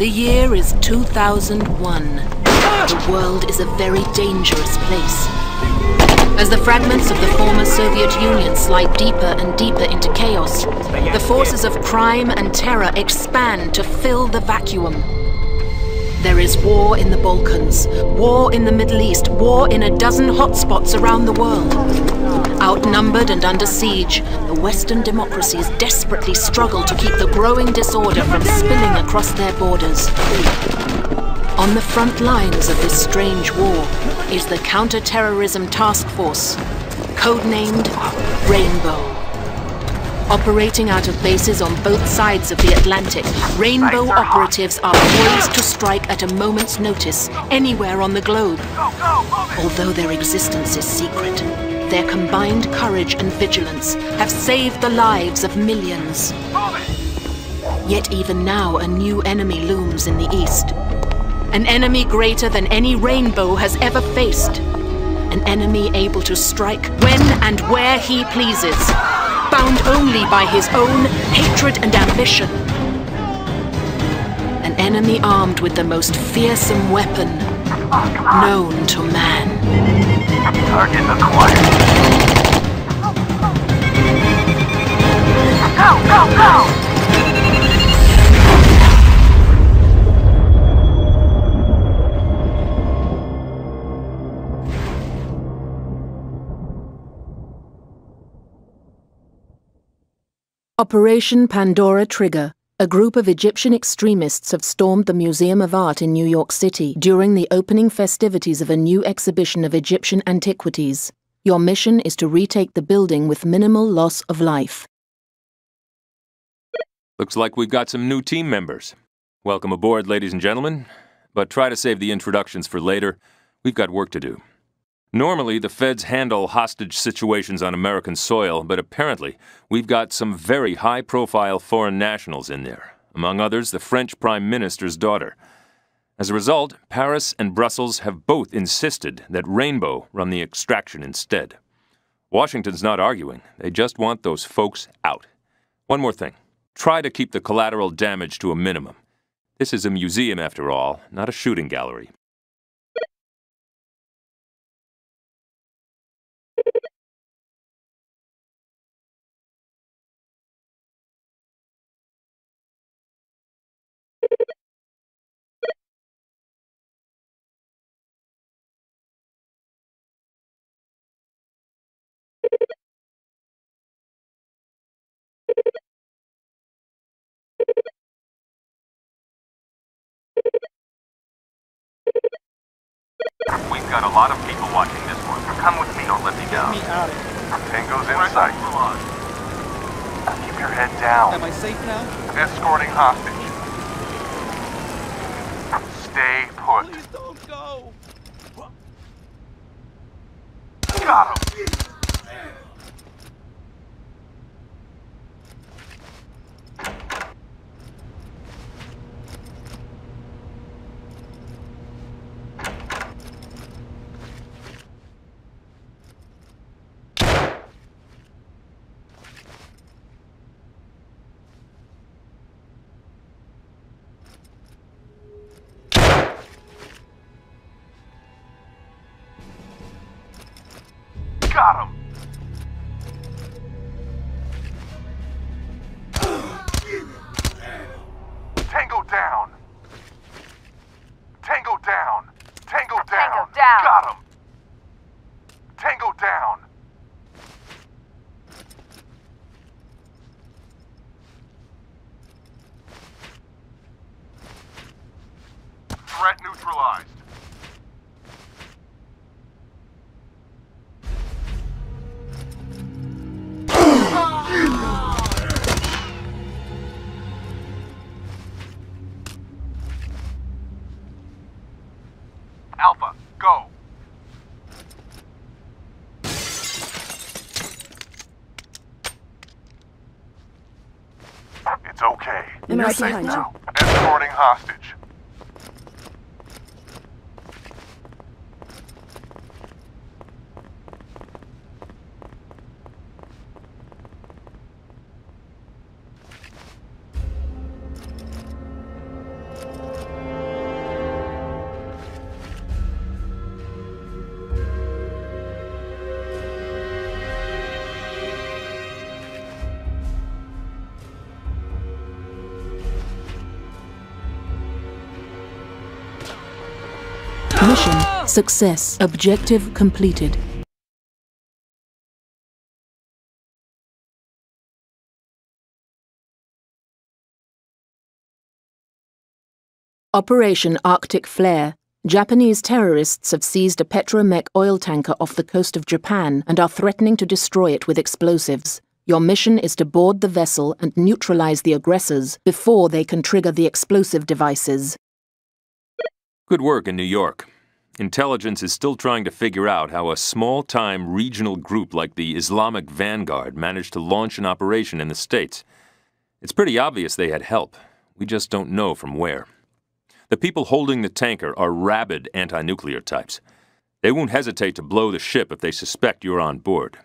The year is 2001. The world is a very dangerous place. As the fragments of the former Soviet Union slide deeper and deeper into chaos, the forces of crime and terror expand to fill the vacuum. There is war in the Balkans, war in the Middle East, war in a dozen hotspots around the world. Outnumbered and under siege, the Western democracies desperately struggle to keep the growing disorder from spilling across their borders. On the front lines of this strange war is the Counter-Terrorism Task Force, codenamed Rainbow. Operating out of bases on both sides of the Atlantic, Rainbow operatives are poised to strike at a moment's notice anywhere on the globe. Although their existence is secret, their combined courage and vigilance have saved the lives of millions. Yet even now a new enemy looms in the east. An enemy greater than any Rainbow has ever faced. An enemy able to strike when and where he pleases, bound only by his own hatred and ambition. An enemy armed with the most fearsome weapon known to man. Target acquired. Go, go, go! Operation Pandora Trigger. A group of Egyptian extremists have stormed the Museum of Art in New York City during the opening festivities of a new exhibition of Egyptian antiquities. Your mission is to retake the building with minimal loss of life. Looks like we've got some new team members. Welcome aboard, ladies and gentlemen. But try to save the introductions for later. We've got work to do. Normally, the feds handle hostage situations on American soil, but apparently, we've got some very high profile foreign nationals in there, among others, the French Prime Minister's daughter. As a result, Paris and Brussels have both insisted that Rainbow run the extraction instead. Washington's not arguing, they just want those folks out. One more thing try to keep the collateral damage to a minimum. This is a museum, after all, not a shooting gallery. Got a lot of people watching this one. Come with me. Don't let me down. Get me out of here. Tango's in sight. Keep your head down. Am I safe now? Escorting hostage. Stay put. Please don't go. Got him. Escorting hostage. Success. Objective completed. Operation Arctic Flare. Japanese terrorists have seized a Petromech oil tanker off the coast of Japan and are threatening to destroy it with explosives. Your mission is to board the vessel and neutralize the aggressors before they can trigger the explosive devices. Good work in New York. Intelligence is still trying to figure out how a small time regional group like the Islamic Vanguard managed to launch an operation in the States. It's pretty obvious they had help. We just don't know from where. The people holding the tanker are rabid anti nuclear types. They won't hesitate to blow the ship if they suspect you're on board.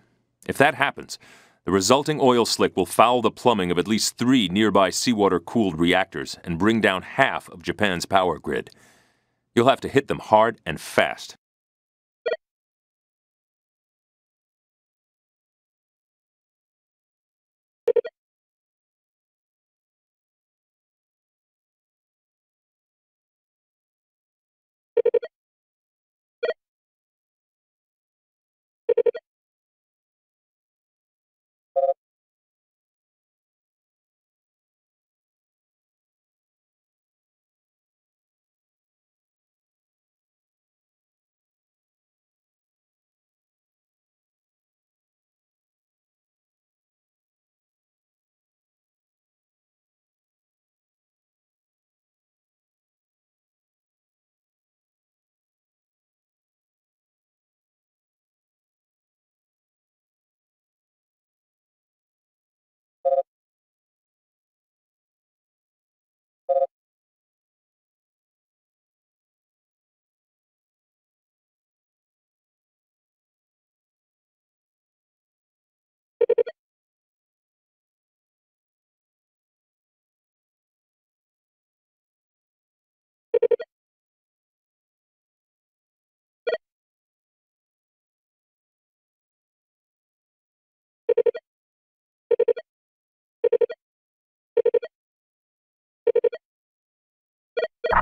If that happens, the resulting oil slick will foul the plumbing of at least three nearby seawater cooled reactors and bring down half of Japan's power grid. You'll have to hit them hard and fast.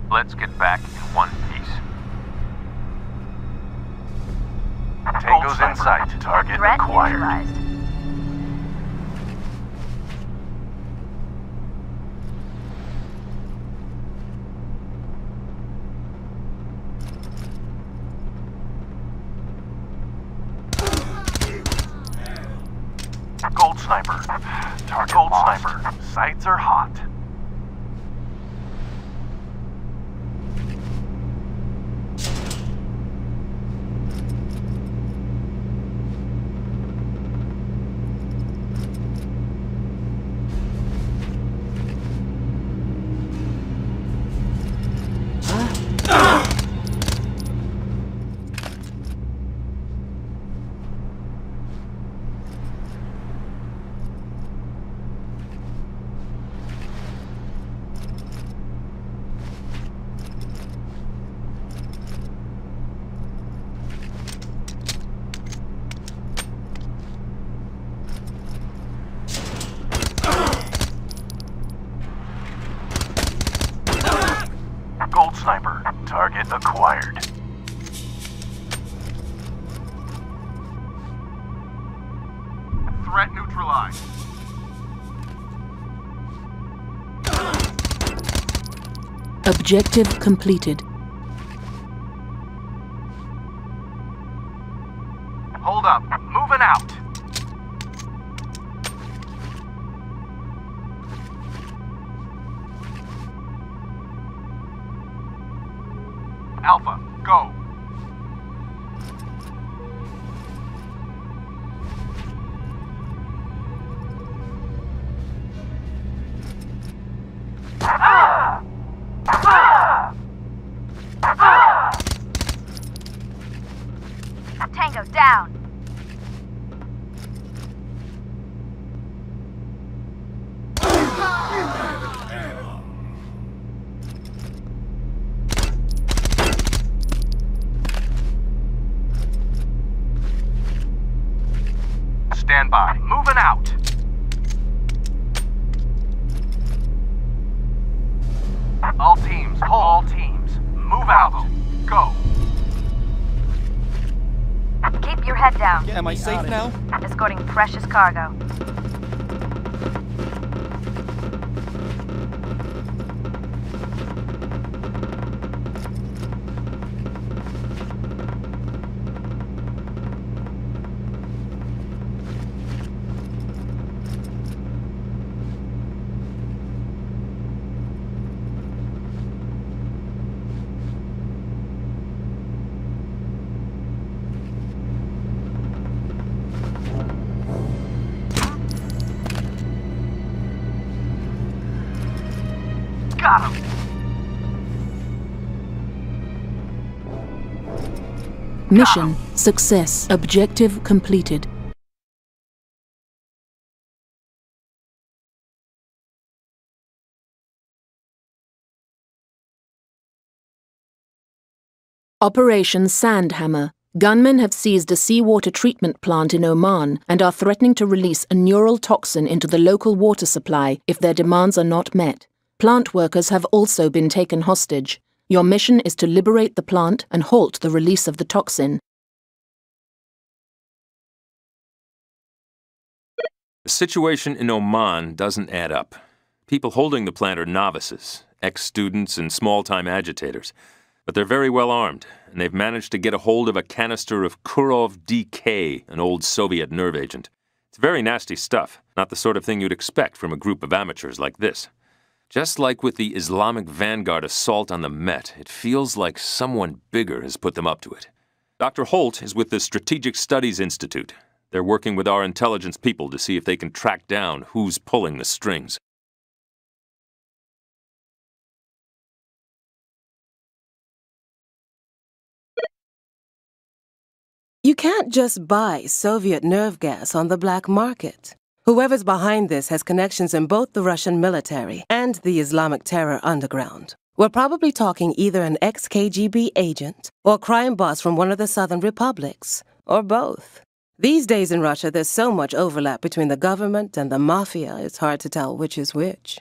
Let's get back in one piece. Tango's in sight. Target Threat acquired. neutralized. Gold sniper. Target Gold sniper. Sights are hot. Objective completed. Cargo. Mission success. Objective completed. Operation Sandhammer. Gunmen have seized a seawater treatment plant in Oman and are threatening to release a neural toxin into the local water supply if their demands are not met. Plant workers have also been taken hostage. Your mission is to liberate the plant and halt the release of the toxin. The situation in Oman doesn't add up. People holding the plant are novices, ex students, and small time agitators. But they're very well armed, and they've managed to get a hold of a canister of Kurov DK, an old Soviet nerve agent. It's very nasty stuff, not the sort of thing you'd expect from a group of amateurs like this. Just like with the Islamic Vanguard assault on the Met, it feels like someone bigger has put them up to it. Dr. Holt is with the Strategic Studies Institute. They're working with our intelligence people to see if they can track down who's pulling the strings. You can't just buy Soviet nerve gas on the black market. Whoever's behind this has connections in both the Russian military and the Islamic terror underground. We're probably talking either an ex KGB agent or a crime boss from one of the southern republics, or both. These days in Russia, there's so much overlap between the government and the mafia, it's hard to tell which is which.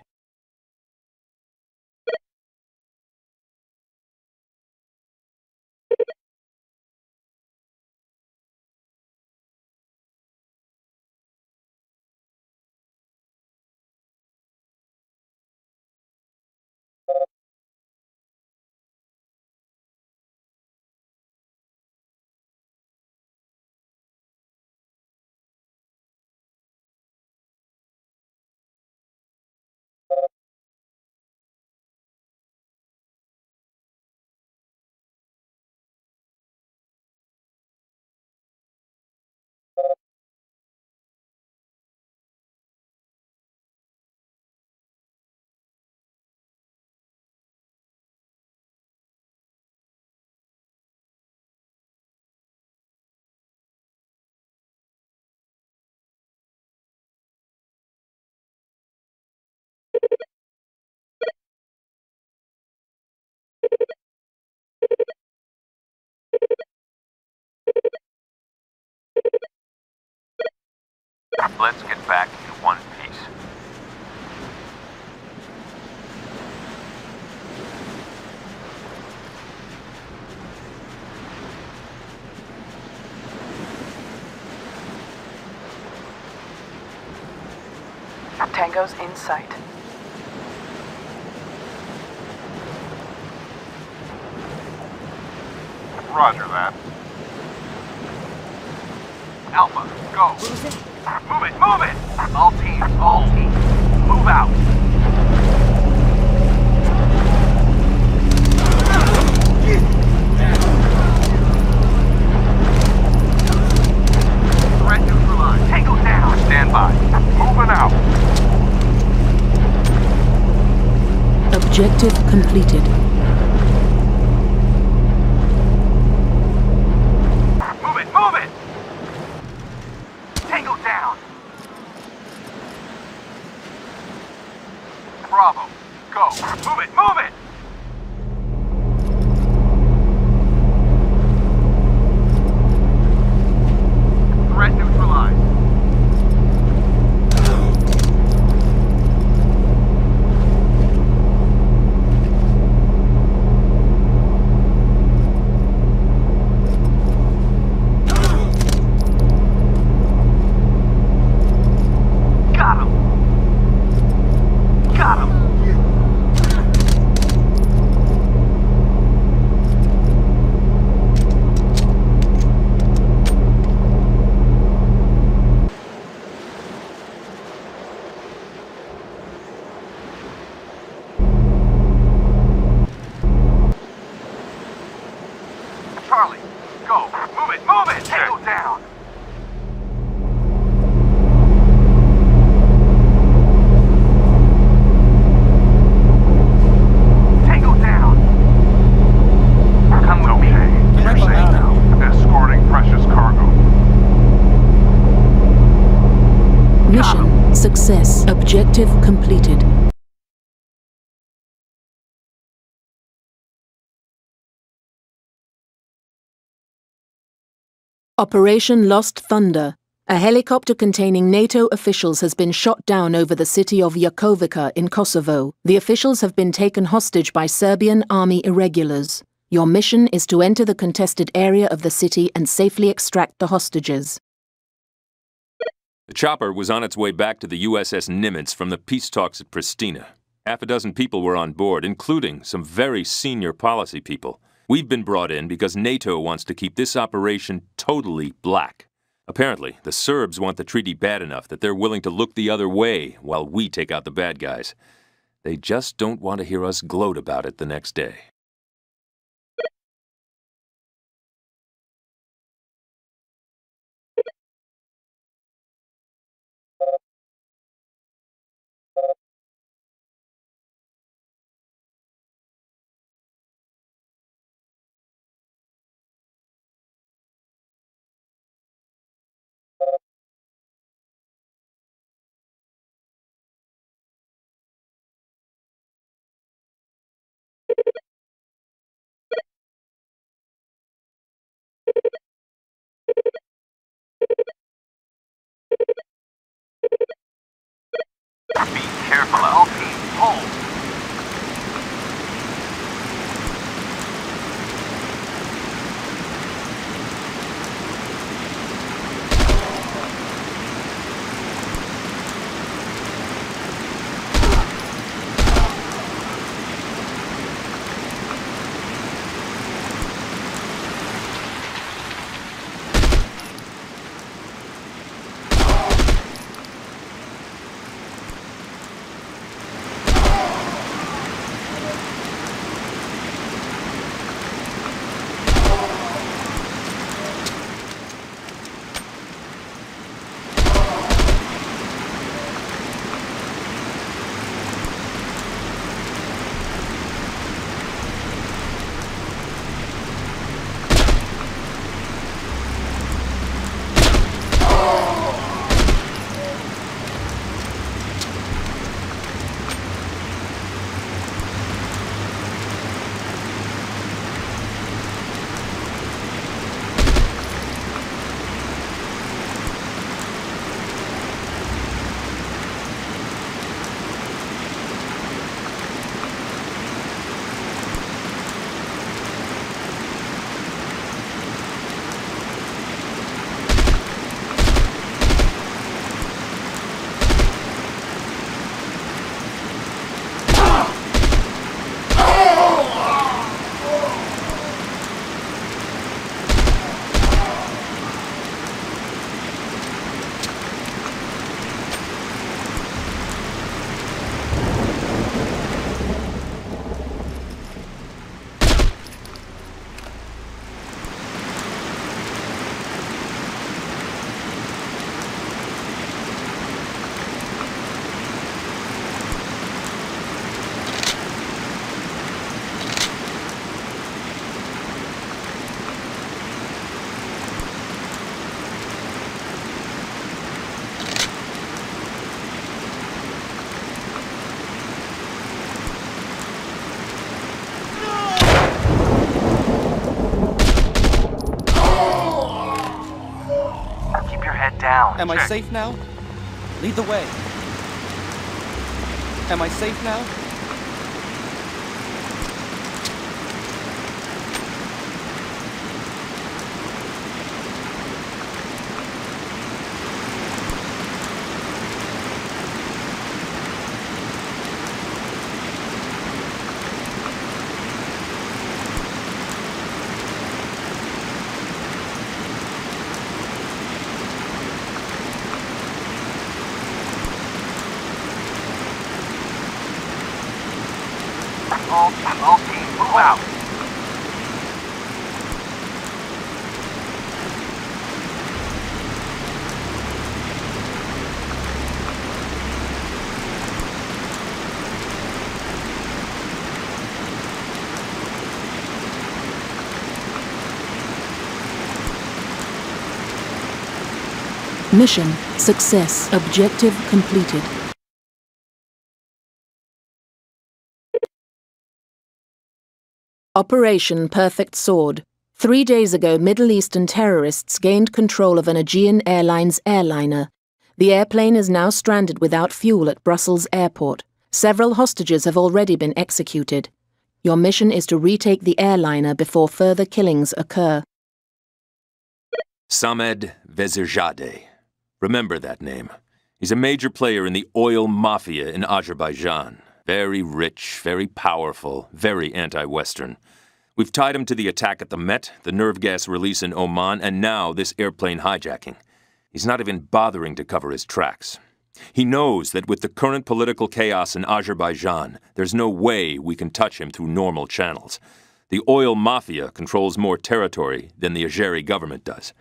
Let's get back in one piece. Tango's in sight. Roger that. Alpha, go. Move it, move it! All teams, all teams. Move out. Threat neutralized. Tango down. Stand by. Moving out. Objective completed. Move it, move it! Tango down. Bravo. Go. Move it, move it! Threat neutralized. Objective completed. Operation Lost Thunder. A helicopter containing NATO officials has been shot down over the city of Jakovica in Kosovo. The officials have been taken hostage by Serbian army irregulars. Your mission is to enter the contested area of the city and safely extract the hostages. The chopper was on its way back to the USS Nimitz from the peace talks at Pristina. Half a dozen people were on board, including some very senior policy people. We've been brought in because NATO wants to keep this operation totally black. Apparently, the Serbs want the treaty bad enough that they're willing to look the other way while we take out the bad guys. They just don't want to hear us gloat about it the next day. Be careful Am I safe now? Lead the way. Am I safe now? Mission success. Objective completed. Operation Perfect Sword. Three days ago, Middle Eastern terrorists gained control of an Aegean Airlines airliner. The airplane is now stranded without fuel at Brussels airport. Several hostages have already been executed. Your mission is to retake the airliner before further killings occur. Samed Vezirzadeh Remember that name. He's a major player in the oil mafia in Azerbaijan. Very rich, very powerful, very anti Western. We've tied him to the attack at the Met, the nerve gas release in Oman, and now this airplane hijacking. He's not even bothering to cover his tracks. He knows that with the current political chaos in Azerbaijan, there's no way we can touch him through normal channels. The oil mafia controls more territory than the Azeri government does.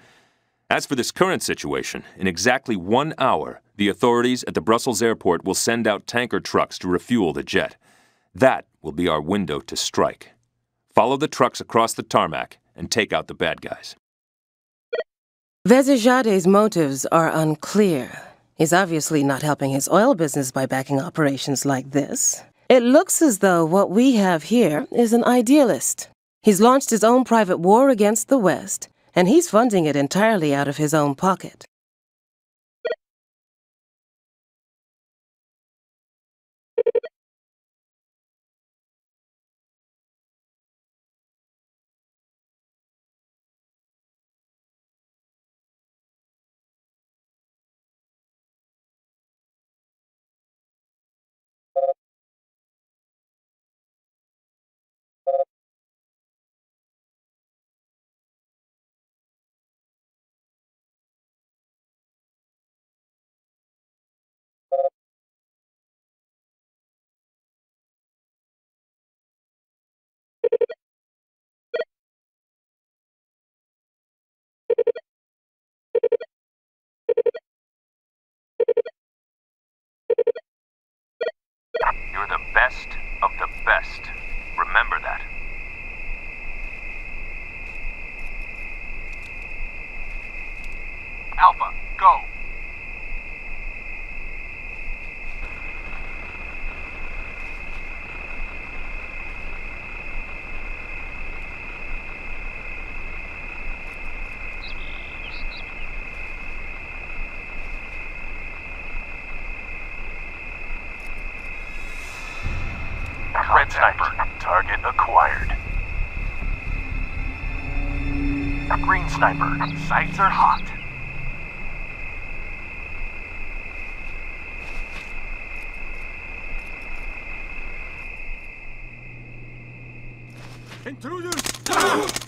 As for this current situation, in exactly one hour, the authorities at the Brussels airport will send out tanker trucks to refuel the jet. That will be our window to strike. Follow the trucks across the tarmac and take out the bad guys. Vezirzadeh's motives are unclear. He's obviously not helping his oil business by backing operations like this. It looks as though what we have here is an idealist. He's launched his own private war against the West and he's funding it entirely out of his own pocket. Best of the best. Remember that. Alpha, go. Red Sniper. Target acquired. Green Sniper. Sights are hot. Green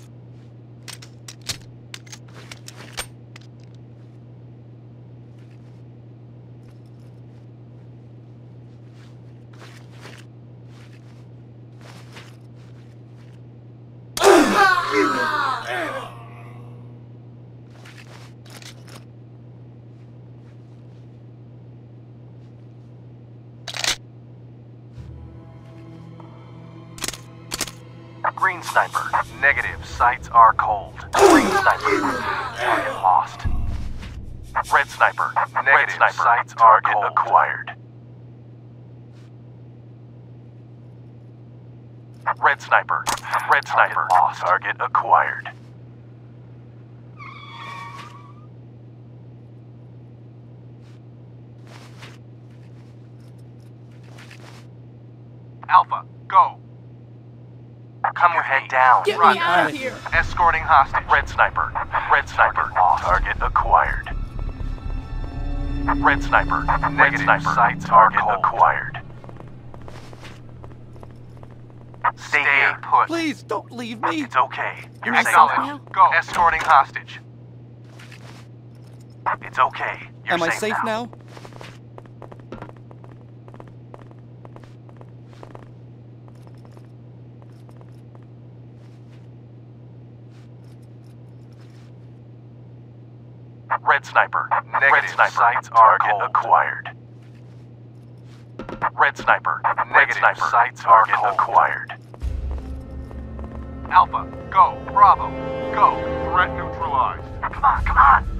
Negative. Sniper. Sights are cold. acquired. Red Sniper. Red Sniper. Lost. Target acquired. Alpha, go. Come with head down. Get Run. me out of here! Escorting hostage. Red Sniper. Red Sniper. Target acquired. Red Sniper. Red Sniper. Sights are Target cold. acquired. Stay, here. put. Please don't leave me! It's okay. You're Am I safe safe now. now? Go. Escorting hostage. It's okay. You're Am I safe now? Red Sniper. Red Negative. Sniper. Sights are Target acquired. Red Sniper. Red Negative. Sniper. Sights are Target acquired. Alpha, go. Bravo, go. Threat neutralized. Come on, come on.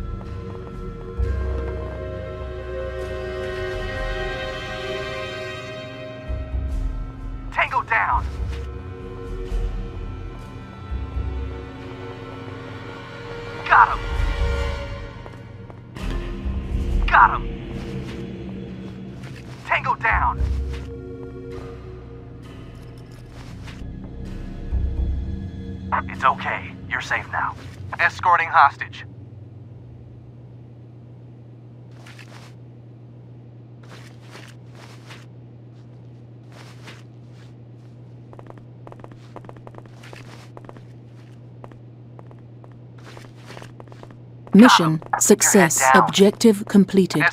Escorting hostage. Mission success. Objective completed.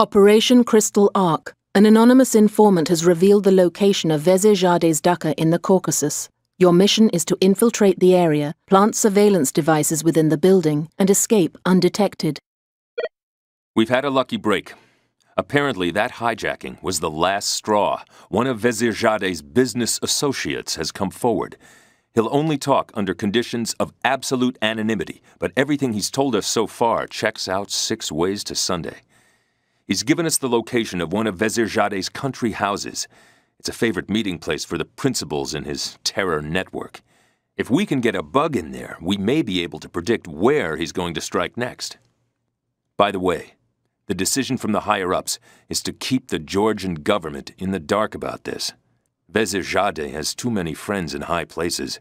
Operation Crystal Arc. An anonymous informant has revealed the location of Vezirzadeh's dacha in the Caucasus. Your mission is to infiltrate the area, plant surveillance devices within the building, and escape undetected. We've had a lucky break. Apparently, that hijacking was the last straw. One of Vezirzadeh's business associates has come forward. He'll only talk under conditions of absolute anonymity, but everything he's told us so far checks out six ways to Sunday. He's given us the location of one of Vezirzadeh's country houses. It's a favorite meeting place for the principals in his terror network. If we can get a bug in there, we may be able to predict where he's going to strike next. By the way, the decision from the higher ups is to keep the Georgian government in the dark about this. Vezirzadeh has too many friends in high places.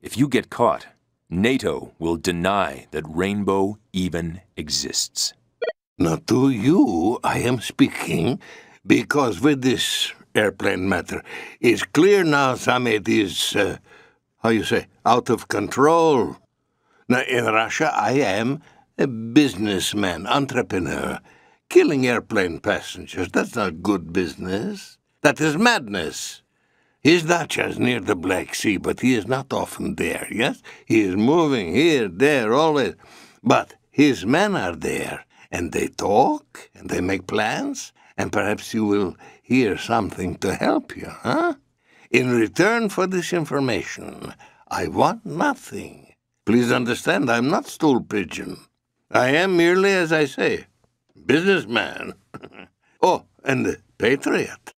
If you get caught, NATO will deny that Rainbow even exists. Now, to you, I am speaking because with this airplane matter, it's clear now Samet is, uh, how you say, out of control. Now, in Russia, I am a businessman, entrepreneur. Killing airplane passengers, that's not good business. That is madness. His dacha is near the Black Sea, but he is not often there, yes? He is moving here, there, always. But his men are there, and they talk, and they make plans, and perhaps you will hear something to help you, huh? In return for this information, I want nothing. Please understand, I'm not stool pigeon. I am merely, as I say, businessman. oh, and patriot.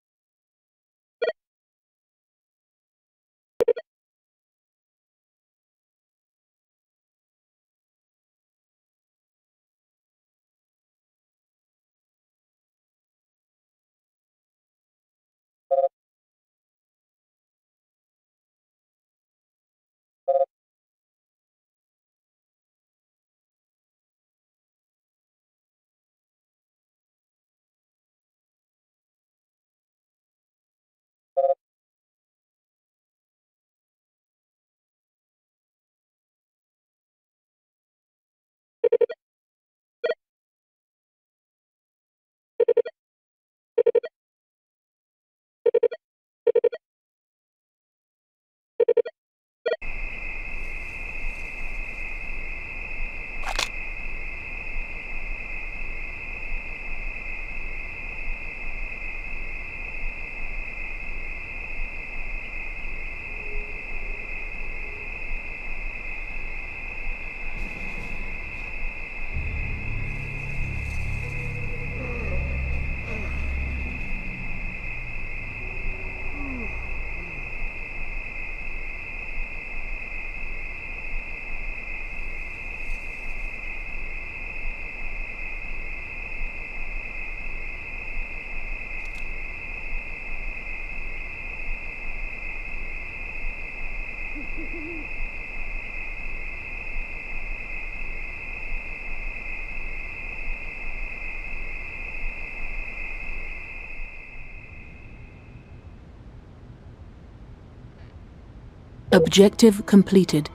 Objective completed.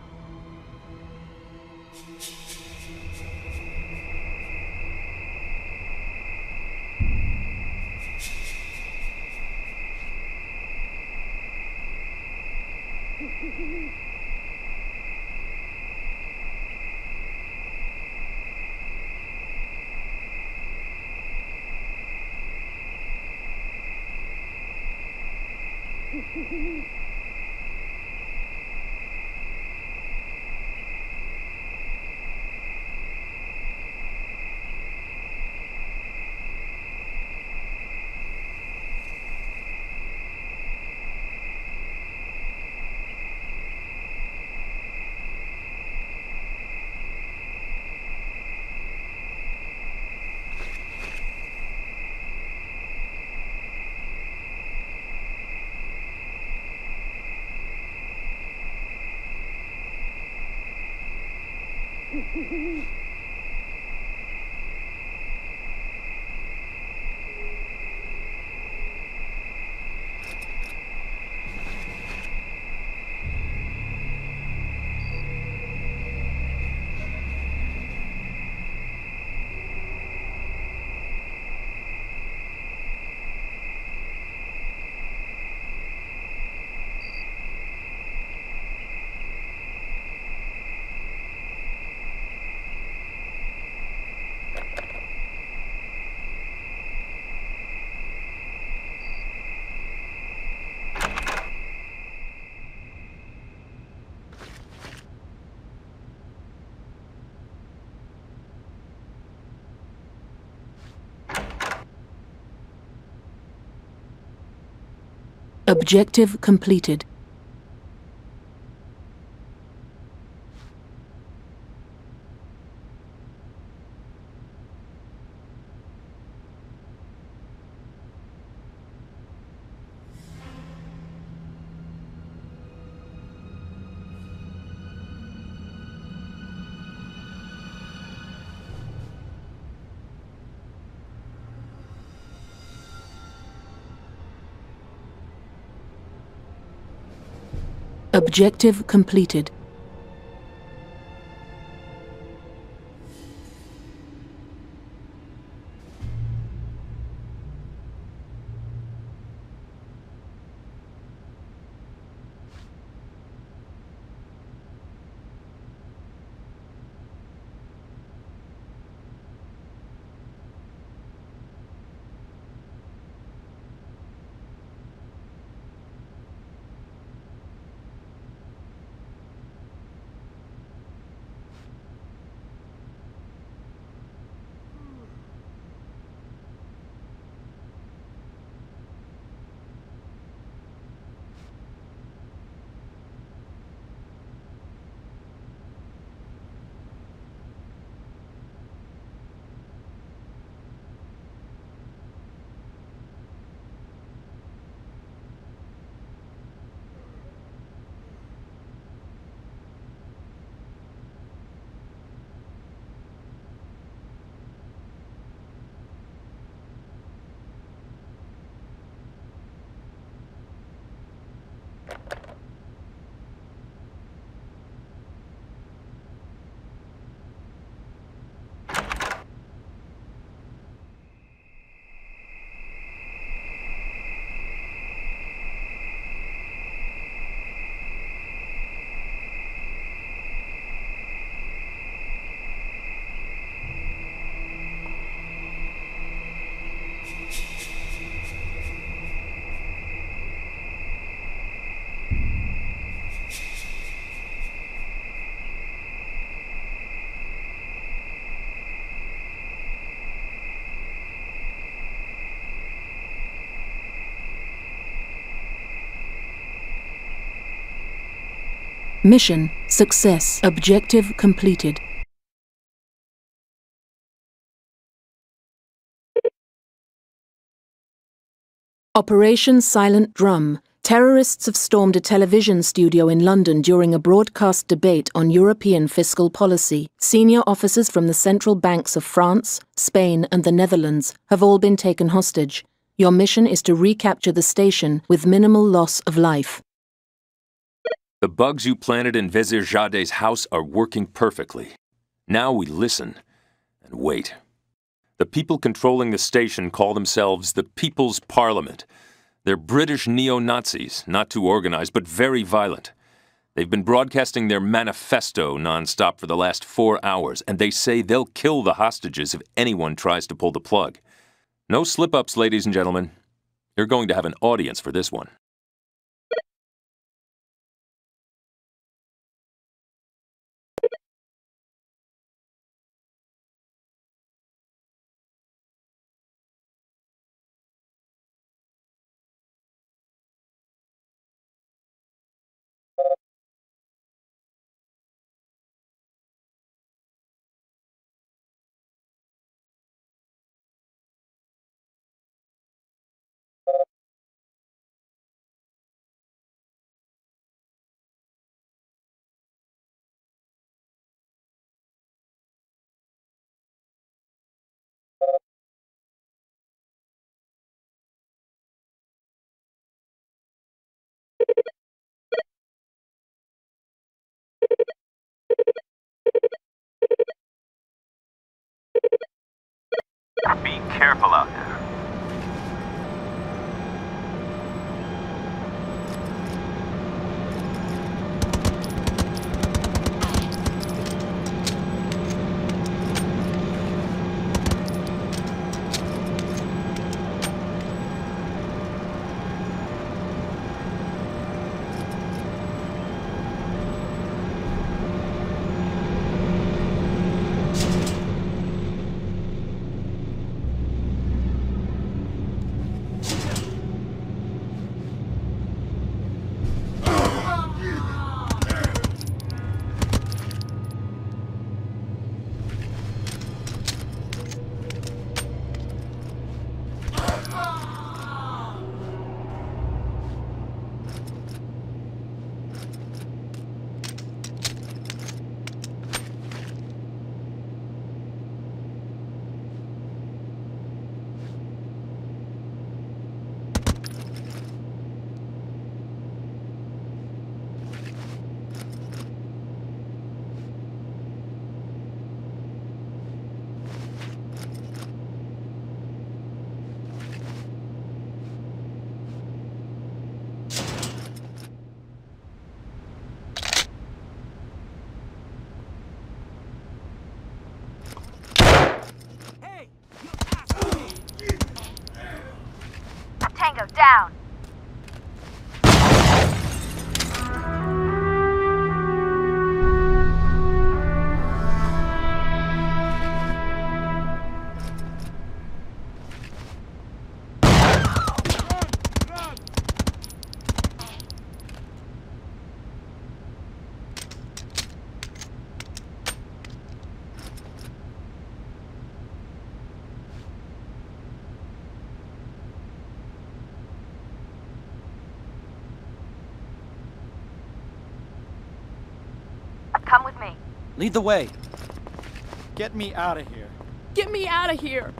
Hehehehe Objective completed. Objective completed. Mission success. Objective completed. Operation Silent Drum. Terrorists have stormed a television studio in London during a broadcast debate on European fiscal policy. Senior officers from the central banks of France, Spain, and the Netherlands have all been taken hostage. Your mission is to recapture the station with minimal loss of life. The bugs you planted in Vezirzadeh's house are working perfectly. Now we listen and wait. The people controlling the station call themselves the People's Parliament. They're British neo Nazis, not too organized, but very violent. They've been broadcasting their manifesto nonstop for the last four hours, and they say they'll kill the hostages if anyone tries to pull the plug. No slip ups, ladies and gentlemen. You're going to have an audience for this one. Be careful out there. Lead the way. Get me out of here. Get me out of here!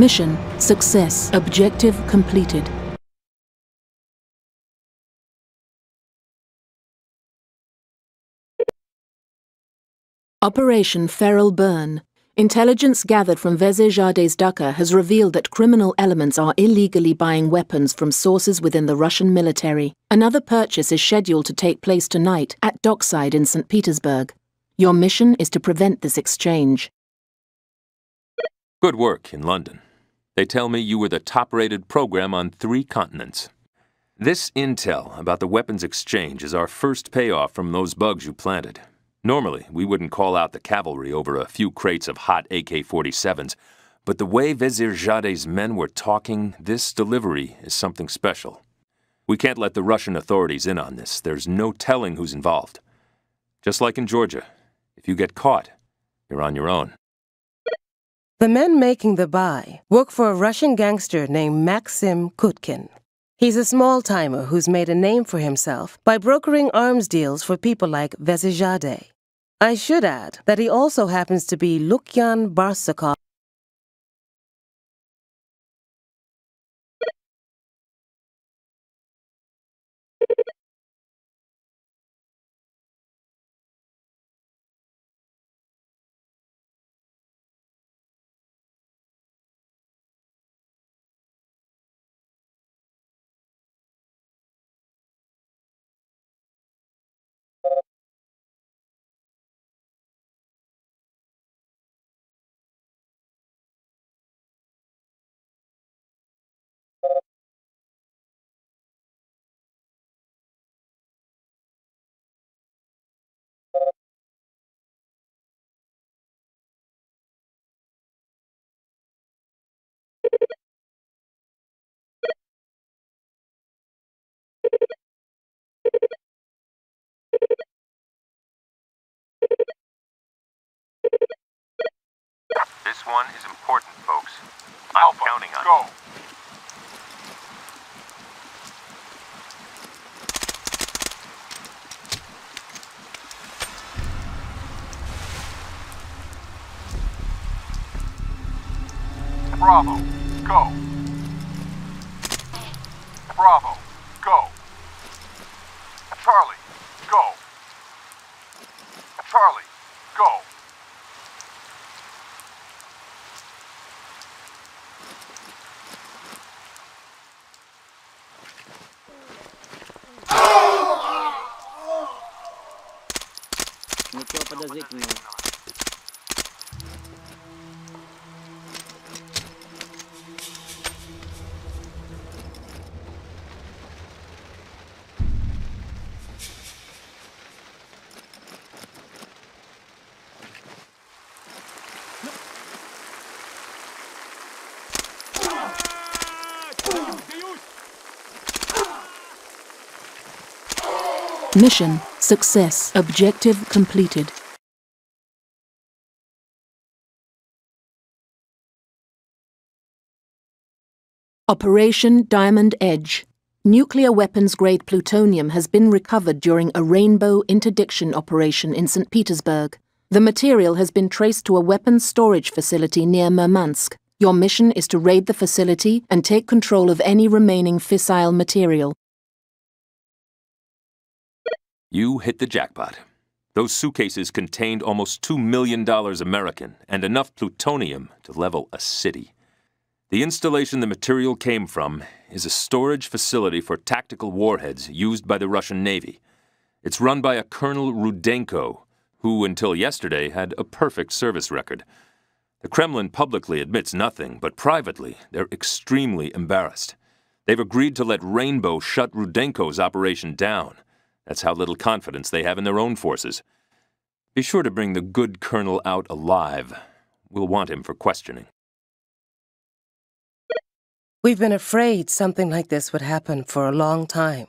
Mission success. Objective completed. Operation Feral Burn. Intelligence gathered from Vezirzadeh's dacha has revealed that criminal elements are illegally buying weapons from sources within the Russian military. Another purchase is scheduled to take place tonight at Dockside in St. Petersburg. Your mission is to prevent this exchange. Good work in London. They tell me you were the top rated program on three continents. This intel about the weapons exchange is our first payoff from those bugs you planted. Normally, we wouldn't call out the cavalry over a few crates of hot AK 47s, but the way Vezirzadeh's men were talking, this delivery is something special. We can't let the Russian authorities in on this. There's no telling who's involved. Just like in Georgia, if you get caught, you're on your own. The men making the buy work for a Russian gangster named Maxim Kutkin. He's a small timer who's made a name for himself by brokering arms deals for people like Vezirzadeh. I should add that he also happens to be Lukyan Barsakov. One is important, folks. I'm Alpha, counting on go. you. Bravo, go. Mission Success. Objective completed. Operation Diamond Edge. Nuclear weapons grade plutonium has been recovered during a Rainbow interdiction operation in St. Petersburg. The material has been traced to a weapons storage facility near Murmansk. Your mission is to raid the facility and take control of any remaining fissile material. You hit the jackpot. Those suitcases contained almost $2 million American and enough plutonium to level a city. The installation the material came from is a storage facility for tactical warheads used by the Russian Navy. It's run by a Colonel Rudenko, who until yesterday had a perfect service record. The Kremlin publicly admits nothing, but privately, they're extremely embarrassed. They've agreed to let Rainbow shut Rudenko's operation down. That's how little confidence they have in their own forces. Be sure to bring the good colonel out alive. We'll want him for questioning. We've been afraid something like this would happen for a long time.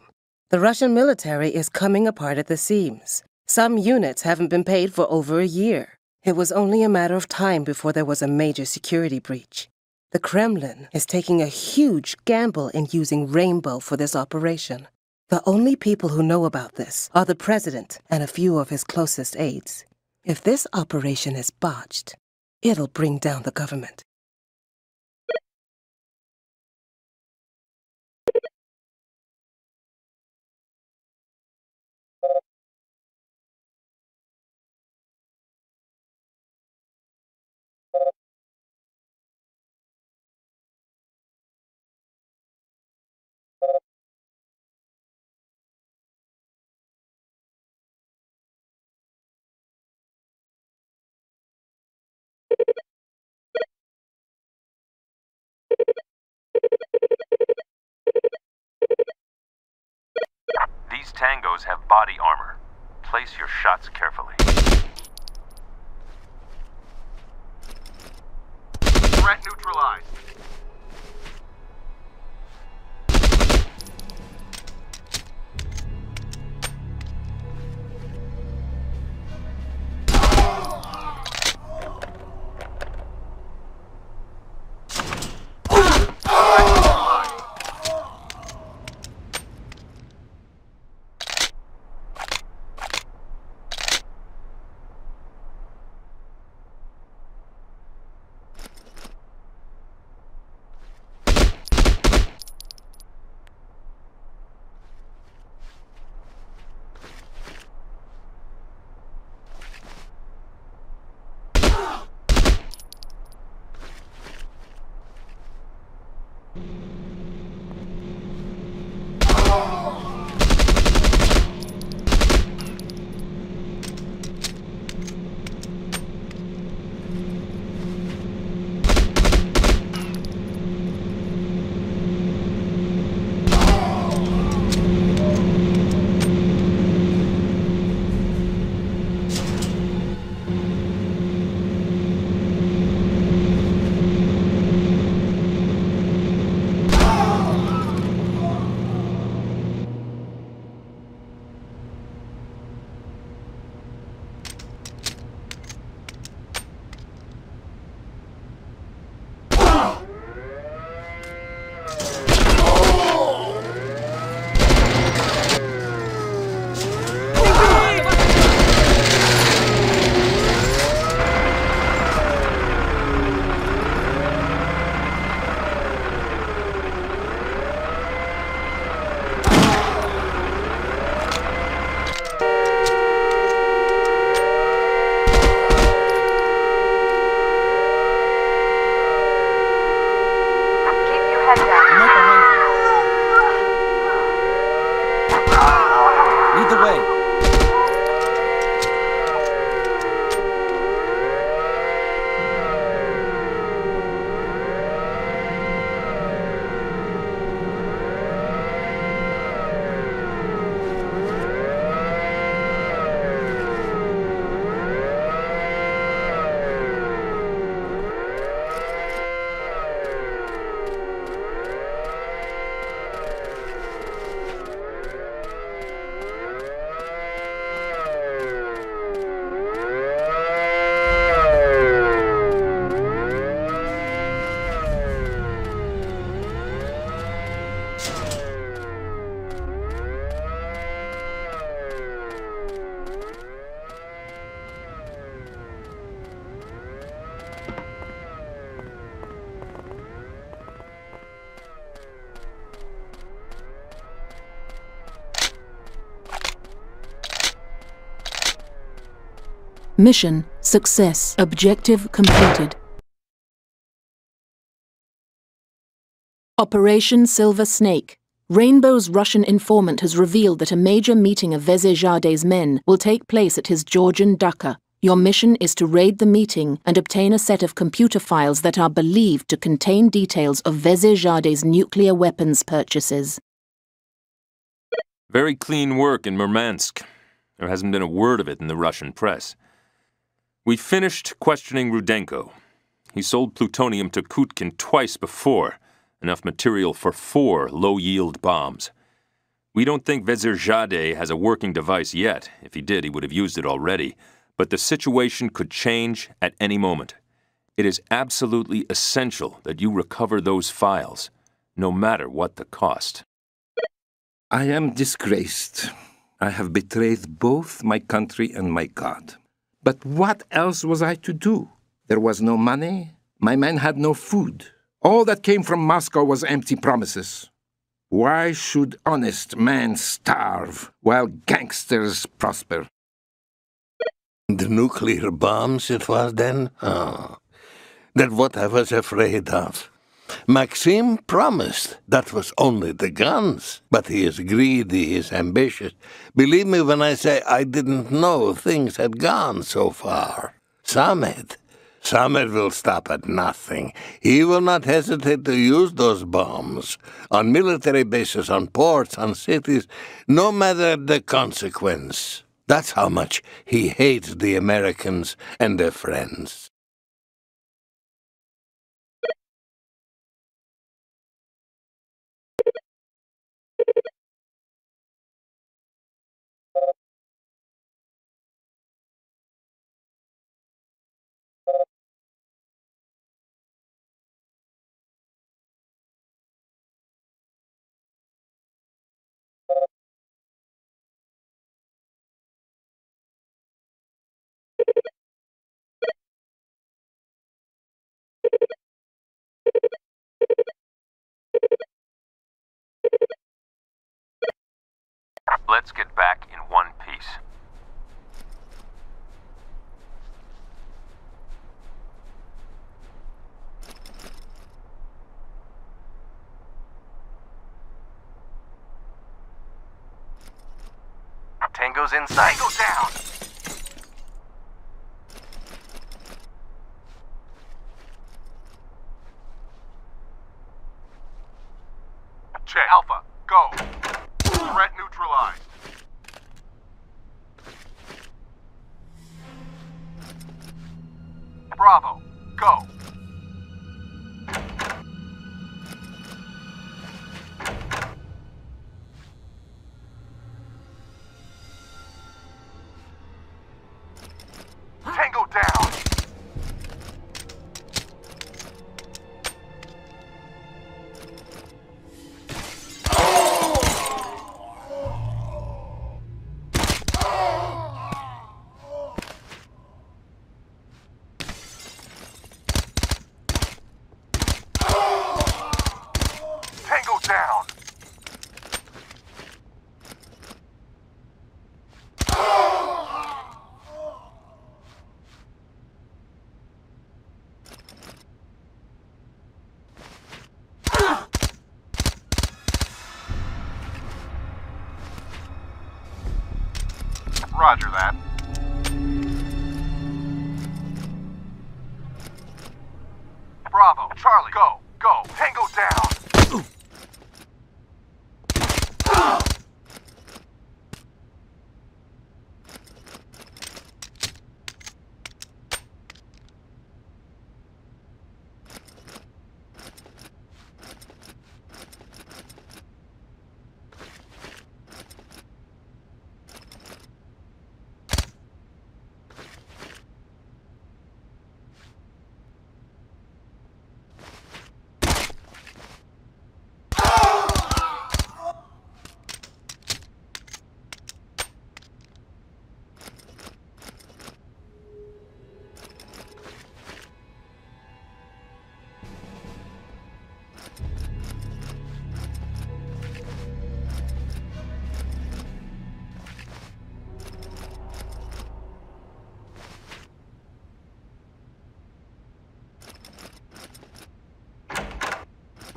The Russian military is coming apart at the seams. Some units haven't been paid for over a year. It was only a matter of time before there was a major security breach. The Kremlin is taking a huge gamble in using Rainbow for this operation. The only people who know about this are the president and a few of his closest aides. If this operation is botched, it'll bring down the government. Tangos have body armor. Place your shots carefully. Threat neutralized. Mission success. Objective completed. Operation Silver Snake. Rainbow's Russian informant has revealed that a major meeting of Vezirzadeh's men will take place at his Georgian dacha. Your mission is to raid the meeting and obtain a set of computer files that are believed to contain details of Vezirzadeh's nuclear weapons purchases. Very clean work in Murmansk. There hasn't been a word of it in the Russian press. We finished questioning Rudenko. He sold plutonium to Kutkin twice before, enough material for four low-yield bombs. We don't think Vezirzadeh has a working device yet. If he did, he would have used it already but the situation could change at any moment. It is absolutely essential that you recover those files, no matter what the cost. I am disgraced. I have betrayed both my country and my God. But what else was I to do? There was no money. My men had no food. All that came from Moscow was empty promises. Why should honest men starve while gangsters prosper? The nuclear bombs it was then? Ah. Oh, that what I was afraid of. Maxim promised that was only the guns, but he is greedy, he is ambitious. Believe me when I say I didn't know things had gone so far. Samet, Samet will stop at nothing. He will not hesitate to use those bombs on military bases, on ports, on cities, no matter the consequence. That's how much he hates the Americans and their friends. Let's get back in one piece. Tango's inside. Tango down! Roger that.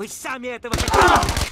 Вы сами этого хотели!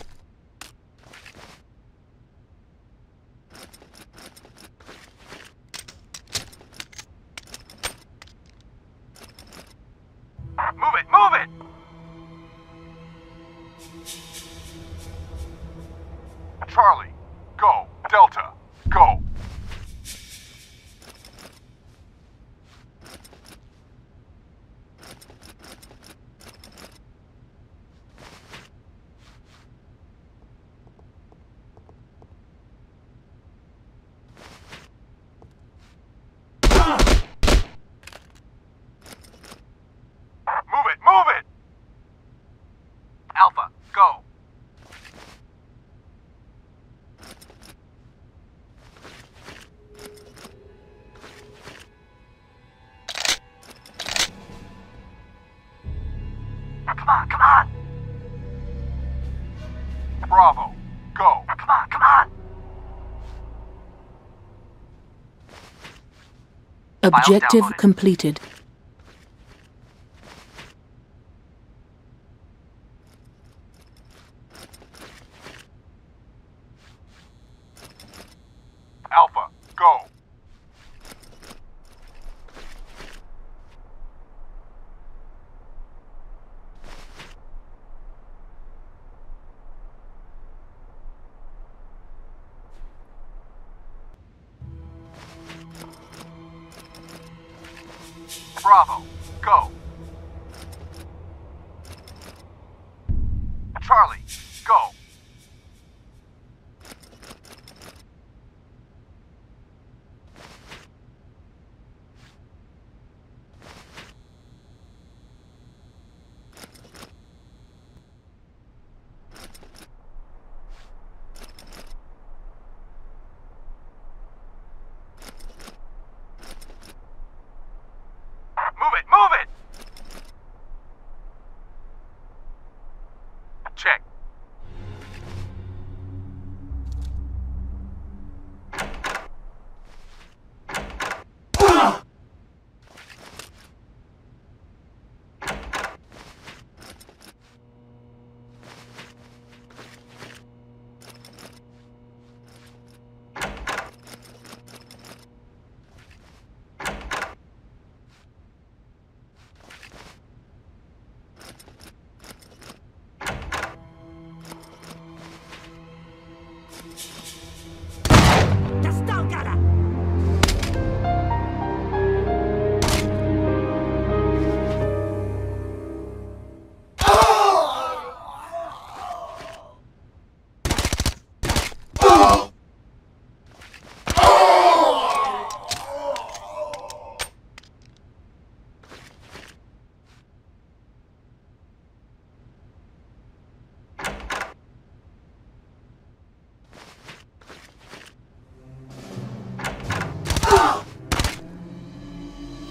Objective completed.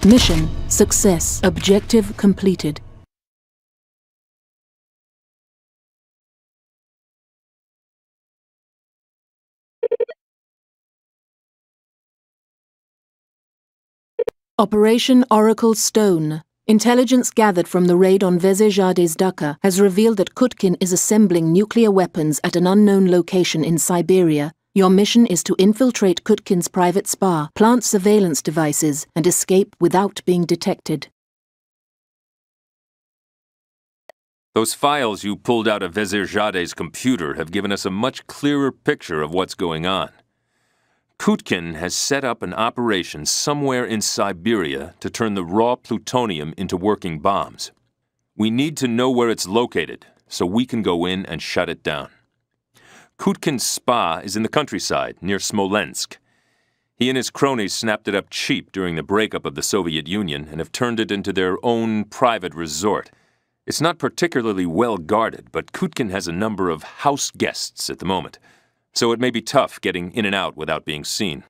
Mission success. Objective completed. Operation Oracle Stone. Intelligence gathered from the raid on Vezirzadeh's dacha has revealed that Kutkin is assembling nuclear weapons at an unknown location in Siberia. Your mission is to infiltrate Kutkin's private spa, plant surveillance devices, and escape without being detected. Those files you pulled out of Vezirzadeh's computer have given us a much clearer picture of what's going on. Kutkin has set up an operation somewhere in Siberia to turn the raw plutonium into working bombs. We need to know where it's located so we can go in and shut it down. Kutkin's spa is in the countryside near Smolensk. He and his cronies snapped it up cheap during the breakup of the Soviet Union and have turned it into their own private resort. It's not particularly well guarded, but Kutkin has a number of house guests at the moment, so it may be tough getting in and out without being seen.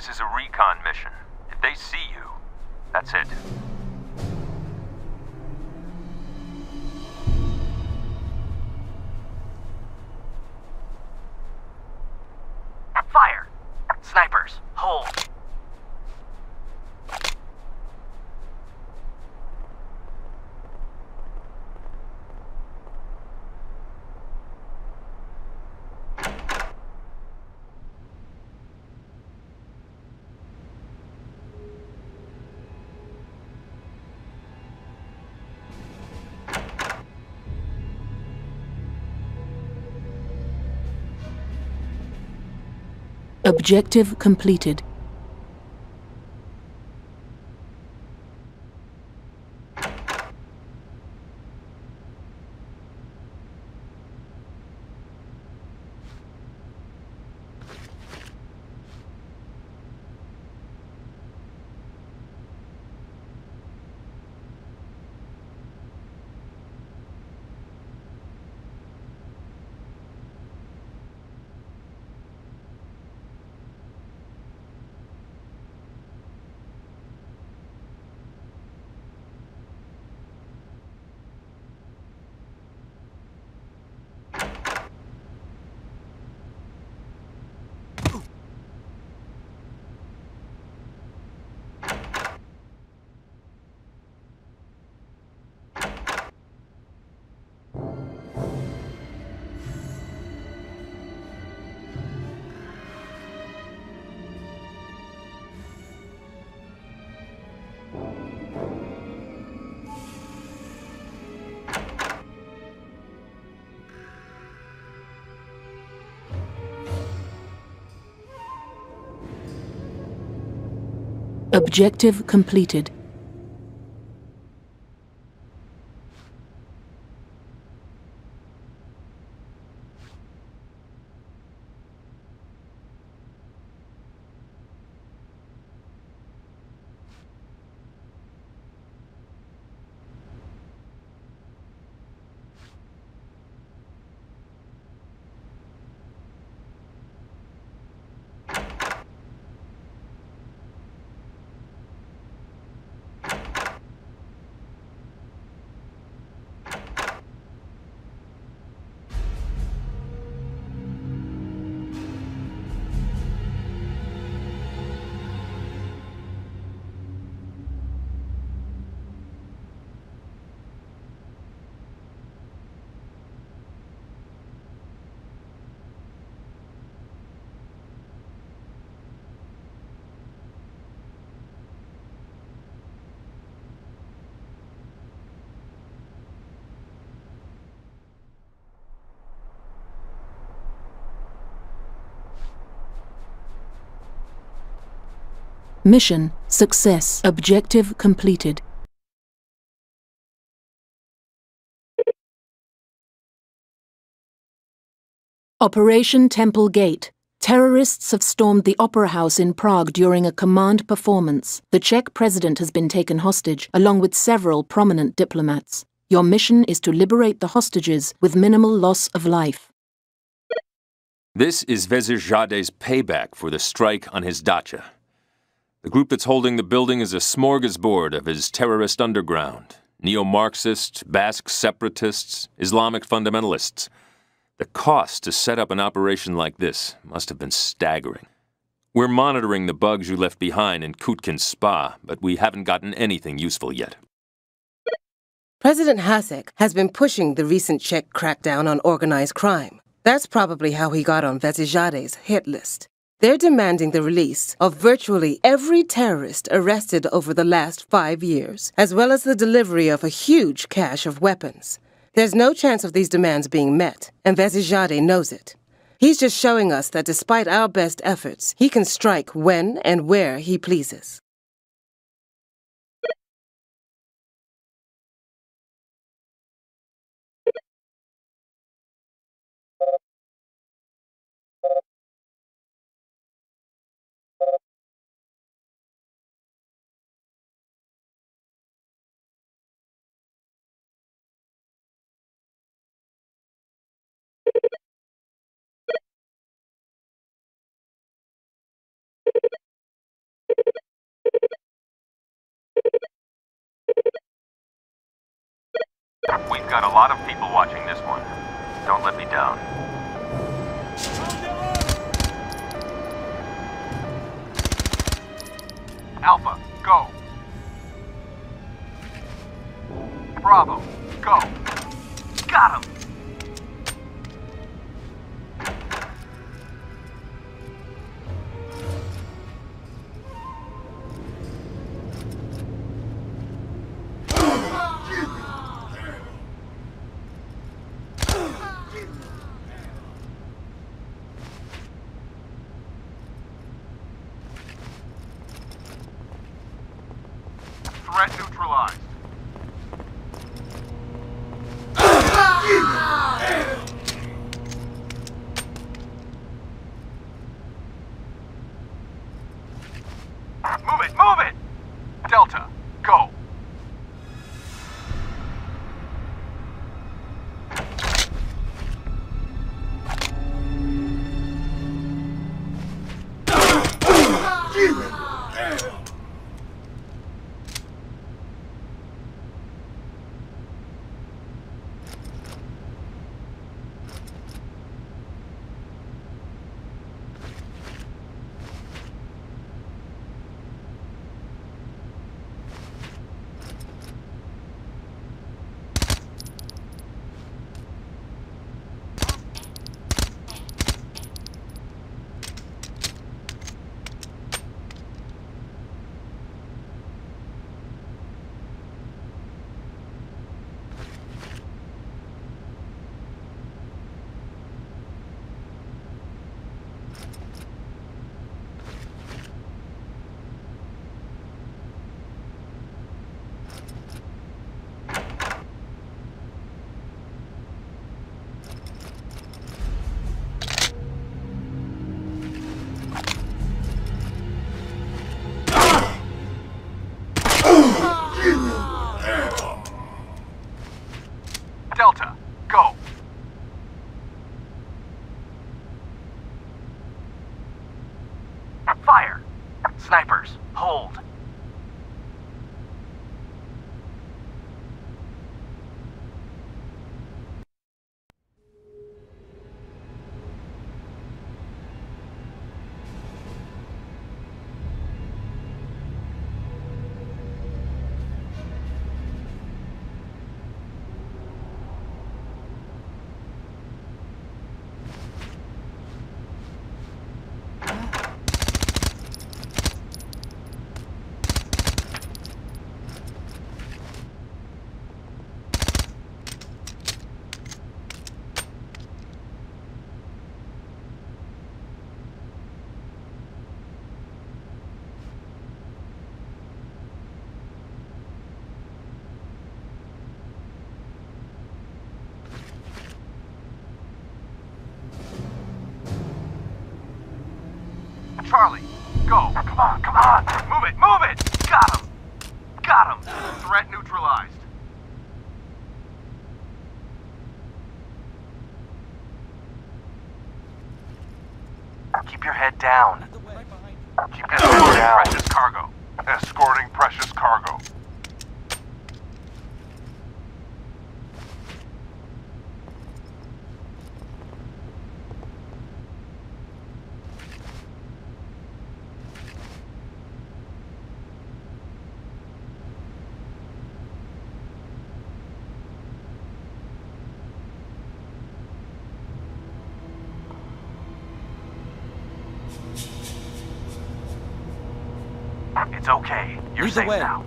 This is a recon mission. If they see you, that's it. Objective completed. Objective completed. Mission success. Objective completed. Operation Temple Gate. Terrorists have stormed the Opera House in Prague during a command performance. The Czech president has been taken hostage, along with several prominent diplomats. Your mission is to liberate the hostages with minimal loss of life. This is Vezirzadeh's payback for the strike on his dacha. The group that's holding the building is a smorgasbord of his terrorist underground neo Marxists, Basque separatists, Islamic fundamentalists. The cost to set up an operation like this must have been staggering. We're monitoring the bugs you left behind in Kutkin Spa, but we haven't gotten anything useful yet. President Hasek has been pushing the recent Czech crackdown on organized crime. That's probably how he got on Vezirzadeh's hit list. They're demanding the release of virtually every terrorist arrested over the last five years, as well as the delivery of a huge cache of weapons. There's no chance of these demands being met, and Vezirzadeh knows it. He's just showing us that despite our best efforts, he can strike when and where he pleases. We've got a lot of people watching this one. Don't let me down. Alpha, go. Bravo, go. Got him. Charlie, go. Come on, come on. Move it, move it. Got him. Got him. Threat neutralized. Keep your head down. Keep your head down. Precious cargo. Escorting precious cargo. It's okay. You're Lead the safe way. now.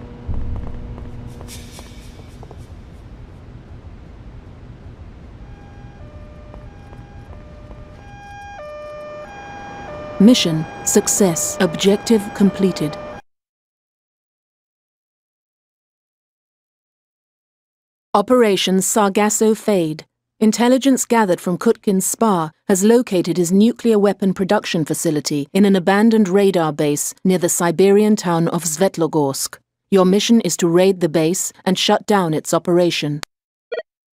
Mission success. Objective completed. Operation Sargasso Fade. Intelligence gathered from Kutkin's spa has located his nuclear weapon production facility in an abandoned radar base near the Siberian town of Svetlogorsk. Your mission is to raid the base and shut down its operation.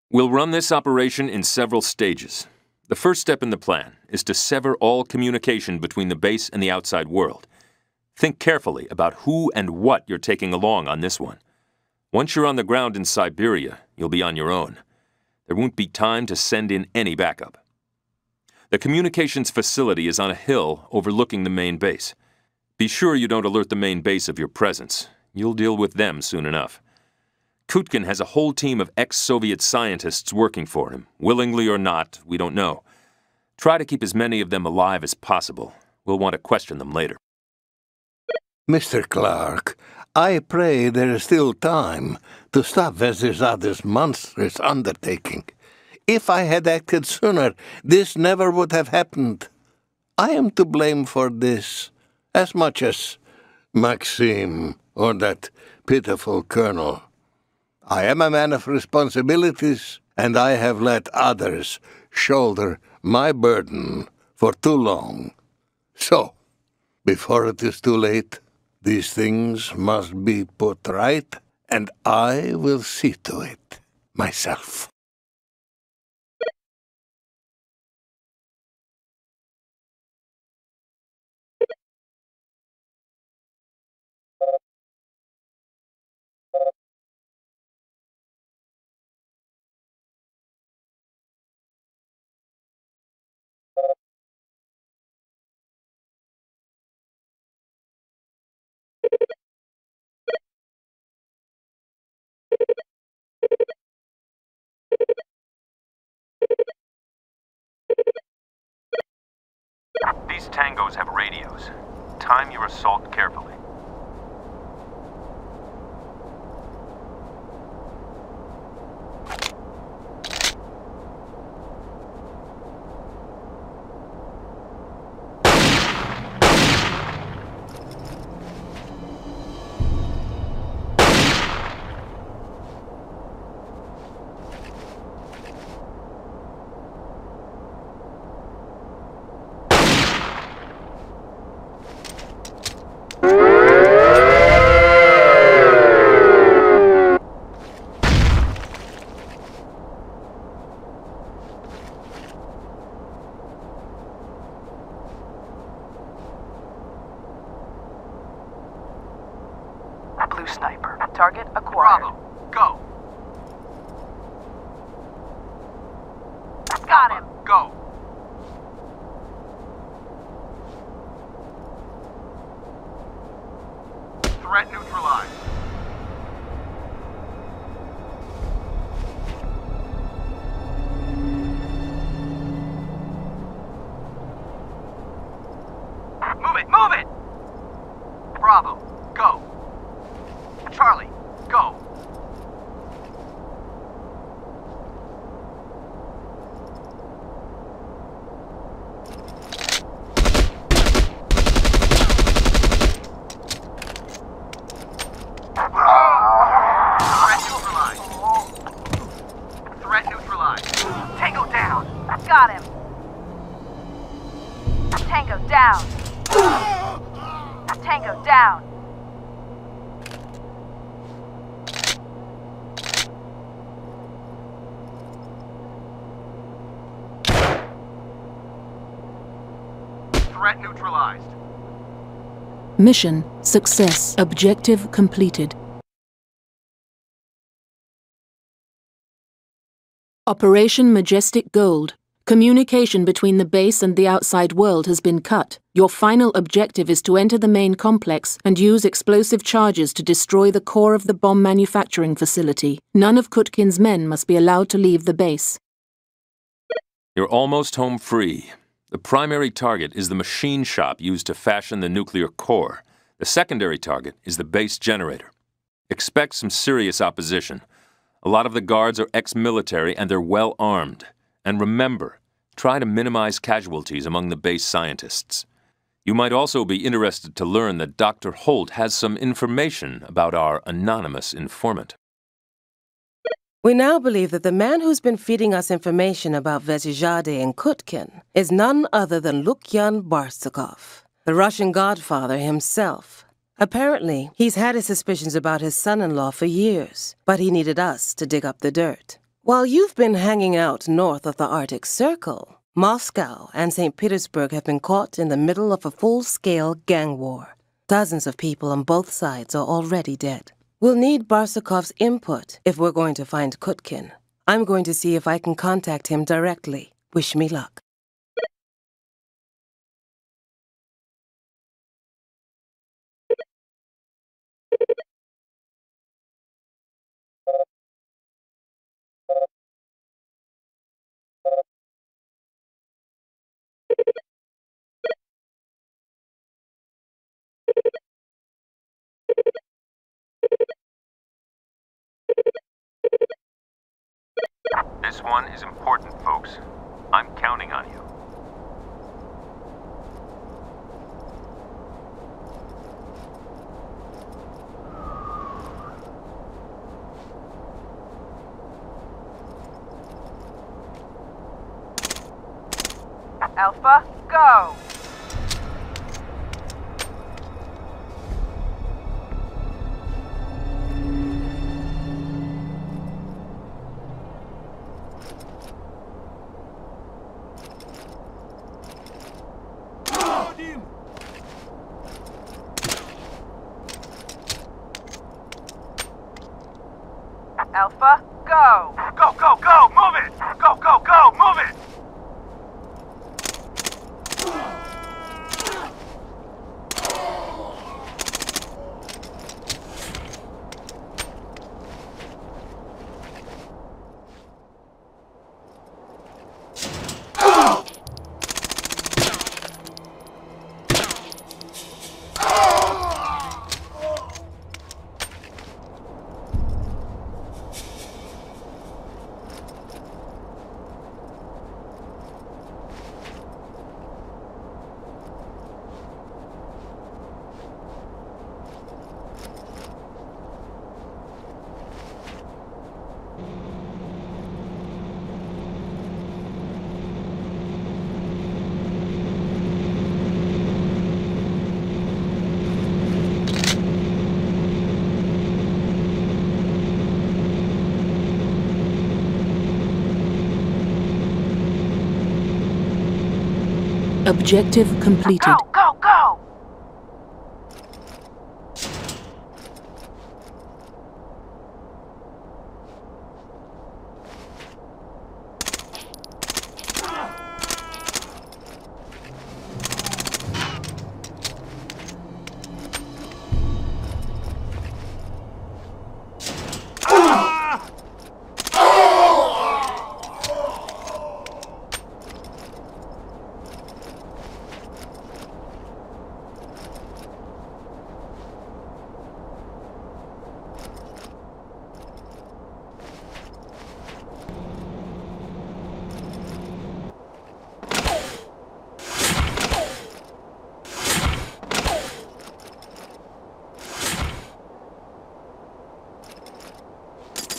We'll run this operation in several stages. The first step in the plan is to sever all communication between the base and the outside world. Think carefully about who and what you're taking along on this one. Once you're on the ground in Siberia, you'll be on your own. There won't be time to send in any backup. The communications facility is on a hill overlooking the main base. Be sure you don't alert the main base of your presence. You'll deal with them soon enough. Kutkin has a whole team of ex Soviet scientists working for him. Willingly or not, we don't know. Try to keep as many of them alive as possible. We'll want to question them later. Mr. Clark, I pray there is still time to stop Vezirzadeh's monstrous undertaking. If I had acted sooner, this never would have happened. I am to blame for this, as much as Maxim or that pitiful colonel. I am a man of responsibilities, and I have let others shoulder my burden for too long. So, before it is too late, these things must be put right, and I will see to it myself. These tangos have radios. Time your assault carefully. Mission success. Objective completed. Operation Majestic Gold. Communication between the base and the outside world has been cut. Your final objective is to enter the main complex and use explosive charges to destroy the core of the bomb manufacturing facility. None of Kutkin's men must be allowed to leave the base. You're almost home free. The primary target is the machine shop used to fashion the nuclear core. The secondary target is the base generator. Expect some serious opposition. A lot of the guards are ex military and they're well armed. And remember, try to minimize casualties among the base scientists. You might also be interested to learn that Dr. Holt has some information about our anonymous informant. We now believe that the man who's been feeding us information about Vezirzadeh and Kutkin is none other than Lukyan Barsukov, the Russian godfather himself. Apparently, he's had his suspicions about his son in law for years, but he needed us to dig up the dirt. While you've been hanging out north of the Arctic Circle, Moscow and St. Petersburg have been caught in the middle of a full scale gang war. Dozens of people on both sides are already dead. We'll need Barsukov's input if we're going to find Kutkin. I'm going to see if I can contact him directly. Wish me luck. This one is important, folks. I'm counting on you. Alpha, go! Alpha, go! Go, go, go! Move it! Go, go, go! Move it! Objective completed. Go, go, go!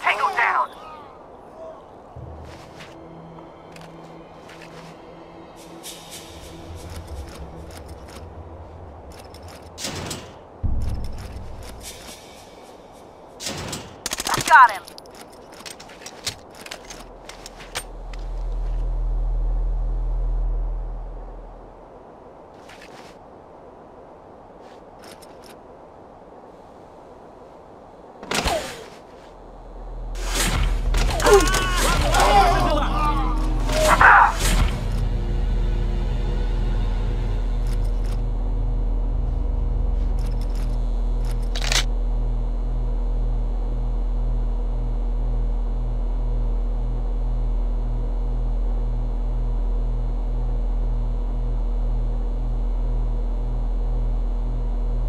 Tango down! Got him!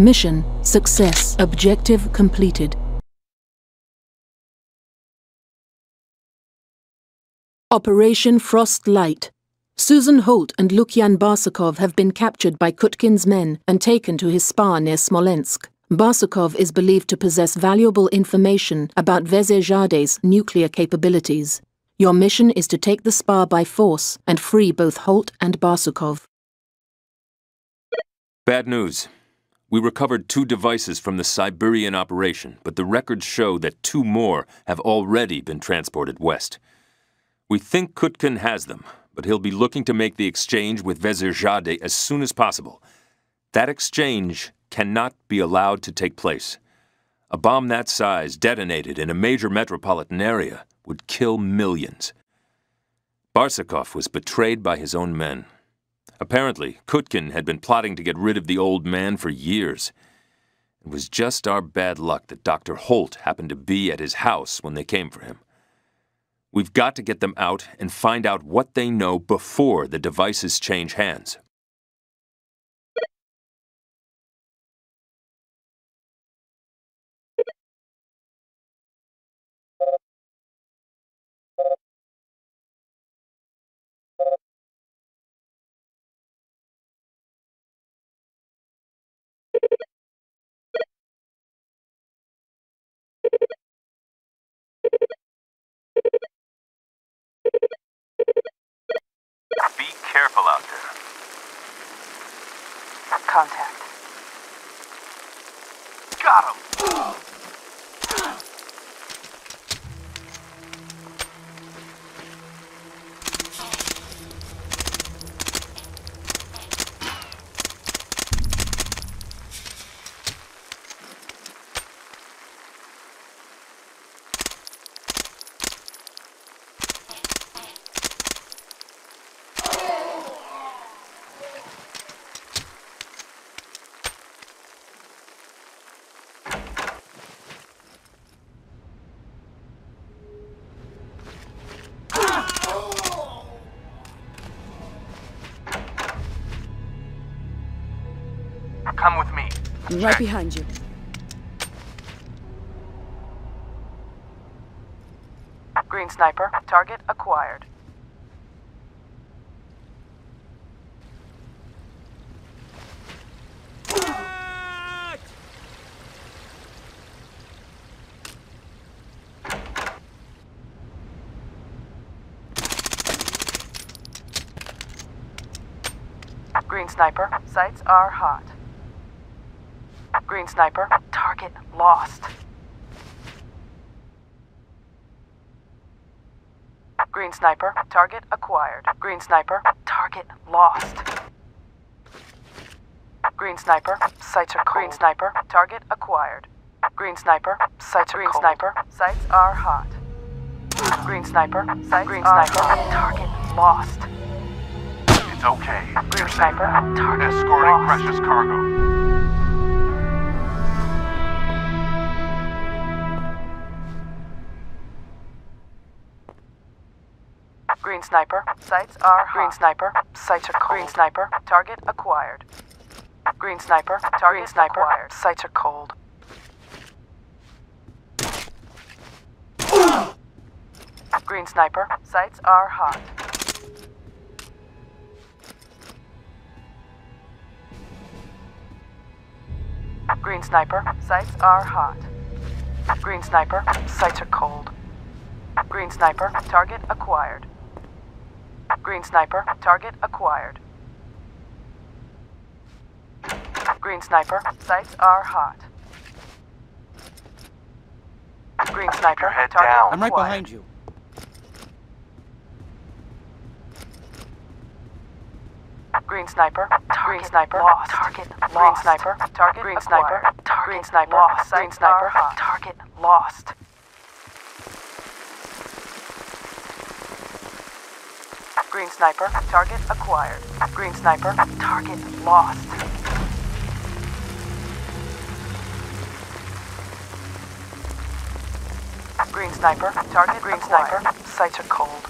Mission success. Objective completed. Operation Frost Light. Susan Holt and Lukyan Barsukov have been captured by Kutkin's men and taken to his spa near Smolensk. Barsukov is believed to possess valuable information about Vezirzadeh's nuclear capabilities. Your mission is to take the spa by force and free both Holt and Barsukov. Bad news. We recovered two devices from the Siberian operation, but the records show that two more have already been transported west. We think Kutkin has them, but he'll be looking to make the exchange with Vezirzadeh as soon as possible. That exchange cannot be allowed to take place. A bomb that size detonated in a major metropolitan area would kill millions. Barsukov was betrayed by his own men. Apparently, Kutkin had been plotting to get rid of the old man for years. It was just our bad luck that Dr. Holt happened to be at his house when they came for him. We've got to get them out and find out what they know before the devices change hands. Careful out there. Contact. Got him! Me. Right behind you. Green sniper. Target acquired. Green sniper. Sights are hot. Green sniper. Target lost. Green sniper. Target acquired. Green sniper. Target lost. Green sniper. Sights are cold. Green sniper. Target acquired. Green sniper. Sights are Green cold. sniper. Sights are hot. Green sniper. Sights Green are sniper. Hot. Target lost. It's okay. Green sniper. Target Escorting lost. precious cargo. Green sniper. Sights are hot. Green sniper. Sights are cold. Green sniper. Target acquired. Green sniper. Target Green sniper. acquired. Sights are cold. Green sniper. Sights are hot. Green sniper. Sights are hot. Green sniper. Sights are cold. Green sniper. Target acquired. Green sniper. Target acquired. Green sniper. Sights are hot. Green sniper. head target down. I'm right acquired. behind you. Green sniper. Green sniper. Lost. Target lost. Green sniper. Target Green sniper. Target Green sniper. Lost. Green sniper. Target lost. Green sniper. Target acquired. Green sniper. Target lost. Green sniper. Target Green sniper. Sights are cold.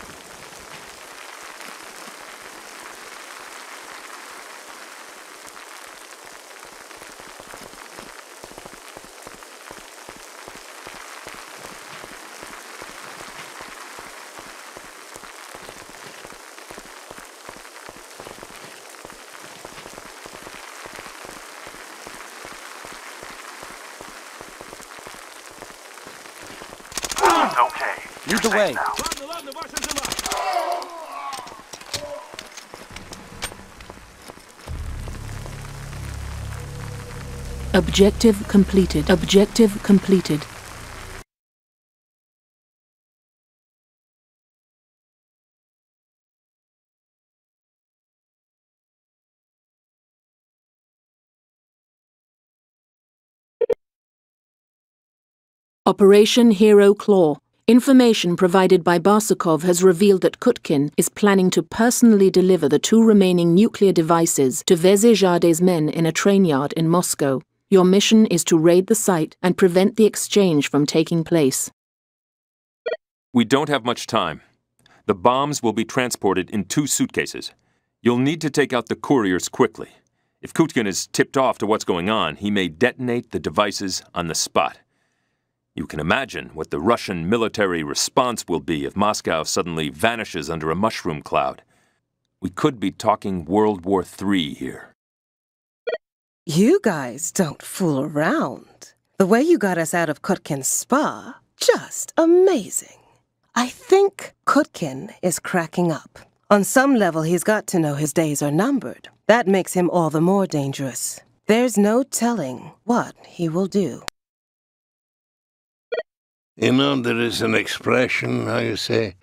It's okay. Lead You're the safe way. Objective completed. Objective completed. Operation Hero Claw. Information provided by Barsukov has revealed that Kutkin is planning to personally deliver the two remaining nuclear devices to Vezirzadeh's men in a train yard in Moscow. Your mission is to raid the site and prevent the exchange from taking place. We don't have much time. The bombs will be transported in two suitcases. You'll need to take out the couriers quickly. If Kutkin is tipped off to what's going on, he may detonate the devices on the spot. You can imagine what the Russian military response will be if Moscow suddenly vanishes under a mushroom cloud. We could be talking World War III here. You guys don't fool around. The way you got us out of Kutkin's spa, just amazing. I think Kutkin is cracking up. On some level, he's got to know his days are numbered. That makes him all the more dangerous. There's no telling what he will do. You know, there is an expression, how you say,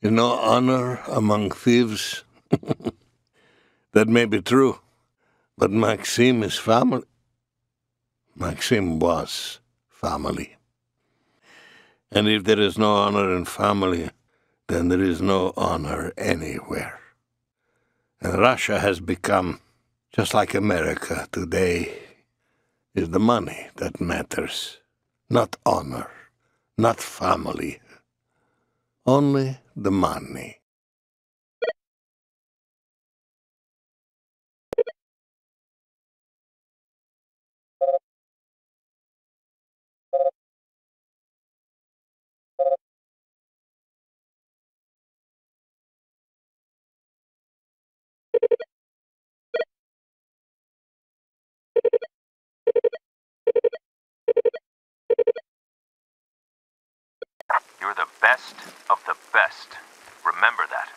you know, honor among thieves. that may be true, but Maxime is family. Maxime was family. And if there is no honor in family, then there is no honor anywhere. And Russia has become, just like America today, is the money that matters, not honor not family. Only the money. You're the best of the best. Remember that.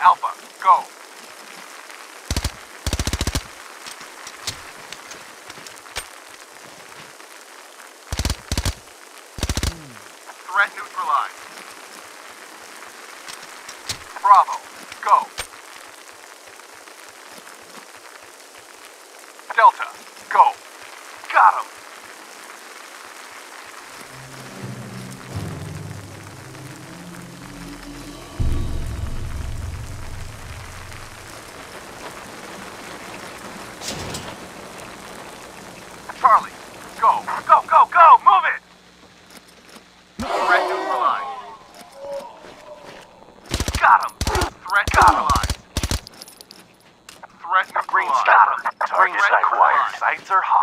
Alpha, go. Threat neutralized. Bravo, go. Delta, go. Got him. Charlie, go. Go, go, go. Move it. Threat neutralized. Got him. Threat neutralized. Threat neutralized. Green sniper. Target Threat acquired. Sights are hot.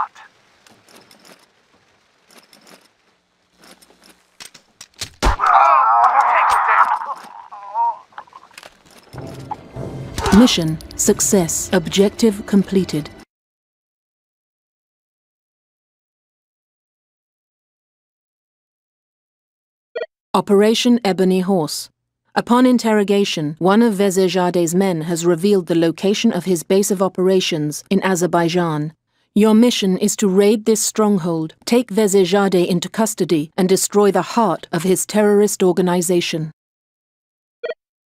Mission Success. Objective completed. Operation Ebony Horse. Upon interrogation, one of Vezirzadeh's men has revealed the location of his base of operations in Azerbaijan. Your mission is to raid this stronghold, take Vezirzadeh into custody, and destroy the heart of his terrorist organization.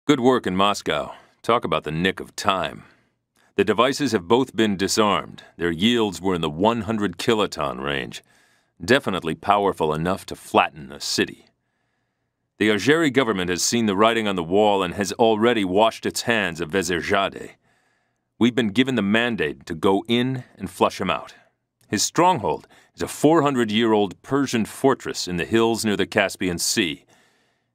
Good work in Moscow. Talk about the nick of time. The devices have both been disarmed. Their yields were in the 100 kiloton range. Definitely powerful enough to flatten a city. The Azeri government has seen the writing on the wall and has already washed its hands of Vezirzadeh. We've been given the mandate to go in and flush him out. His stronghold is a 400 year old Persian fortress in the hills near the Caspian Sea.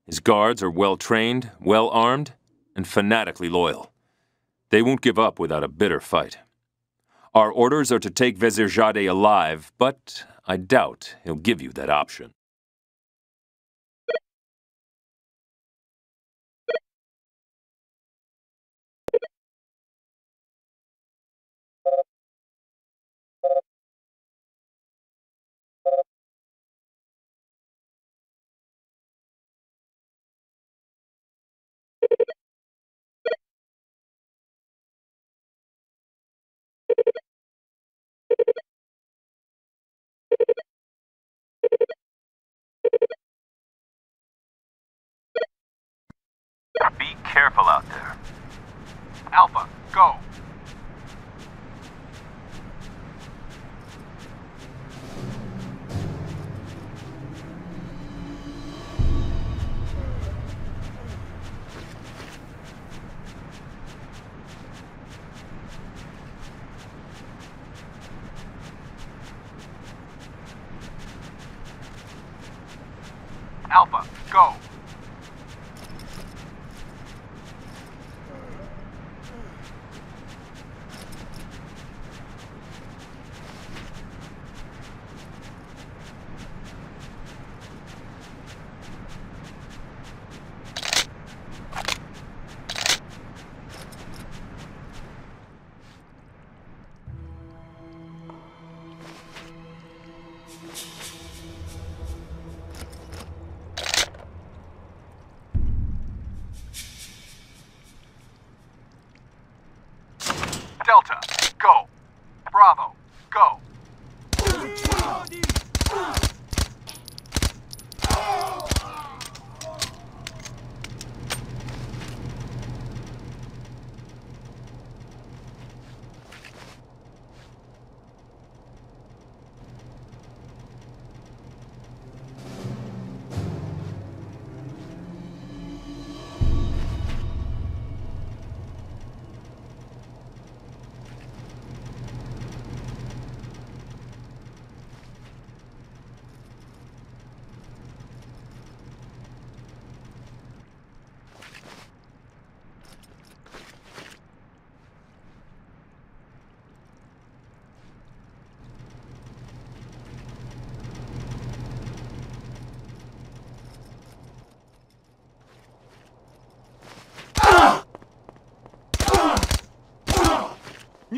His guards are well trained, well armed, and fanatically loyal. They won't give up without a bitter fight. Our orders are to take Vezirzadeh alive, but I doubt he'll give you that option. Careful out there. Alpha, go.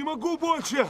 Могу больше!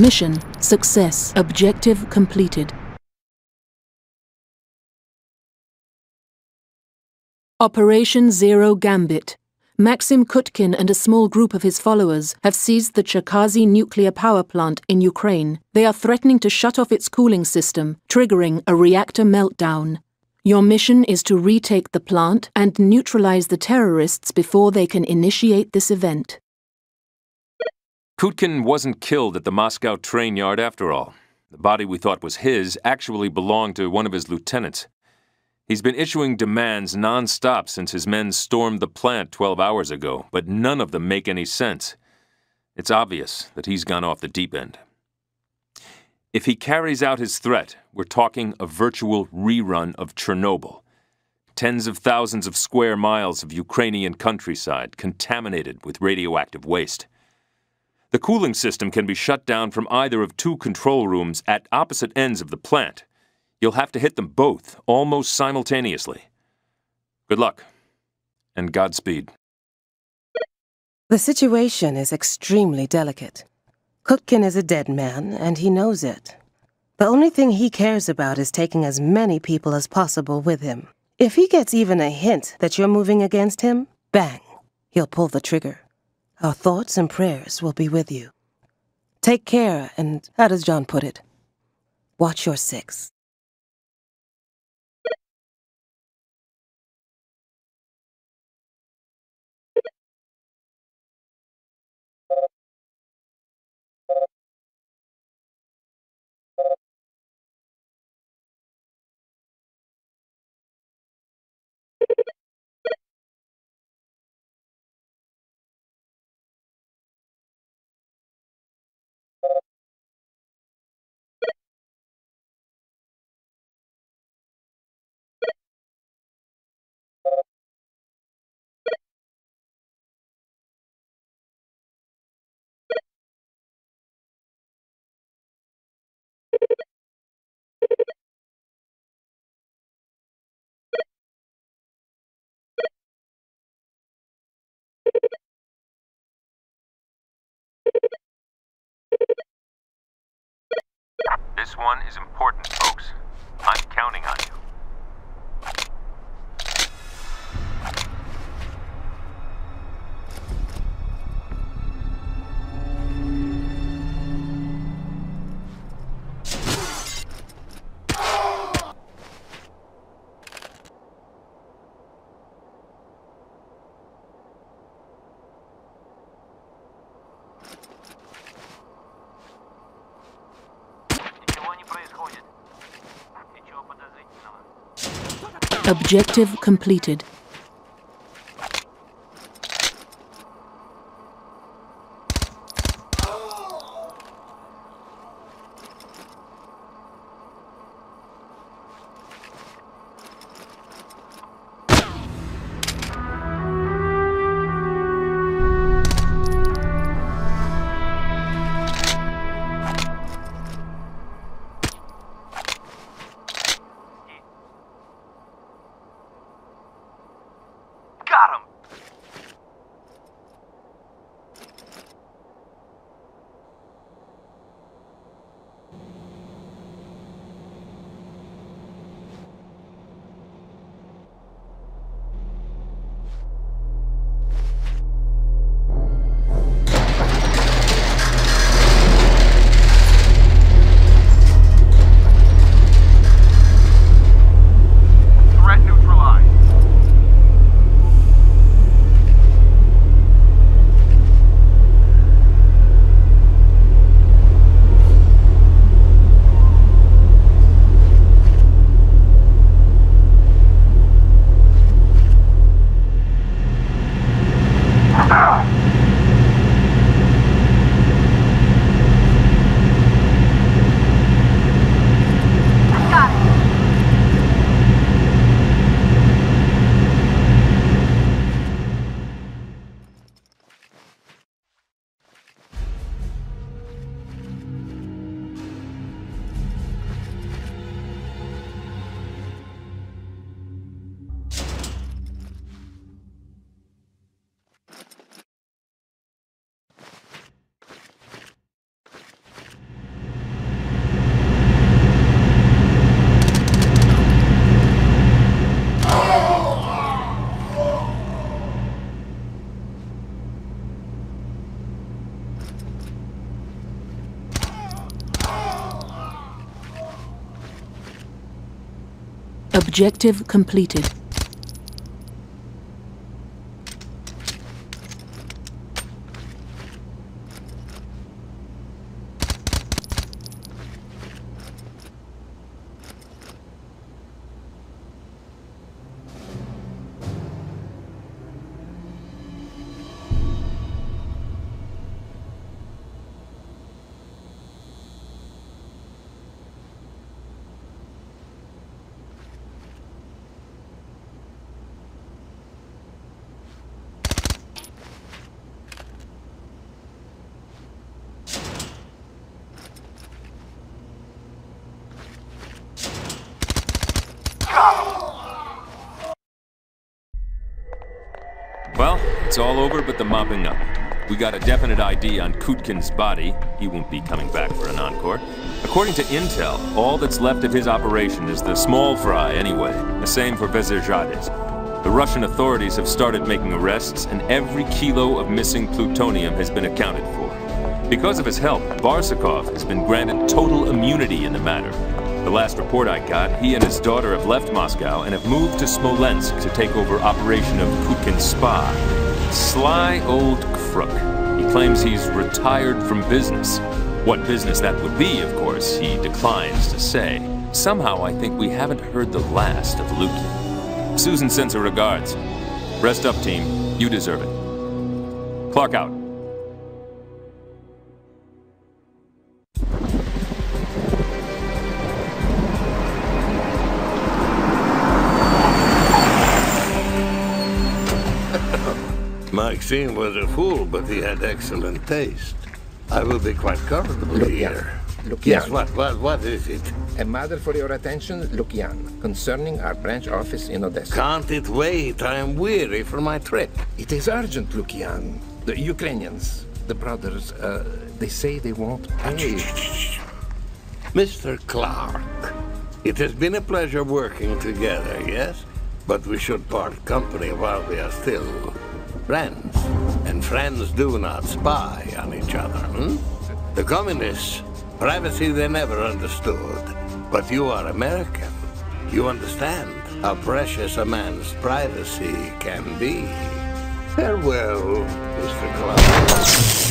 Mission Success. Objective completed. Operation Zero Gambit. Maxim Kutkin and a small group of his followers have seized the Cherkazy nuclear power plant in Ukraine. They are threatening to shut off its cooling system, triggering a reactor meltdown. Your mission is to retake the plant and neutralize the terrorists before they can initiate this event. Kutkin wasn't killed at the Moscow train yard after all. The body we thought was his actually belonged to one of his lieutenants. He's been issuing demands non-stop since his men stormed the plant 12 hours ago, but none of them make any sense. It's obvious that he's gone off the deep end. If he carries out his threat, we're talking a virtual rerun of Chernobyl. Tens of thousands of square miles of Ukrainian countryside contaminated with radioactive waste. The cooling system can be shut down from either of two control rooms at opposite ends of the plant. You'll have to hit them both almost simultaneously. Good luck, and Godspeed. The situation is extremely delicate. Kutkin is a dead man, and he knows it. The only thing he cares about is taking as many people as possible with him. If he gets even a hint that you're moving against him, bang, he'll pull the trigger. Our thoughts and prayers will be with you. Take care, and how does John put it? Watch your six. This one is important, folks. I'm counting on you. Objective completed. Objective completed. ID on Kutkin's body. He won't be coming back for an encore. According to intel, all that's left of his operation is the small fry anyway. The same for Vezirzadeh's. The Russian authorities have started making arrests, and every kilo of missing plutonium has been accounted for. Because of his help, Barsukov has been granted total immunity in the matter. The last report I got, he and his daughter have left Moscow and have moved to Smolensk to take over operation of Kutkin's spa. Sly old crook. He claims he's retired from business. What business that would be, of course, he declines to say. Somehow I think we haven't heard the last of Lukin. Susan sends her regards. Rest up, team. You deserve it. Clark out. Maxime was a fool, but he had excellent taste. I will be quite comfortable Look, here. Look, Yes, what, what, what is it? A matter for your attention, Lukian, concerning our branch office in Odessa. Can't it wait? I am weary for my trip. It is urgent, Lukian. The Ukrainians, the brothers, uh, they say they won't pay. Mr. Clark, it has been a pleasure working together, yes? But we should part company while we are still friends. And friends do not spy on each other, hmm? The communists, privacy they never understood. But you are American. You understand how precious a man's privacy can be. Farewell, Mr. Clark.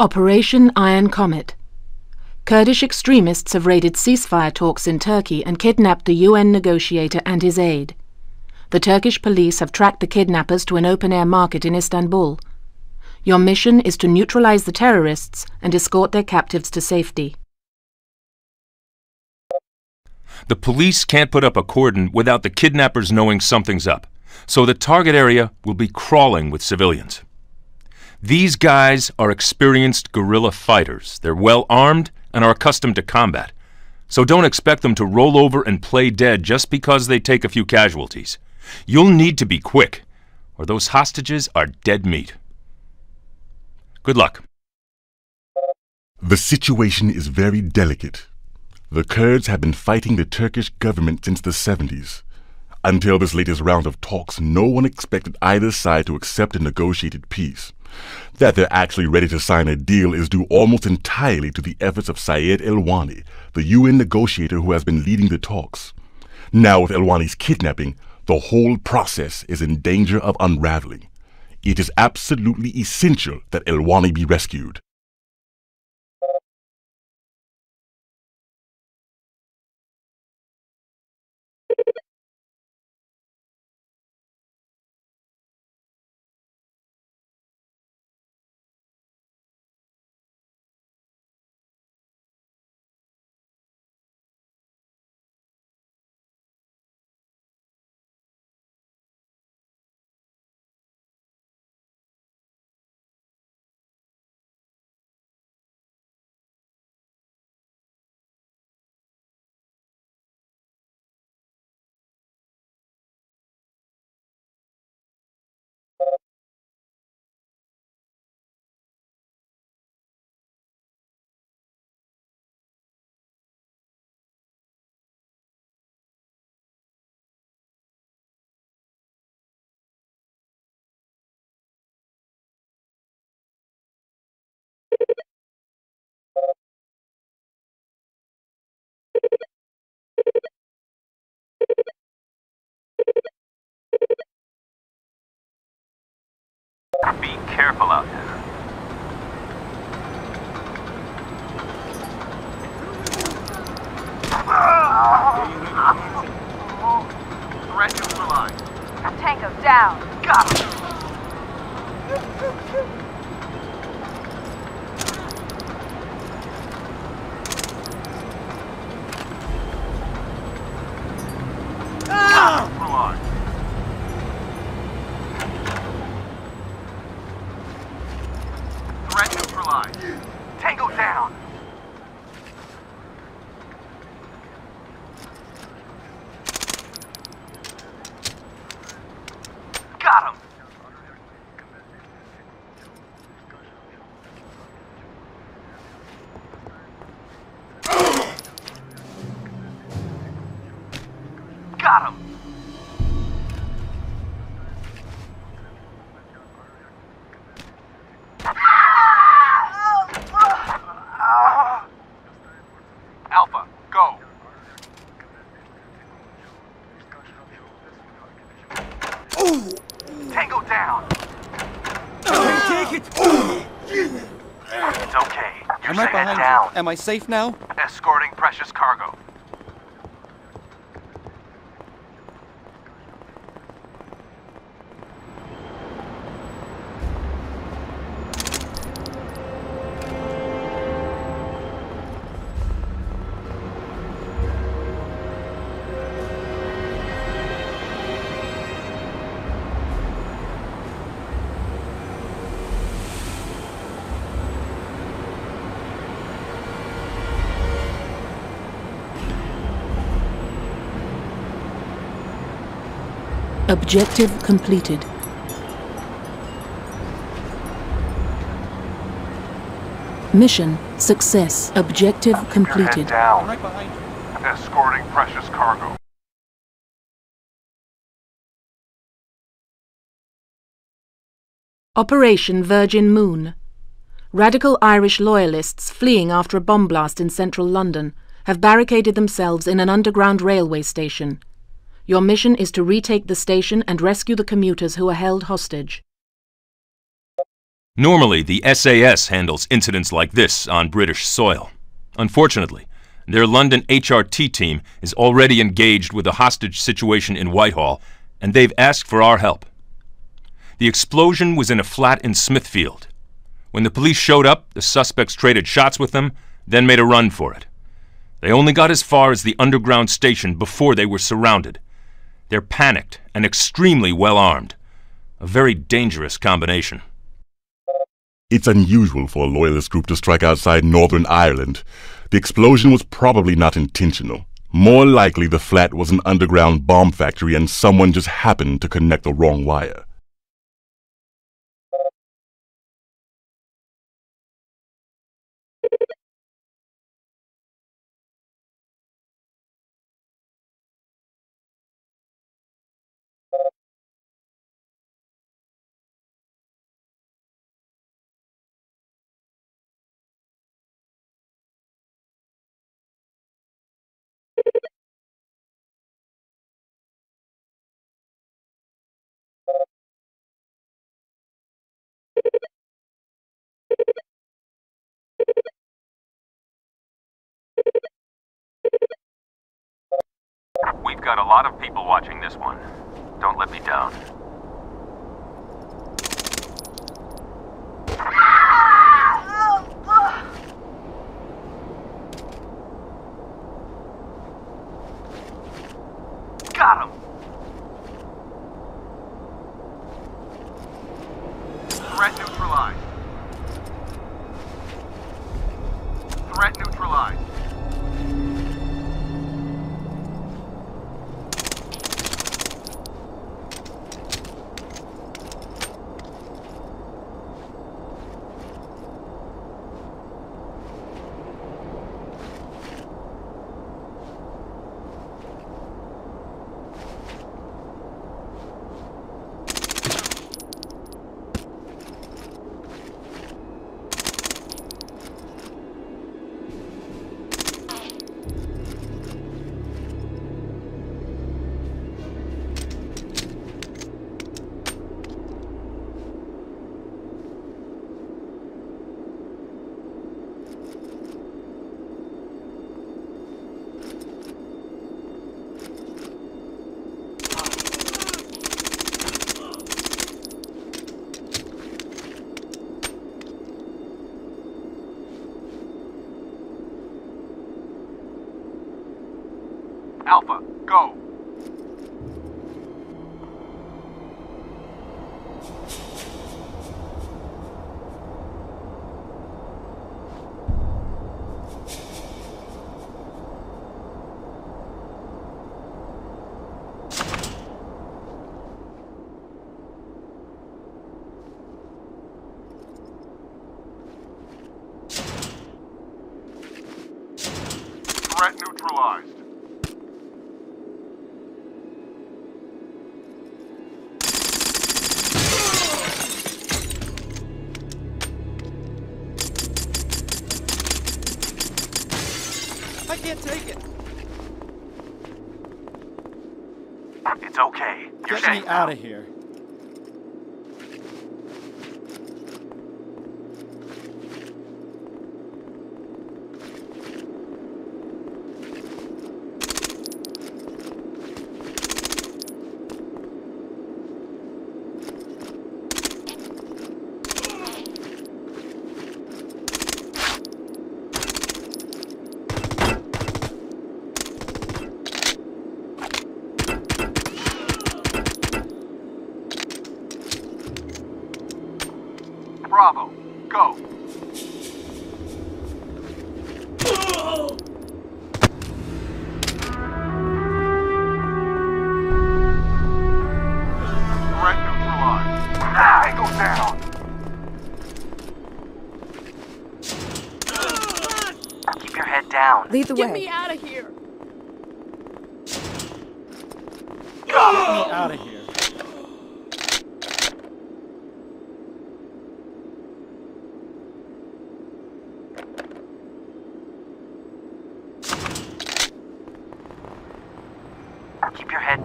Operation Iron Comet. Kurdish extremists have raided ceasefire talks in Turkey and kidnapped the UN negotiator and his aide. The Turkish police have tracked the kidnappers to an open air market in Istanbul. Your mission is to neutralize the terrorists and escort their captives to safety. The police can't put up a cordon without the kidnappers knowing something's up, so the target area will be crawling with civilians. These guys are experienced guerrilla fighters. They're well armed and are accustomed to combat. So don't expect them to roll over and play dead just because they take a few casualties. You'll need to be quick, or those hostages are dead meat. Good luck. The situation is very delicate. The Kurds have been fighting the Turkish government since the 70s. Until this latest round of talks, no one expected either side to accept a negotiated peace. That they're actually ready to sign a deal is due almost entirely to the efforts of Sayed Elwani, the UN negotiator who has been leading the talks. Now, with Elwani's kidnapping, the whole process is in danger of unraveling. It is absolutely essential that Elwani be rescued. Careful out there. Tango down. Got him. Neutralized. Threat neutralized. Tango down. Got him. Got him. Alpha, go. Tango down. Take it! It's okay. You're I'm right staying behind down. you. Am I safe now? Objective completed. Mission success. Objective Keep your head completed. Down. right behind you. Escorting precious cargo. Operation Virgin Moon. Radical Irish loyalists fleeing after a bomb blast in central London have barricaded themselves in an underground railway station. Your mission is to retake the station and rescue the commuters who are held hostage. Normally, the SAS handles incidents like this on British soil. Unfortunately, their London HRT team is already engaged with a hostage situation in Whitehall, and they've asked for our help. The explosion was in a flat in Smithfield. When the police showed up, the suspects traded shots with them, then made a run for it. They only got as far as the underground station before they were surrounded. They're panicked and extremely well armed. A very dangerous combination. It's unusual for a loyalist group to strike outside Northern Ireland. The explosion was probably not intentional. More likely, the flat was an underground bomb factory and someone just happened to connect the wrong wire. We've got a lot of people watching this one. Don't let me down. can't take it. It's okay. You're Get safe. me out of here.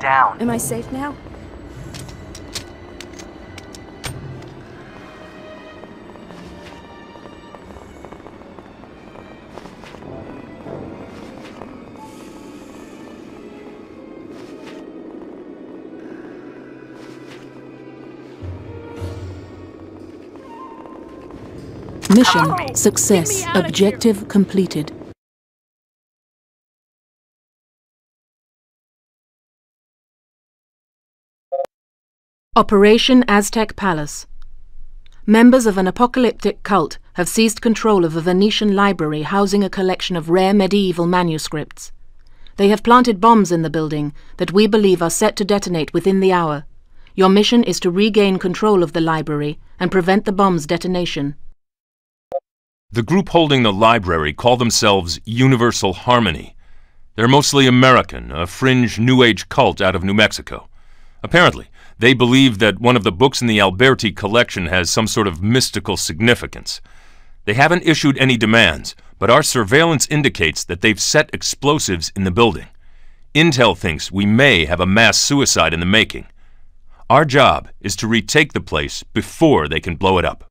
down. Am I safe now? Mission success. Objective completed. Operation Aztec Palace. Members of an apocalyptic cult have seized control of a Venetian library housing a collection of rare medieval manuscripts. They have planted bombs in the building that we believe are set to detonate within the hour. Your mission is to regain control of the library and prevent the bomb's detonation. The group holding the library call themselves Universal Harmony. They're mostly American, a fringe New Age cult out of New Mexico. Apparently, they believe that one of the books in the Alberti collection has some sort of mystical significance. They haven't issued any demands, but our surveillance indicates that they've set explosives in the building. Intel thinks we may have a mass suicide in the making. Our job is to retake the place before they can blow it up.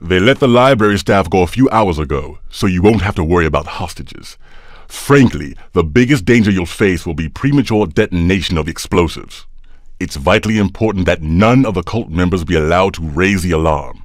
They let the library staff go a few hours ago, so you won't have to worry about hostages. Frankly, the biggest danger you'll face will be premature detonation of explosives. It's vitally important that none of the cult members be allowed to raise the alarm.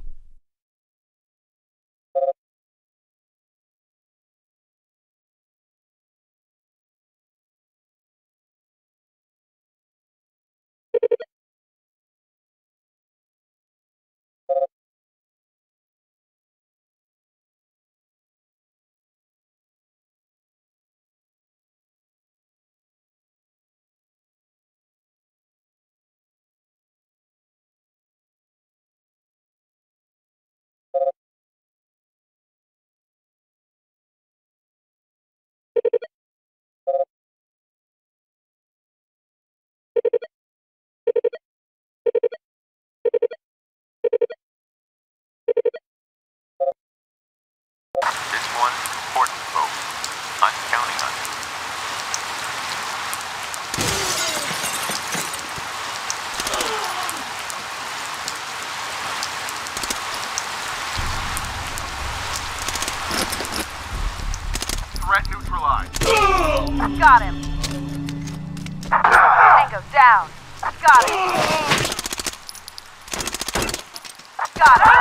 Got him.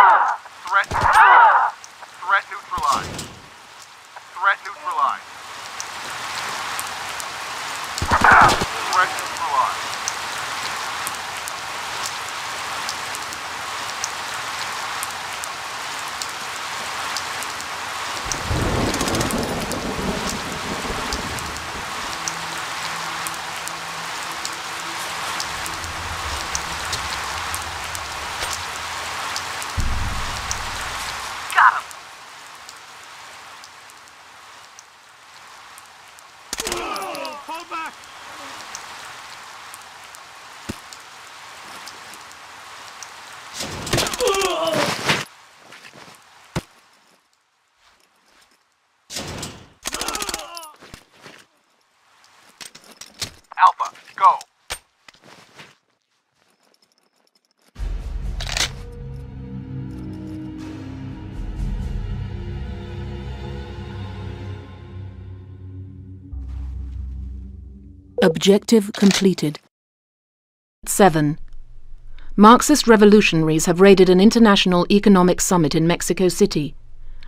Objective completed. 7. Marxist revolutionaries have raided an international economic summit in Mexico City.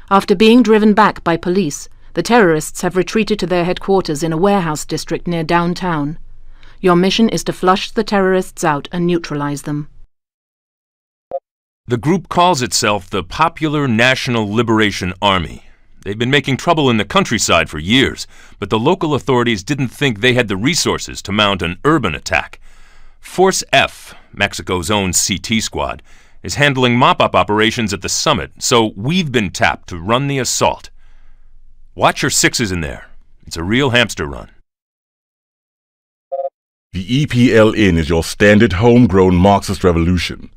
After being driven back by police, the terrorists have retreated to their headquarters in a warehouse district near downtown. Your mission is to flush the terrorists out and neutralize them. The group calls itself the Popular National Liberation Army. They've been making trouble in the countryside for years, but the local authorities didn't think they had the resources to mount an urban attack. Force F, Mexico's own CT squad, is handling mop up operations at the summit, so we've been tapped to run the assault. Watch your sixes in there. It's a real hamster run. The EPLN is your standard homegrown Marxist revolution.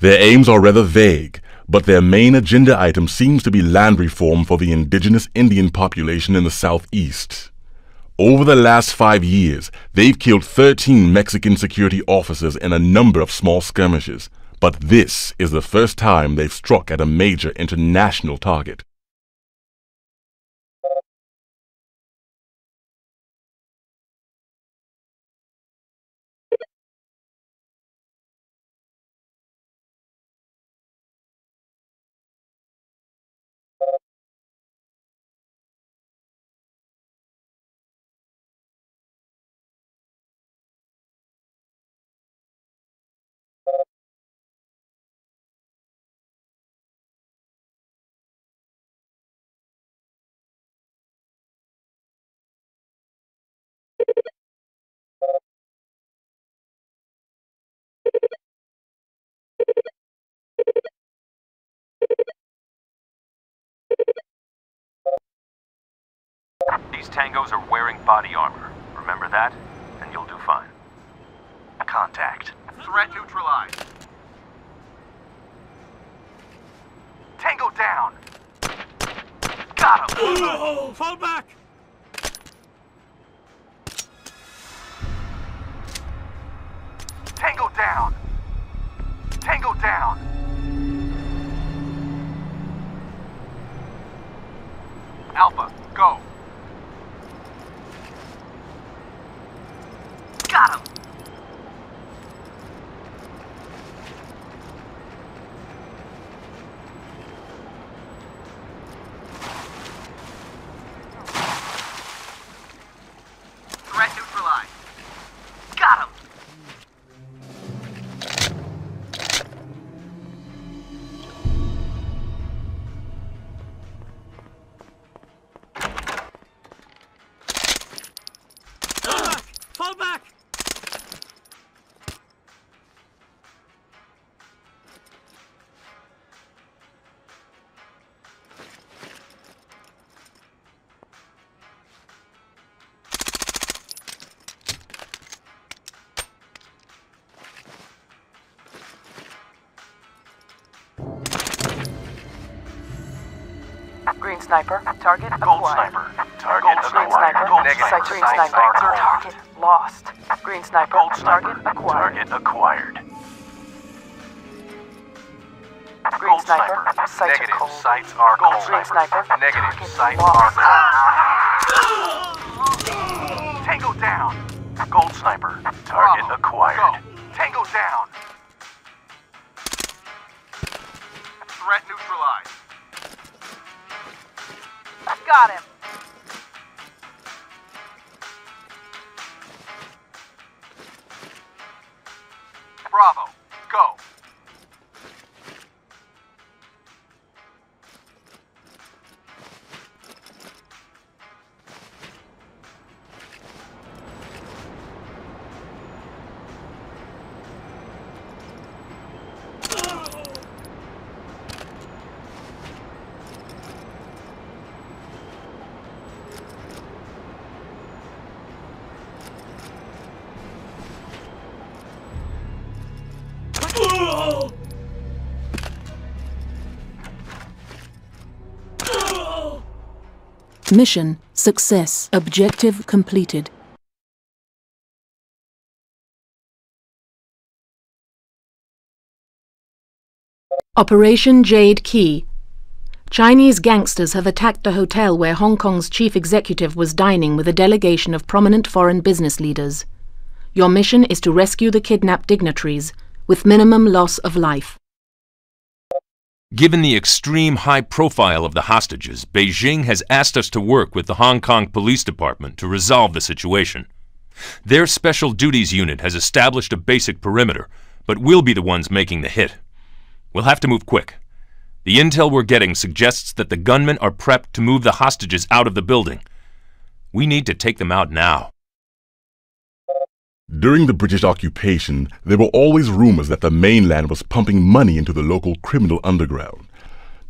Their aims are rather vague, but their main agenda item seems to be land reform for the indigenous Indian population in the southeast. Over the last five years, they've killed 13 Mexican security officers in a number of small skirmishes, but this is the first time they've struck at a major international target. These tangos are wearing body armor. Remember that, and you'll do fine. Contact. Threat neutralized. Tango down. Got him. Oh, fall back! Tango down. Tango down. Alpha, Green sniper. Target acquired. Gold sniper. Target Green acquired. sniper. Gold green sniper. cold. Target lost. Green sniper. Gold sniper. Target acquired. Target acquired. Green Gold sniper. sniper. Sights are Negative. cold. Sights are Gold cold. green sniper. Negative. Target Sights lost. are cold. Tango down. Gold sniper. Target Bravo. acquired. Go. Mission success. Objective completed. Operation Jade Key. Chinese gangsters have attacked the hotel where Hong Kong's chief executive was dining with a delegation of prominent foreign business leaders. Your mission is to rescue the kidnapped dignitaries with minimum loss of life. Given the extreme high profile of the hostages, Beijing has asked us to work with the Hong Kong Police Department to resolve the situation. Their Special Duties Unit has established a basic perimeter, but we'll be the ones making the hit. We'll have to move quick. The intel we're getting suggests that the gunmen are prepped to move the hostages out of the building. We need to take them out now. During the British occupation, there were always rumors that the mainland was pumping money into the local criminal underground.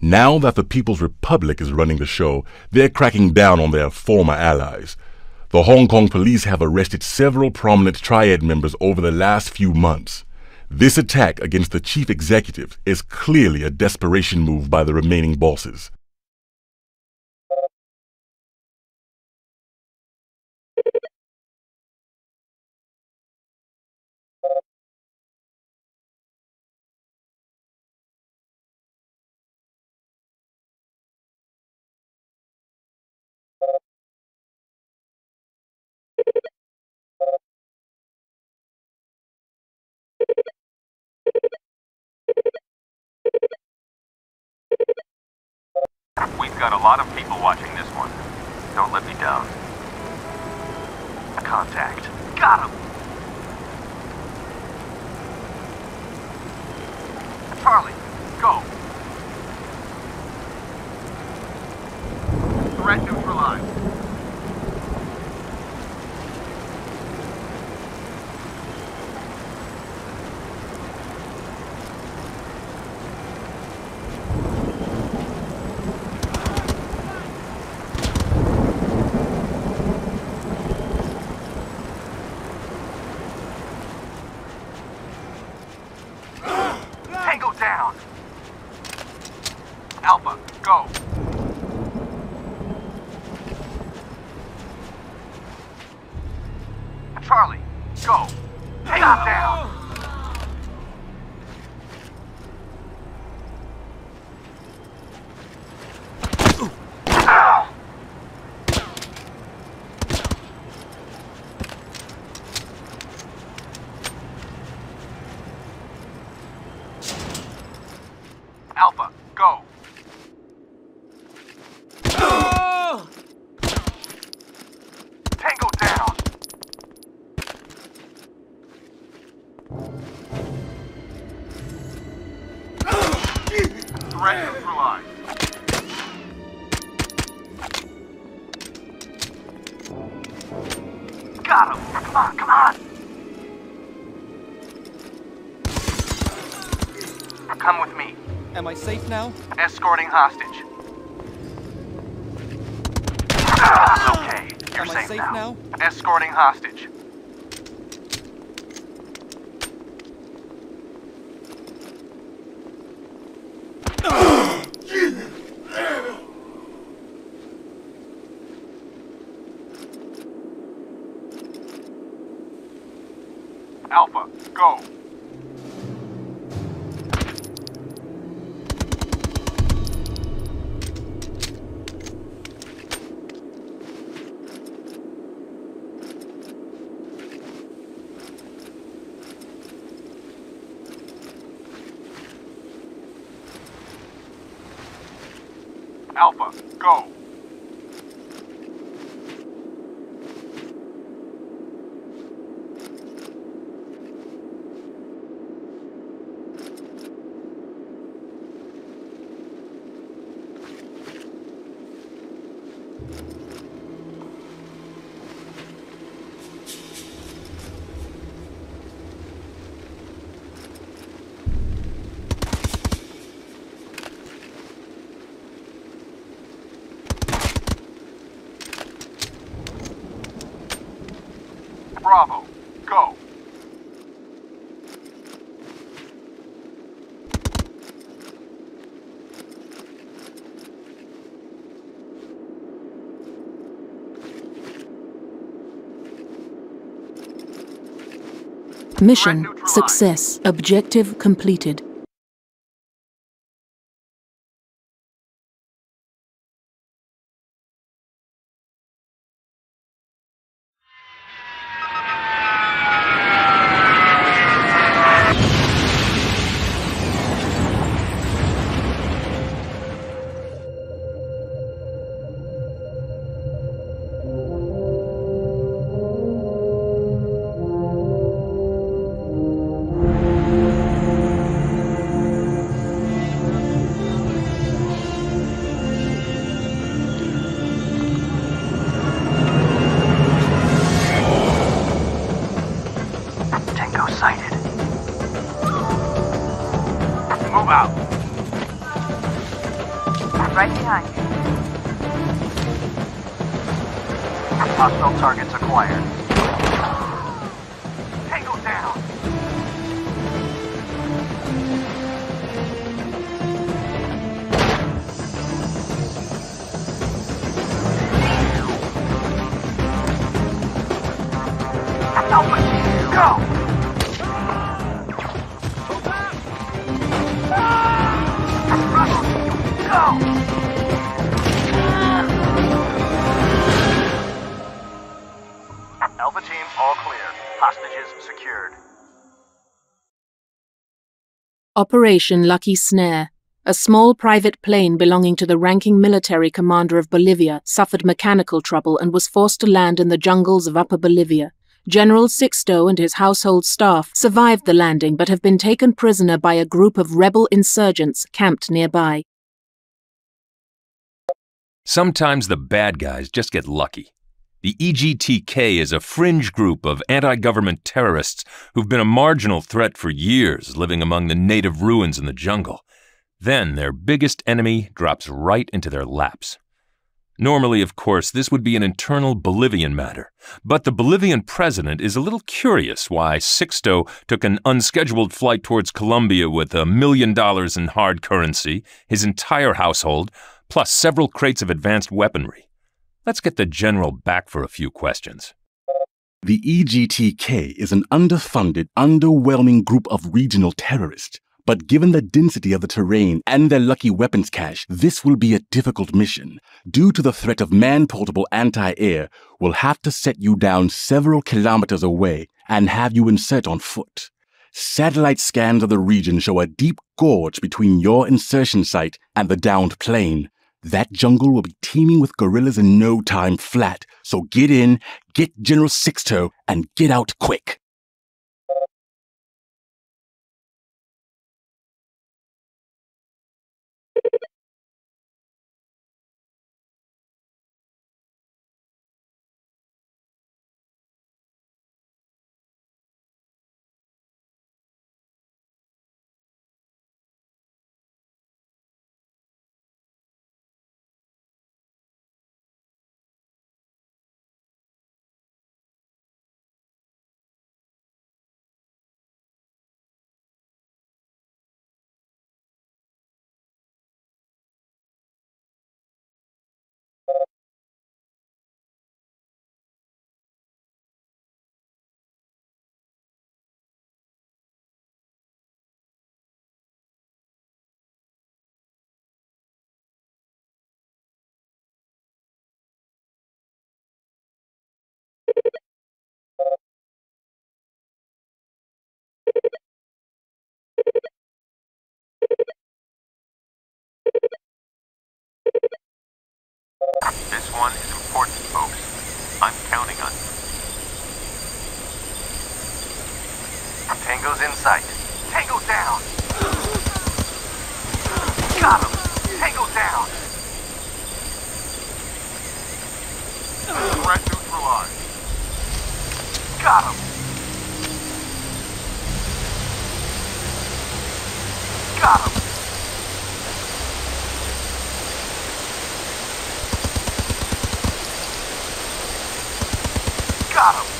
Now that the People's Republic is running the show, they're cracking down on their former allies. The Hong Kong police have arrested several prominent triad members over the last few months. This attack against the chief executive is clearly a desperation move by the remaining bosses. We've got a lot of people watching this one. Don't let me down. Contact. Got him. Charlie, go. Am I safe now? Escorting hostage. Ah! okay, you're Am I safe, safe now. now? Escorting hostage. Alpha, go. Alpha, go. Bravo, go. Mission success. Objective completed. Operation Lucky Snare. A small private plane belonging to the ranking military commander of Bolivia suffered mechanical trouble and was forced to land in the jungles of Upper Bolivia. General Sixto and his household staff survived the landing but have been taken prisoner by a group of rebel insurgents camped nearby. Sometimes the bad guys just get lucky. The EGTK is a fringe group of anti government terrorists who've been a marginal threat for years, living among the native ruins in the jungle. Then their biggest enemy drops right into their laps. Normally, of course, this would be an internal Bolivian matter, but the Bolivian president is a little curious why Sixto took an unscheduled flight towards Colombia with a million dollars in hard currency, his entire household, plus several crates of advanced weaponry. Let's get the general back for a few questions. The EGTK is an underfunded, underwhelming group of regional terrorists. But given the density of the terrain and their lucky weapons cache, this will be a difficult mission. Due to the threat of man portable anti air, we'll have to set you down several kilometers away and have you insert on foot. Satellite scans of the region show a deep gorge between your insertion site and the downed plane. That jungle will be teeming with guerrillas in no time flat, so get in, get General Sixto, and get out quick. One is important, folks. I'm counting on you. Tango's in sight. Tango down! Got him! Tango down! Threat neutralized. Got him! Got him! Got him!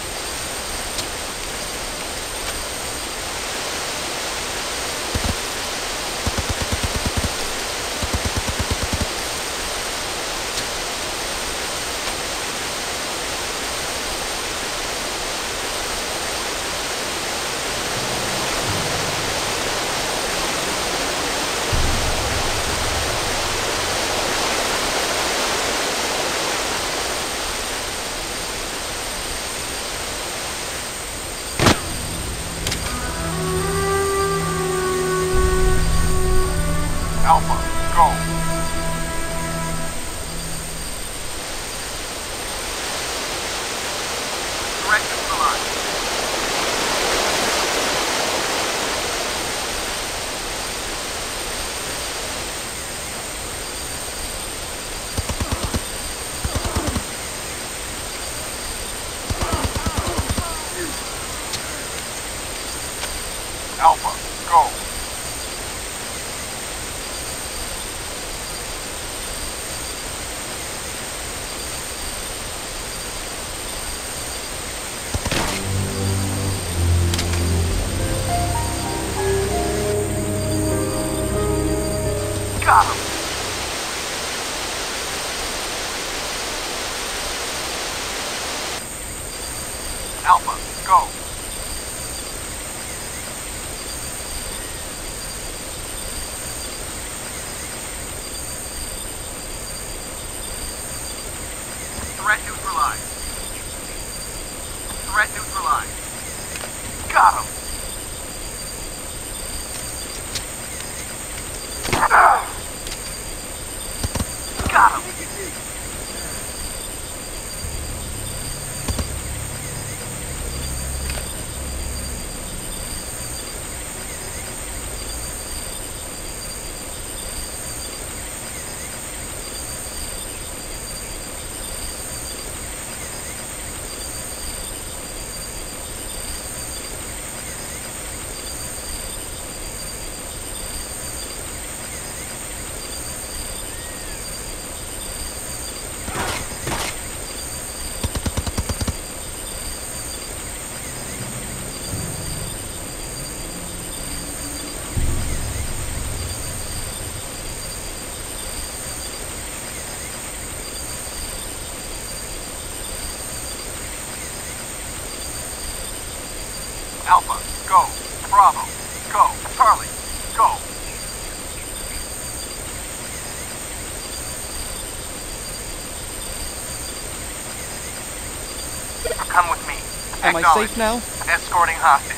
Am Acknowledge. safe now? Escorting hostage.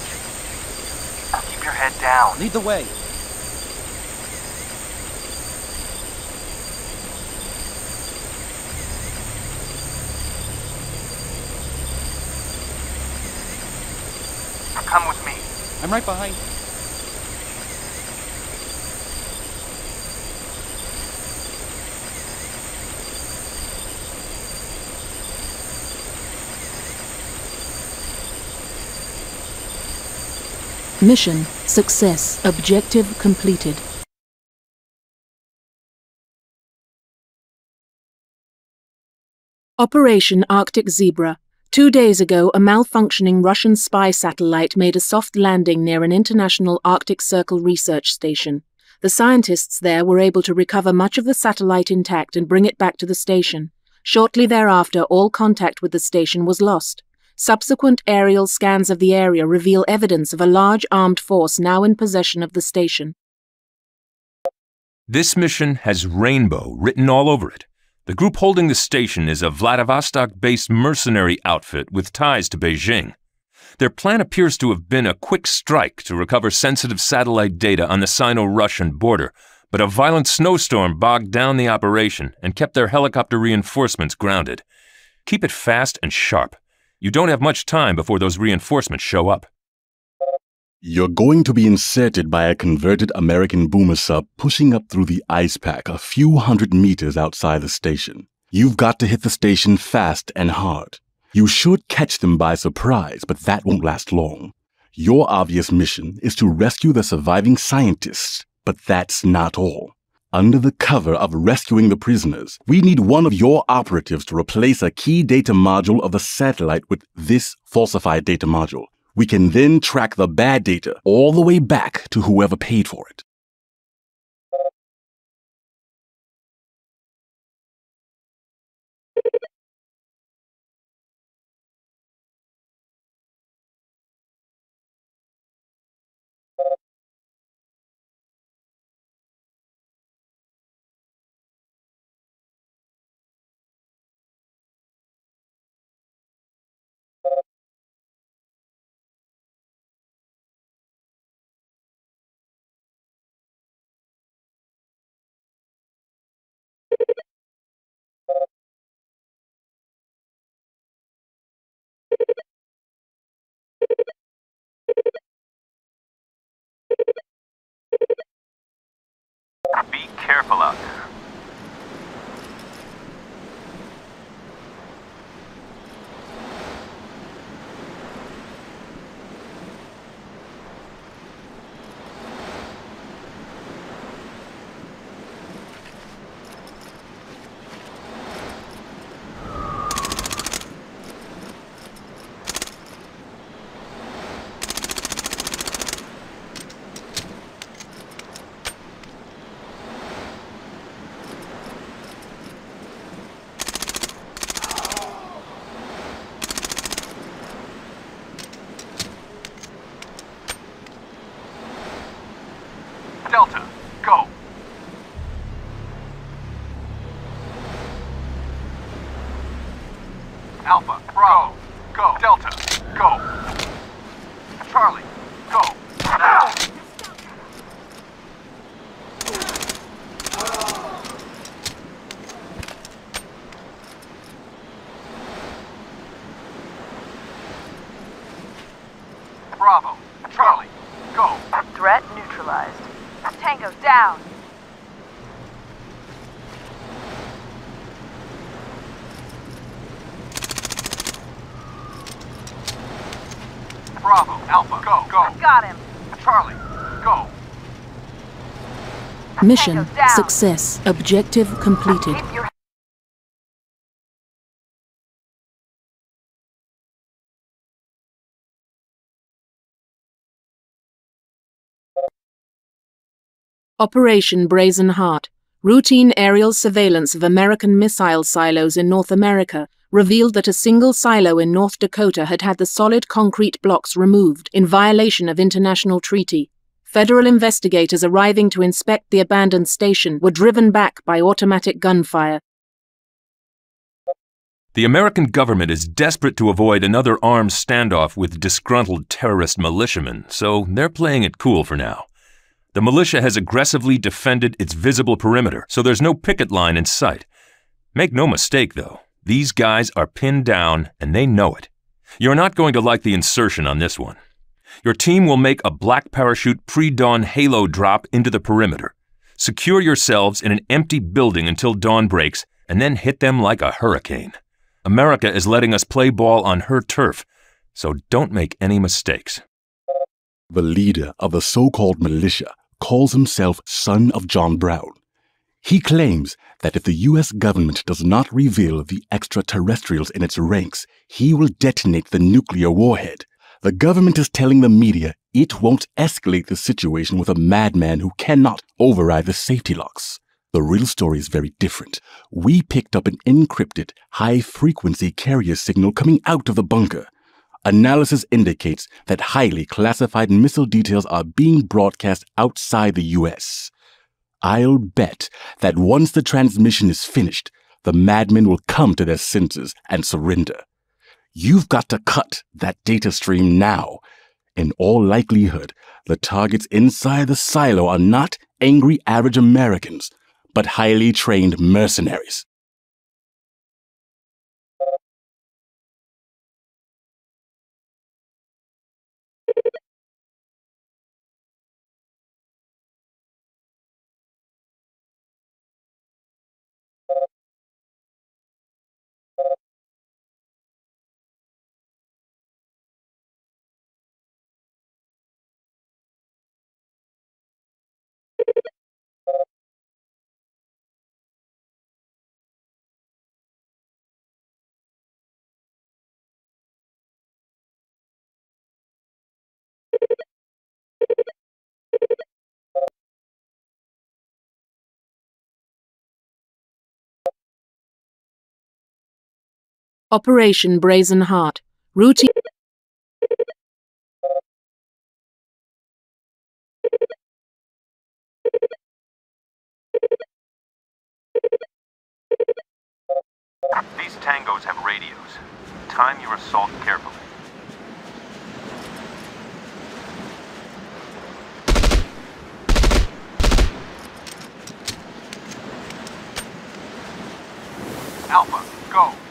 Keep your head down. Lead the way. Come with me. I'm right behind you. Mission success. Objective completed. Operation Arctic Zebra. Two days ago, a malfunctioning Russian spy satellite made a soft landing near an international Arctic Circle research station. The scientists there were able to recover much of the satellite intact and bring it back to the station. Shortly thereafter, all contact with the station was lost. Subsequent aerial scans of the area reveal evidence of a large armed force now in possession of the station. This mission has Rainbow written all over it. The group holding the station is a Vladivostok based mercenary outfit with ties to Beijing. Their plan appears to have been a quick strike to recover sensitive satellite data on the Sino Russian border, but a violent snowstorm bogged down the operation and kept their helicopter reinforcements grounded. Keep it fast and sharp. You don't have much time before those reinforcements show up. You're going to be inserted by a converted American boomer sub pushing up through the ice pack a few hundred meters outside the station. You've got to hit the station fast and hard. You should catch them by surprise, but that won't last long. Your obvious mission is to rescue the surviving scientists, but that's not all. Under the cover of rescuing the prisoners, we need one of your operatives to replace a key data module of the satellite with this falsified data module. We can then track the bad data all the way back to whoever paid for it. Be careful out there. Delta, go. Alpha, Bravo, go. Delta, go. Charlie, go. Now! Bravo, Charlie, go. Threat neutralized. Tango's down. Bravo, Alpha, go, go. Got him. Charlie, go. Mission success. Objective completed. Operation Brazen Heart. Routine aerial surveillance of American missile silos in North America revealed that a single silo in North Dakota had had the solid concrete blocks removed in violation of international treaty. Federal investigators arriving to inspect the abandoned station were driven back by automatic gunfire. The American government is desperate to avoid another armed standoff with disgruntled terrorist militiamen, so they're playing it cool for now. The militia has aggressively defended its visible perimeter, so there's no picket line in sight. Make no mistake, though, these guys are pinned down and they know it. You're not going to like the insertion on this one. Your team will make a black parachute pre dawn halo drop into the perimeter. Secure yourselves in an empty building until dawn breaks, and then hit them like a hurricane. America is letting us play ball on her turf, so don't make any mistakes. The leader of the so called militia calls himself Son of John Brown. He claims that if the U.S. government does not reveal the extraterrestrials in its ranks, he will detonate the nuclear warhead. The government is telling the media it won't escalate the situation with a madman who cannot override the safety locks. The real story is very different. We picked up an encrypted, high frequency carrier signal coming out of the bunker. Analysis indicates that highly classified missile details are being broadcast outside the U.S. I'll bet that once the transmission is finished, the madmen will come to their senses and surrender. You've got to cut that data stream now. In all likelihood, the targets inside the silo are not angry average Americans, but highly trained mercenaries. Operation Brazen Heart. Routine. These tangos have radios. Time your assault carefully. Alpha, go.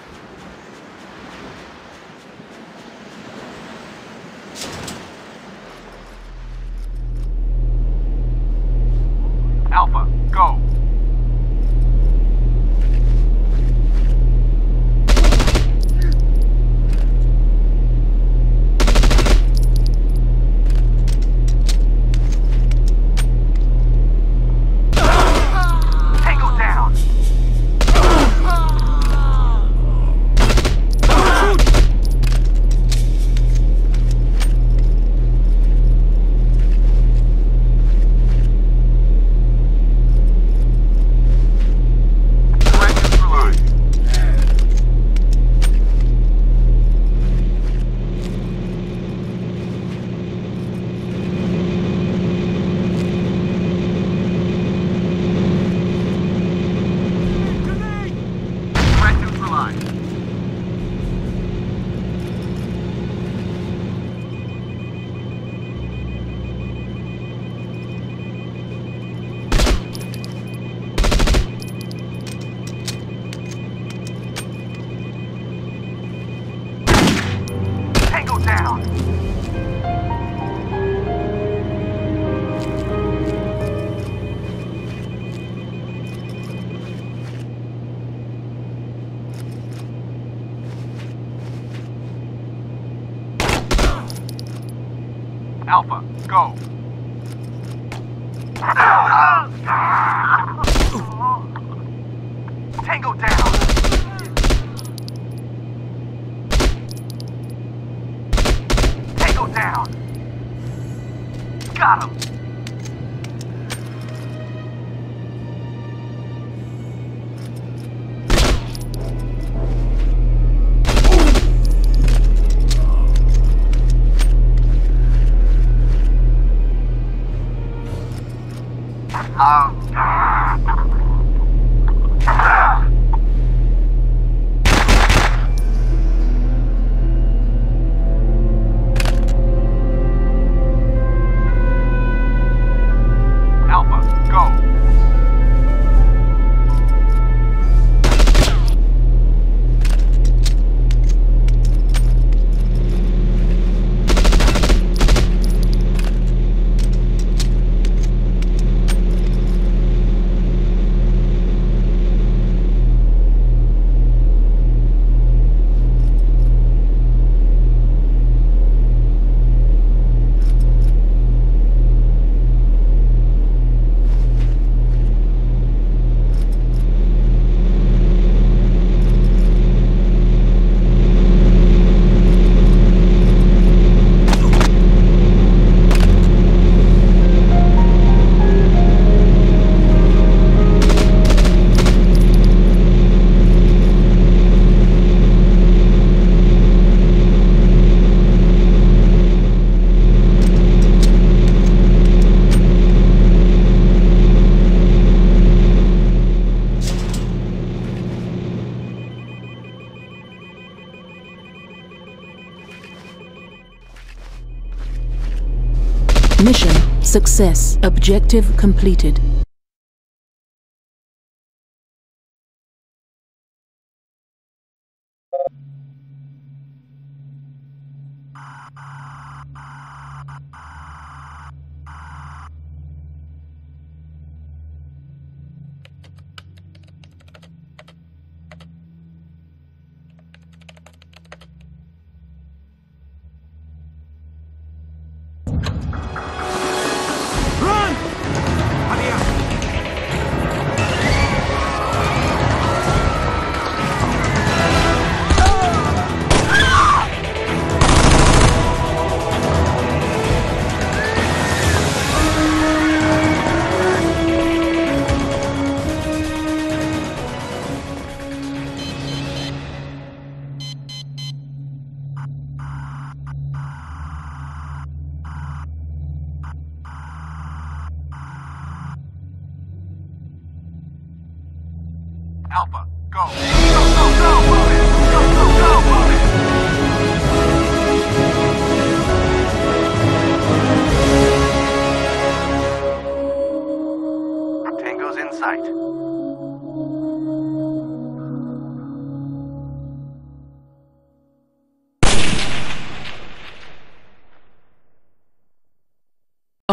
Success. Objective completed.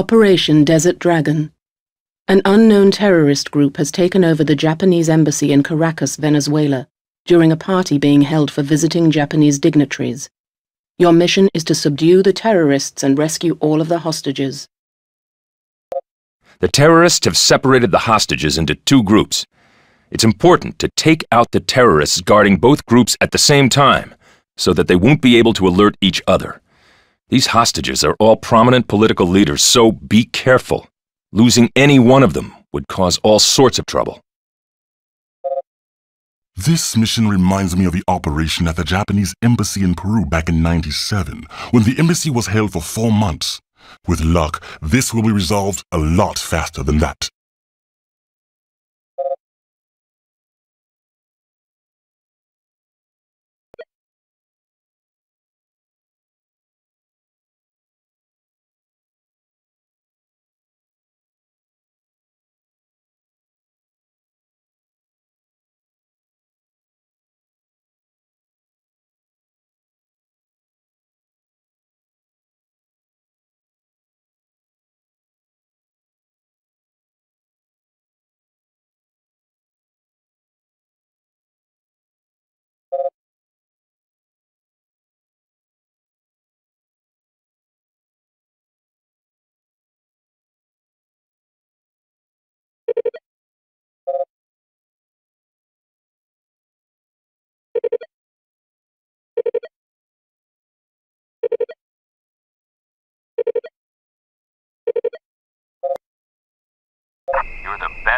Operation Desert Dragon. An unknown terrorist group has taken over the Japanese embassy in Caracas, Venezuela, during a party being held for visiting Japanese dignitaries. Your mission is to subdue the terrorists and rescue all of the hostages. The terrorists have separated the hostages into two groups. It's important to take out the terrorists guarding both groups at the same time, so that they won't be able to alert each other. These hostages are all prominent political leaders, so be careful. Losing any one of them would cause all sorts of trouble. This mission reminds me of the operation at the Japanese embassy in Peru back in 97, when the embassy was held for four months. With luck, this will be resolved a lot faster than that.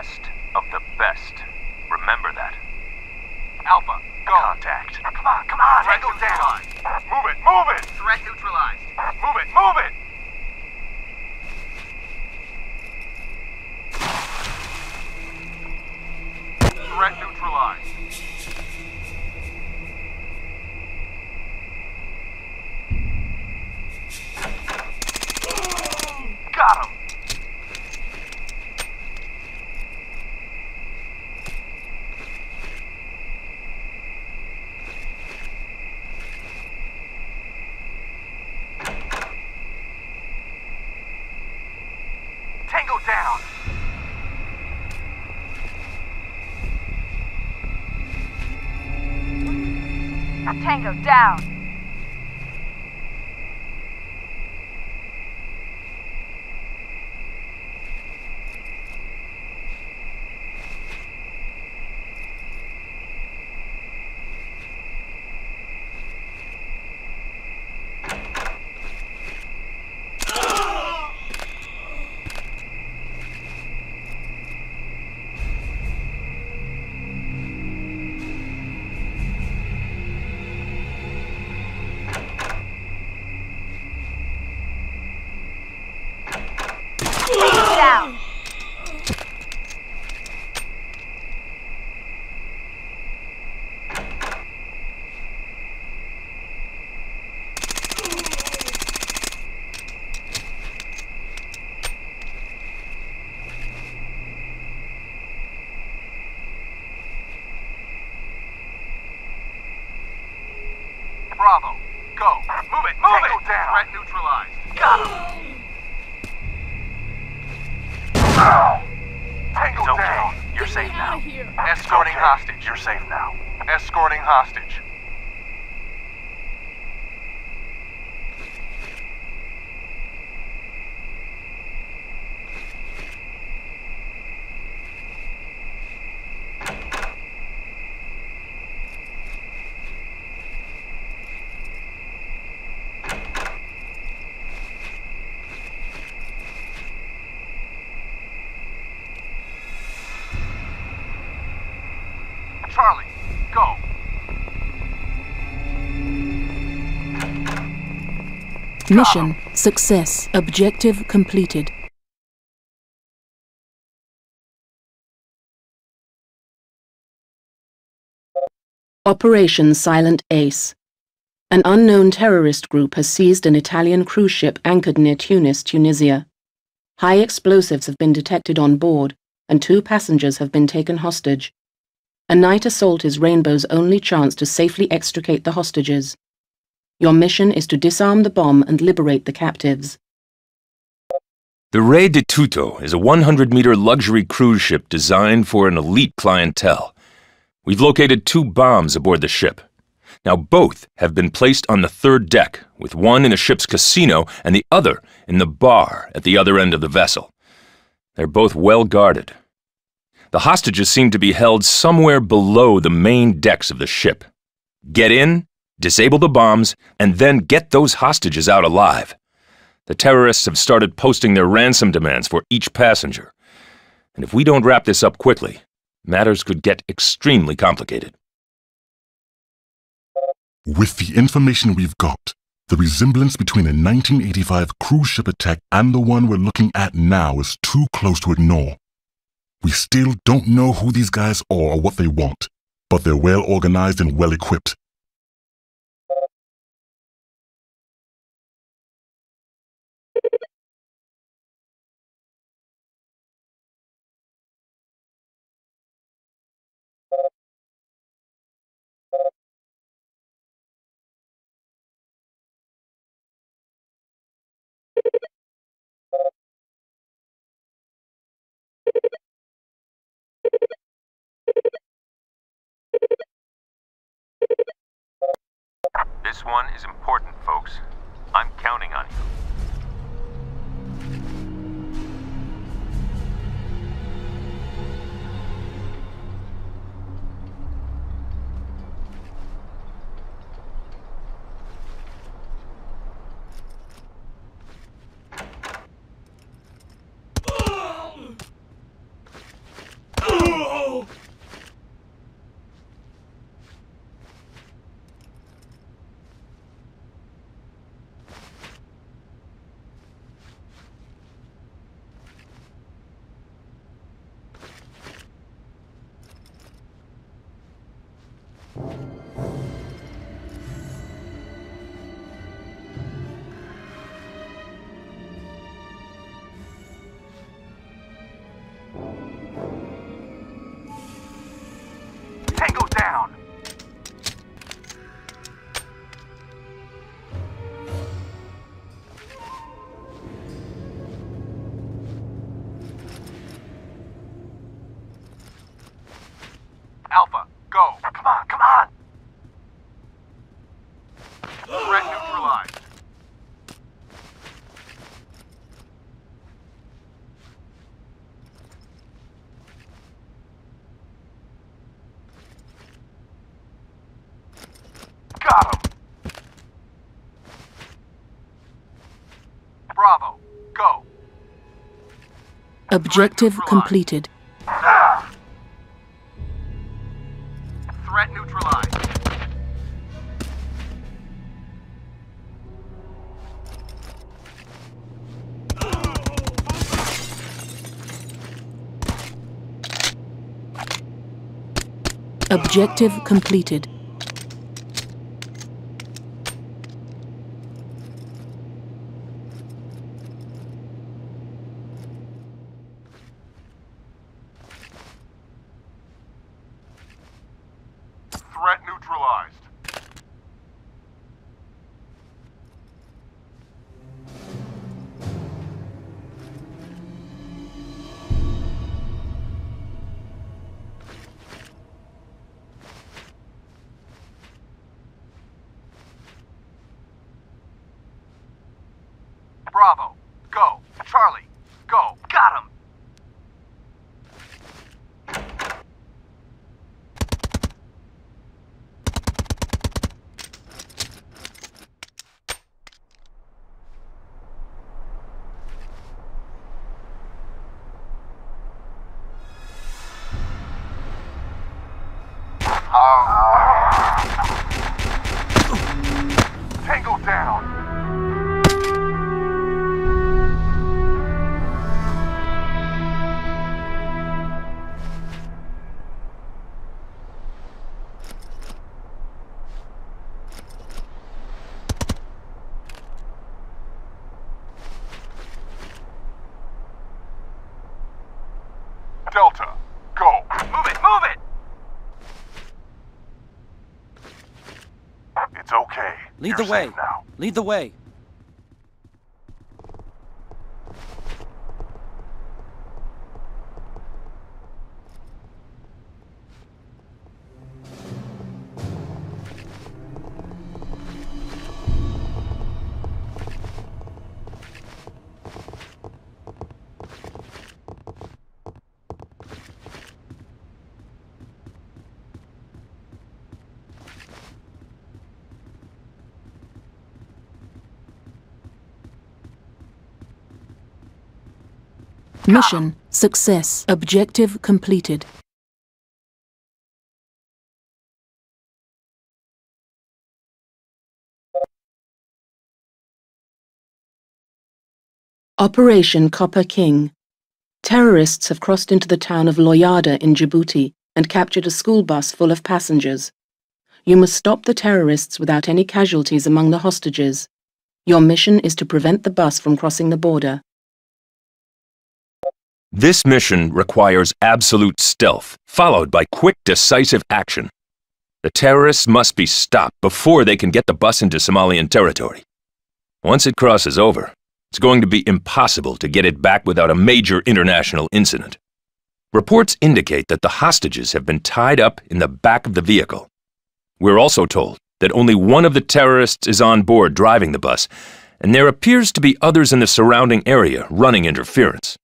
Best of the best. Remember that. Alpha, go. Contact. Come on, come on. Tango down. Move it, move it. Threat neutralized. Move it, move it. Threat neutralized. Tango down. Mission success. Objective completed. Operation Silent Ace. An unknown terrorist group has seized an Italian cruise ship anchored near Tunis, Tunisia. High explosives have been detected on board, and two passengers have been taken hostage. A night assault is Rainbow's only chance to safely extricate the hostages. Your mission is to disarm the bomb and liberate the captives. The Re de Tutto is a 100 meter luxury cruise ship designed for an elite clientele. We've located two bombs aboard the ship. Now, both have been placed on the third deck, with one in the ship's casino and the other in the bar at the other end of the vessel. They're both well guarded. The hostages seem to be held somewhere below the main decks of the ship. Get in, disable the bombs, and then get those hostages out alive. The terrorists have started posting their ransom demands for each passenger. And if we don't wrap this up quickly, matters could get extremely complicated. With the information we've got, the resemblance between a 1985 cruise ship attack and the one we're looking at now is too close to ignore. We still don't know who these guys are or what they want, but they're well organized and well equipped. This one is important, folks. I'm counting on you. Objective completed. Threat neutralized. Objective completed. Lead You're the way. Lead the way. Mission success. Objective completed. Operation Copper King. Terrorists have crossed into the town of Loyada in Djibouti and captured a school bus full of passengers. You must stop the terrorists without any casualties among the hostages. Your mission is to prevent the bus from crossing the border. This mission requires absolute stealth, followed by quick, decisive action. The terrorists must be stopped before they can get the bus into Somalian territory. Once it crosses over, it's going to be impossible to get it back without a major international incident. Reports indicate that the hostages have been tied up in the back of the vehicle. We're also told that only one of the terrorists is on board driving the bus, and there appears to be others in the surrounding area running interference.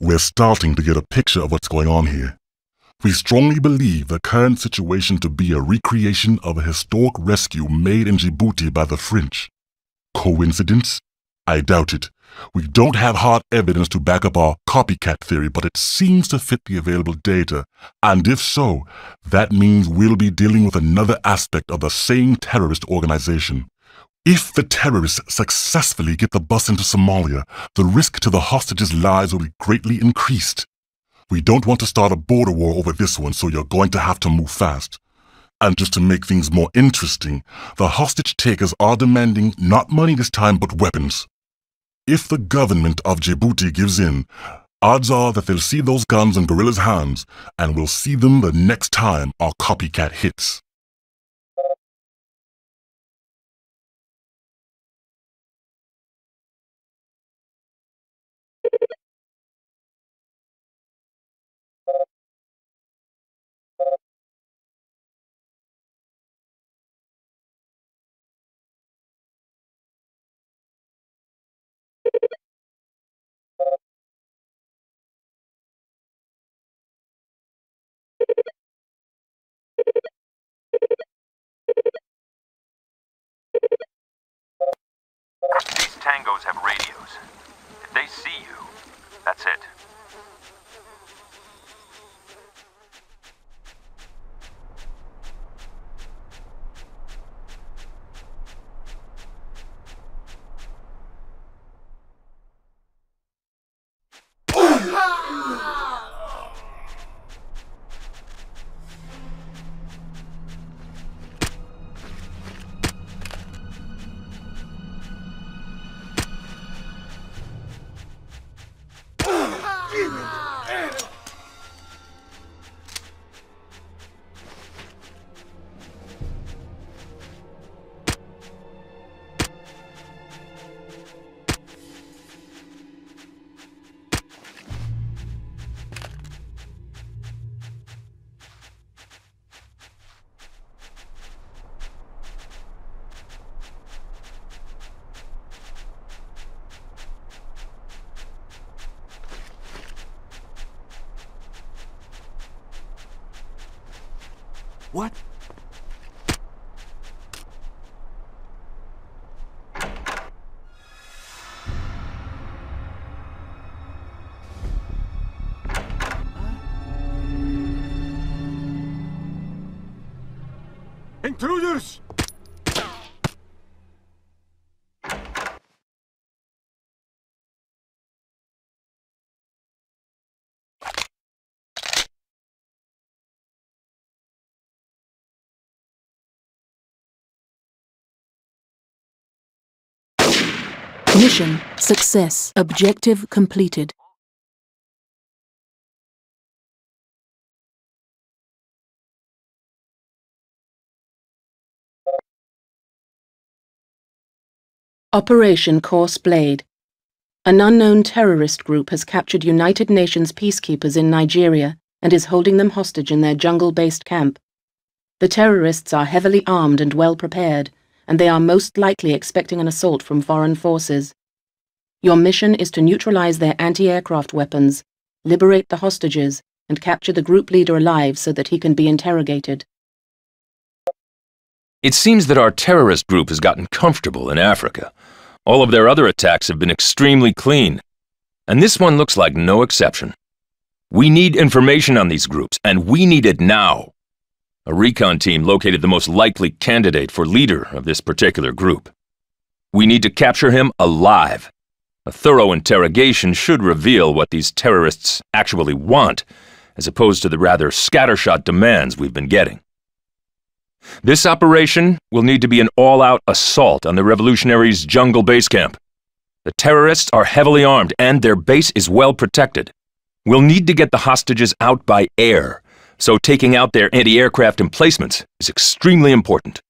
We're starting to get a picture of what's going on here. We strongly believe the current situation to be a recreation of a historic rescue made in Djibouti by the French. Coincidence? I doubt it. We don't have hard evidence to back up our copycat theory, but it seems to fit the available data. And if so, that means we'll be dealing with another aspect of the same terrorist organization. If the terrorists successfully get the bus into Somalia, the risk to the hostages' lives will be greatly increased. We don't want to start a border war over this one, so you're going to have to move fast. And just to make things more interesting, the hostage takers are demanding not money this time, but weapons. If the government of Djibouti gives in, odds are that they'll see those guns in guerrillas' hands, and we'll see them the next time our copycat hits. Tangos have radios. If they see you, that's it. Intruders! Mission success. Objective completed. Operation Course Blade. An unknown terrorist group has captured United Nations peacekeepers in Nigeria and is holding them hostage in their jungle-based camp. The terrorists are heavily armed and well prepared, and they are most likely expecting an assault from foreign forces. Your mission is to neutralize their anti-aircraft weapons, liberate the hostages, and capture the group leader alive so that he can be interrogated. It seems that our terrorist group has gotten comfortable in Africa. All of their other attacks have been extremely clean. And this one looks like no exception. We need information on these groups, and we need it now. A recon team located the most likely candidate for leader of this particular group. We need to capture him alive. A thorough interrogation should reveal what these terrorists actually want, as opposed to the rather scattershot demands we've been getting. This operation will need to be an all-out assault on the revolutionaries' jungle base camp. The terrorists are heavily armed and their base is well protected. We'll need to get the hostages out by air, so taking out their anti-aircraft emplacements is extremely important.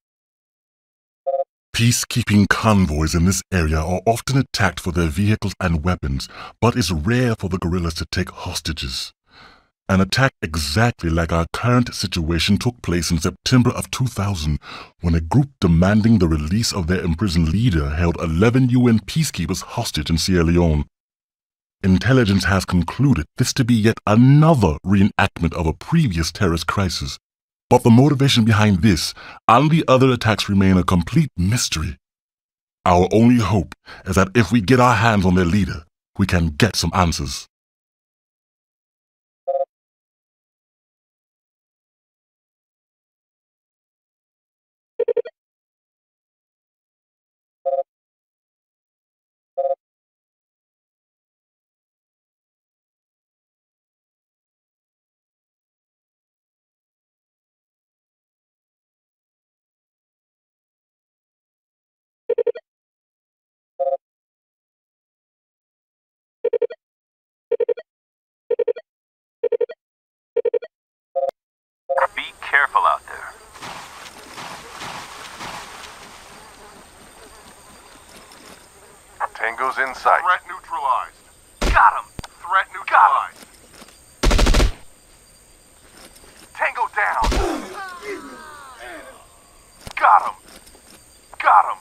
Peacekeeping convoys in this area are often attacked for their vehicles and weapons, but it's rare for the guerrillas to take hostages. An attack exactly like our current situation took place in September of 2000 when a group demanding the release of their imprisoned leader held 11 UN peacekeepers hostage in Sierra Leone. Intelligence has concluded this to be yet another reenactment of a previous terrorist crisis. But the motivation behind this and the other attacks remain a complete mystery. Our only hope is that if we get our hands on their leader, we can get some answers. Be careful out there. Tango's in sight. Threat neutralized. Got him. Threat neutralized. Tango down. Got him. Got him.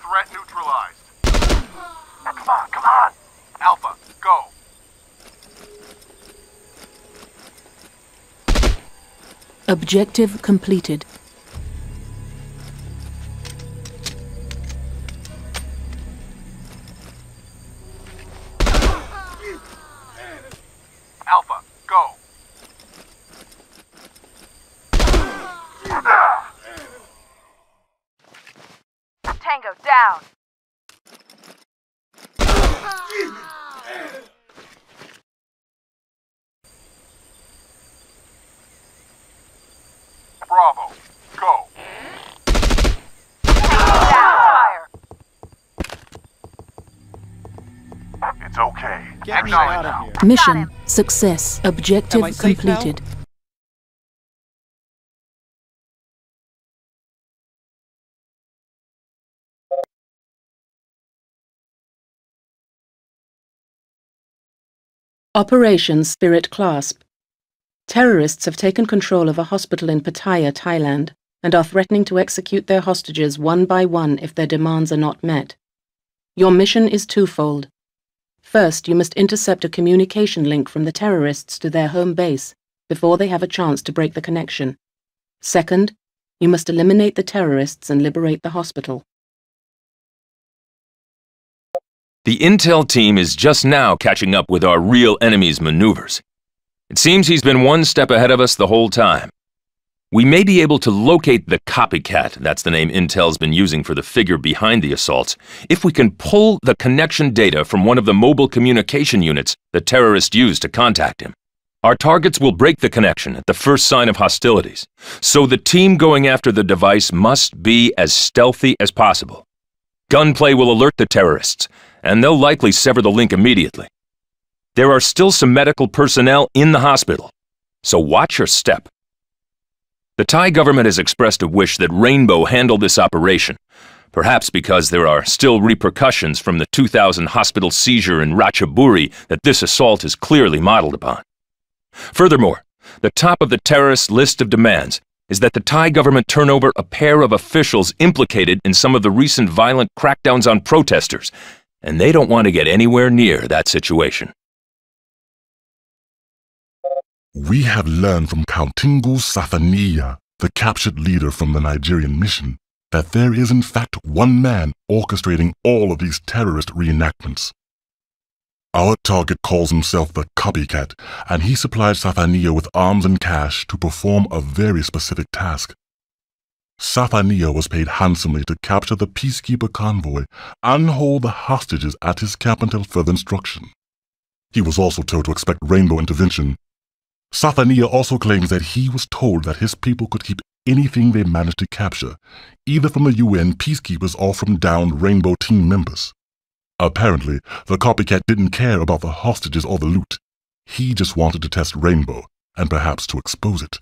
Threat neutralized. Come on, come on. Alpha, go. Objective completed. Out of here. Mission success. Objective safe now? completed. Operation Spirit Clasp. Terrorists have taken control of a hospital in Pattaya, Thailand, and are threatening to execute their hostages one by one if their demands are not met. Your mission is twofold. First, you must intercept a communication link from the terrorists to their home base before they have a chance to break the connection. Second, you must eliminate the terrorists and liberate the hospital. The intel team is just now catching up with our real enemy's maneuvers. It seems he's been one step ahead of us the whole time. We may be able to locate the copycat, that's the name Intel's been using for the figure behind the assaults, if we can pull the connection data from one of the mobile communication units the terrorist used to contact him. Our targets will break the connection at the first sign of hostilities, so the team going after the device must be as stealthy as possible. Gunplay will alert the terrorists, and they'll likely sever the link immediately. There are still some medical personnel in the hospital, so watch your step. The Thai government has expressed a wish that Rainbow handle this operation, Perhaps because there are still repercussions from the 2000 hospital seizure in Ratchaburi that this assault is clearly modeled upon. Furthermore, the top of the terrorist list of demands is that the Thai government turn over a pair of officials implicated in some of the recent violent crackdowns on protesters, and they don't want to get anywhere near that situation. We have learned from Kautingu Safania, the captured leader from the Nigerian mission, that there is in fact one man orchestrating all of these terrorist reenactments. Our target calls himself the Copycat, and he supplied Safania with arms and cash to perform a very specific task. Safania was paid handsomely to capture the peacekeeper convoy and hold the hostages at his camp until further instruction. He was also told to expect rainbow intervention Safania also claims that he was told that his people could keep anything they managed to capture, either from the UN peacekeepers or from downed Rainbow team members. Apparently, the copycat didn't care about the hostages or the loot. He just wanted to test Rainbow, and perhaps to expose it.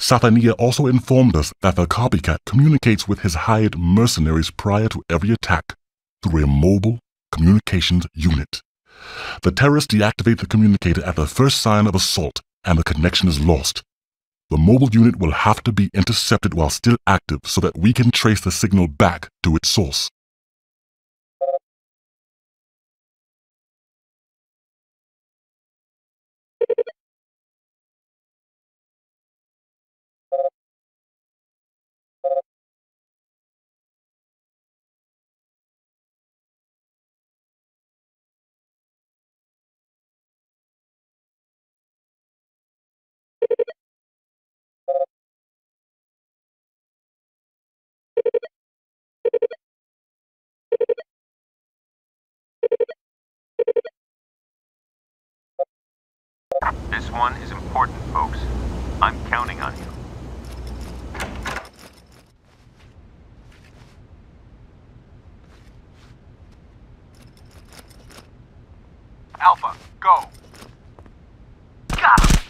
Safania also informed us that the copycat communicates with his hired mercenaries prior to every attack through a mobile communications unit. The terrorists deactivate the communicator at the first sign of assault, and the connection is lost. The mobile unit will have to be intercepted while still active so that we can trace the signal back to its source. One is important, folks. I'm counting on you. Alpha, go. Got him!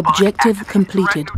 Objective completed.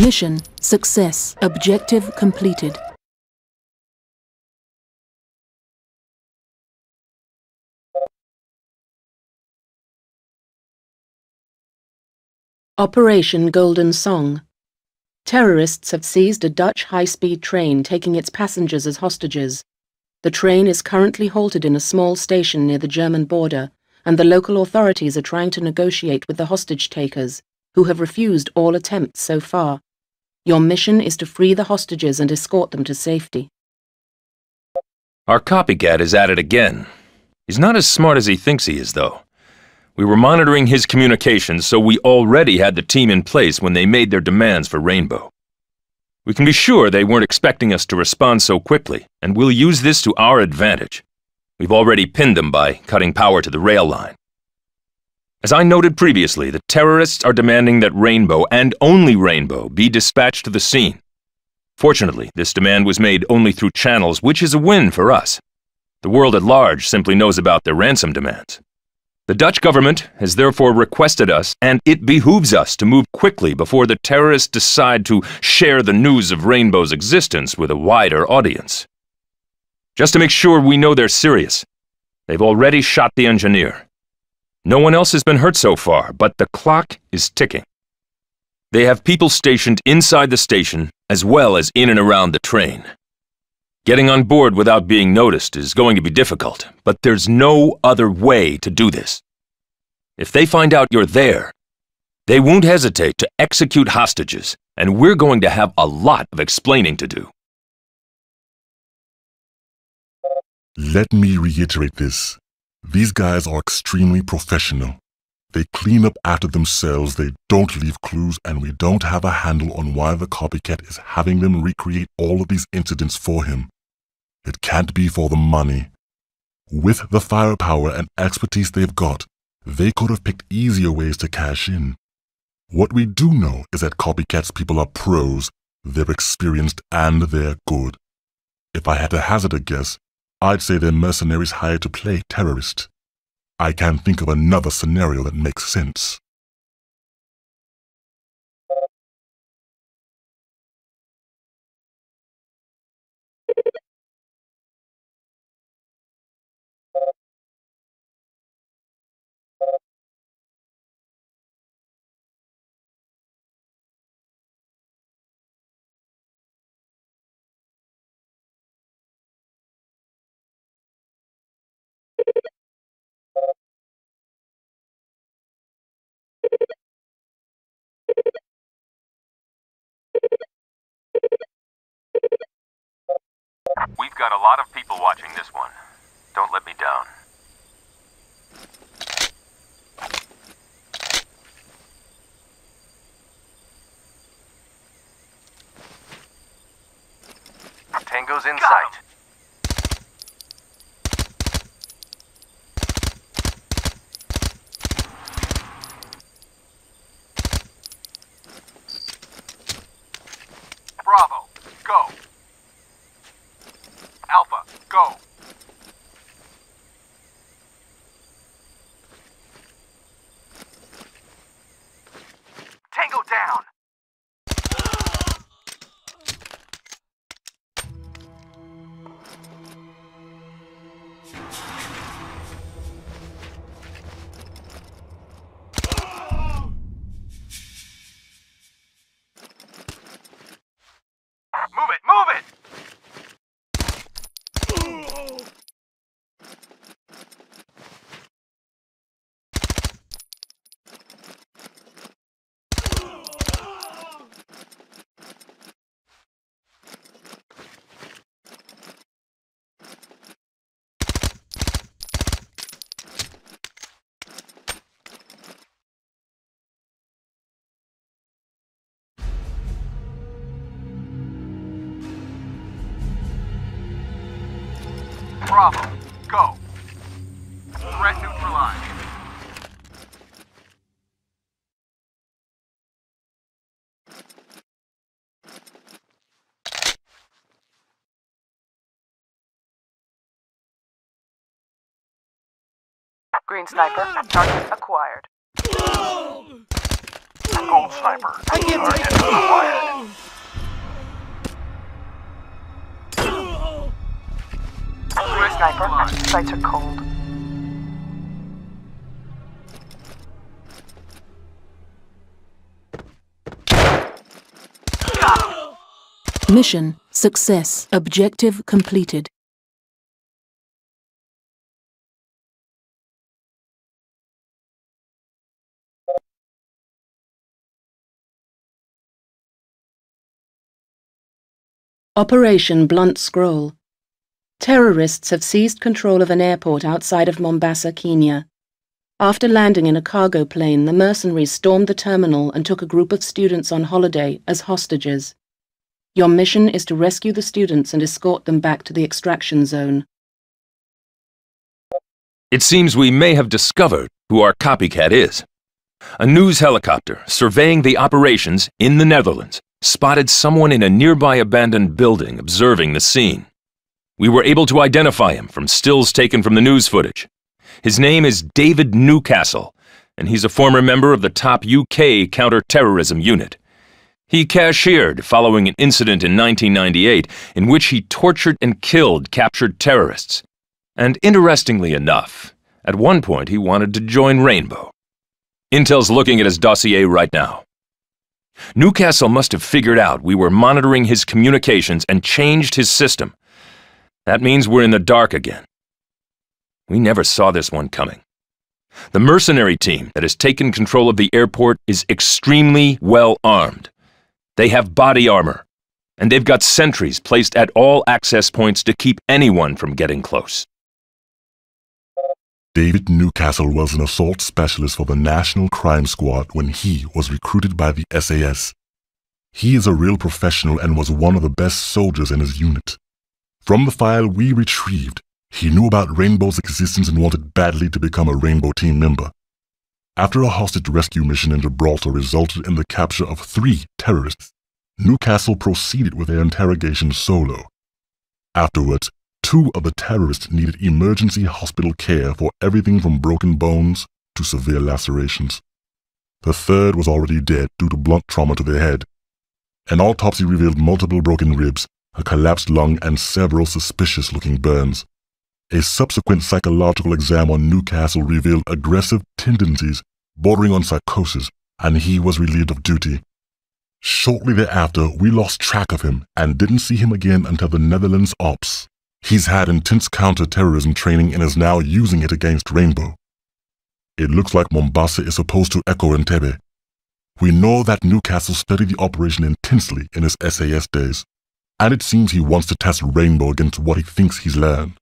Mission success. Objective completed. Operation Golden Song. Terrorists have seized a Dutch high-speed train taking its passengers as hostages. The train is currently halted in a small station near the German border, and the local authorities are trying to negotiate with the hostage takers, who have refused all attempts so far. Your mission is to free the hostages and escort them to safety. Our copycat is at it again. He's not as smart as he thinks he is, though. We were monitoring his communications, so we already had the team in place when they made their demands for Rainbow. We can be sure they weren't expecting us to respond so quickly, and we'll use this to our advantage. We've already pinned them by cutting power to the rail line. As I noted previously, the terrorists are demanding that Rainbow, and only Rainbow, be dispatched to the scene. Fortunately, this demand was made only through channels, which is a win for us. The world at large simply knows about their ransom demands. The Dutch government has therefore requested us, and it behooves us to move quickly before the terrorists decide to share the news of Rainbow's existence with a wider audience. Just to make sure we know they're serious, they've already shot the engineer. No one else has been hurt so far, but the clock is ticking. They have people stationed inside the station as well as in and around the train. Getting on board without being noticed is going to be difficult, but there's no other way to do this. If they find out you're there, they won't hesitate to execute hostages, and we're going to have a lot of explaining to do. Let me reiterate this. These guys are extremely professional. They clean up after themselves, they don't leave clues, and we don't have a handle on why the copycat is having them recreate all of these incidents for him. It can't be for the money. With the firepower and expertise they've got, they could have picked easier ways to cash in. What we do know is that Copycat's people are pros, they're experienced, and they're good. If I had to hazard a guess, I'd say they're mercenaries hired to play terrorists. I can't think of another scenario that makes sense. We've got a lot of people watching this one. Don't let me down. Tango's in sight. Bravo, go. Go. Bravo, go. Threat neutralized. Green Sniper, target acquired. Gold sniper. I can't Target acquired. Sniper. Sights are cold. Mission success. Objective completed. Operation Blunt Scroll. Terrorists have seized control of an airport outside of Mombasa, Kenya. After landing in a cargo plane, the mercenaries stormed the terminal and took a group of students on holiday as hostages. Your mission is to rescue the students and escort them back to the extraction zone. It seems we may have discovered who our copycat is. A news helicopter surveying the operations in the Netherlands spotted someone in a nearby abandoned building observing the scene. We were able to identify him from stills taken from the news footage. His name is David Newcastle, and he's a former member of the top UK counter-terrorism unit. He cashiered following an incident in 1998 in which he tortured and killed captured terrorists. And interestingly enough, at one point he wanted to join Rainbow. Intel's looking at his dossier right now. Newcastle must have figured out we were monitoring his communications and changed his system. That means we're in the dark again. We never saw this one coming. The mercenary team that has taken control of the airport is extremely well armed. They have body armor, and they've got sentries placed at all access points to keep anyone from getting close. David Newcastle was an assault specialist for the National Crime Squad when he was recruited by the SAS. He is a real professional and was one of the best soldiers in his unit. From the file we retrieved, he knew about Rainbow's existence and wanted badly to become a Rainbow team member. After a hostage rescue mission in Gibraltar resulted in the capture of three terrorists, Newcastle proceeded with their interrogation solo. Afterwards, two of the terrorists needed emergency hospital care for everything from broken bones to severe lacerations. The third was already dead due to blunt trauma to the head. An autopsy revealed multiple broken ribs, a collapsed lung, and several suspicious looking burns. A subsequent psychological exam on Newcastle revealed aggressive tendencies bordering on psychosis, and he was relieved of duty. Shortly thereafter, we lost track of him and didn't see him again until the Netherlands Ops. He's had intense counter-terrorism training and is now using it against Rainbow. It looks like Mombasa is supposed to echo Entebbe. We know that Newcastle studied the operation intensely in his SAS days, and it seems he wants to test Rainbow against what he thinks he's learned.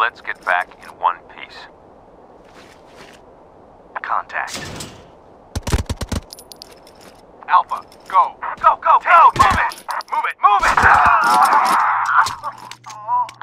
Let's get back in one piece. Contact. Alpha, go. Go, go, go! Move it! Move it, move it!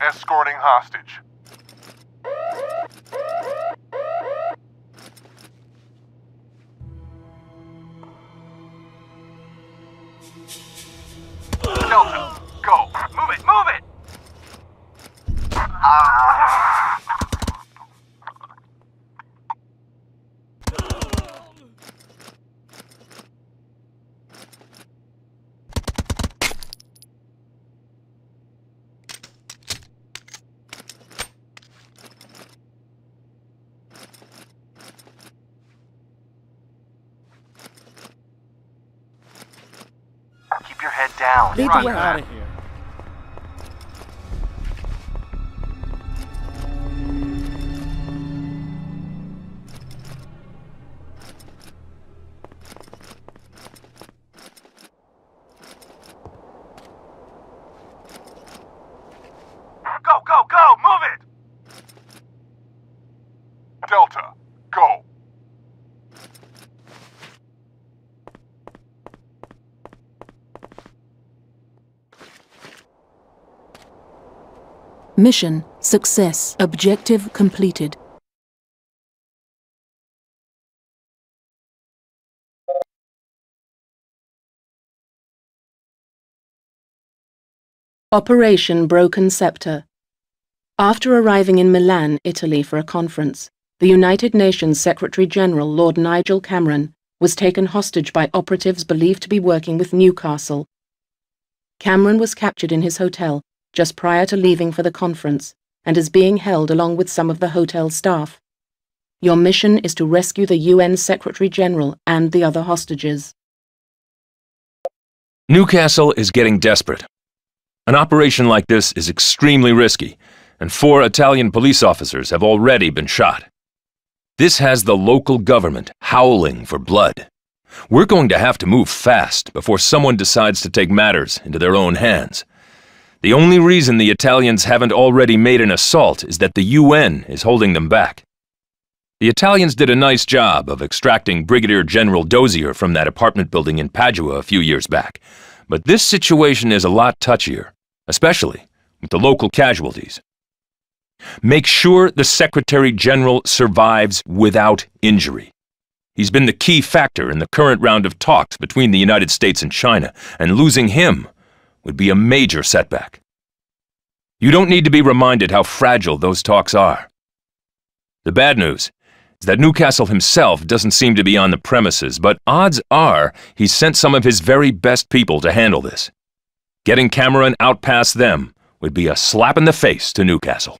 Escorting hostage. Lead the way. Out of here. Mission success. Objective completed. Operation Broken Scepter. After arriving in Milan, Italy for a conference, the United Nations Secretary General Lord Nigel Cameron was taken hostage by operatives believed to be working with Newcastle. Cameron was captured in his hotel just prior to leaving for the conference and is being held along with some of the hotel staff. Your mission is to rescue the UN Secretary General and the other hostages. Newcastle is getting desperate. An operation like this is extremely risky, and four Italian police officers have already been shot. This has the local government howling for blood. We're going to have to move fast before someone decides to take matters into their own hands. The only reason the Italians haven't already made an assault is that the UN is holding them back. The Italians did a nice job of extracting Brigadier General Dozier from that apartment building in Padua a few years back, but this situation is a lot touchier, especially with the local casualties. Make sure the Secretary General survives without injury. He's been the key factor in the current round of talks between the United States and China, and losing him would be a major setback. You don't need to be reminded how fragile those talks are. The bad news is that Newcastle himself doesn't seem to be on the premises, but odds are he's sent some of his very best people to handle this. Getting Cameron out past them would be a slap in the face to Newcastle.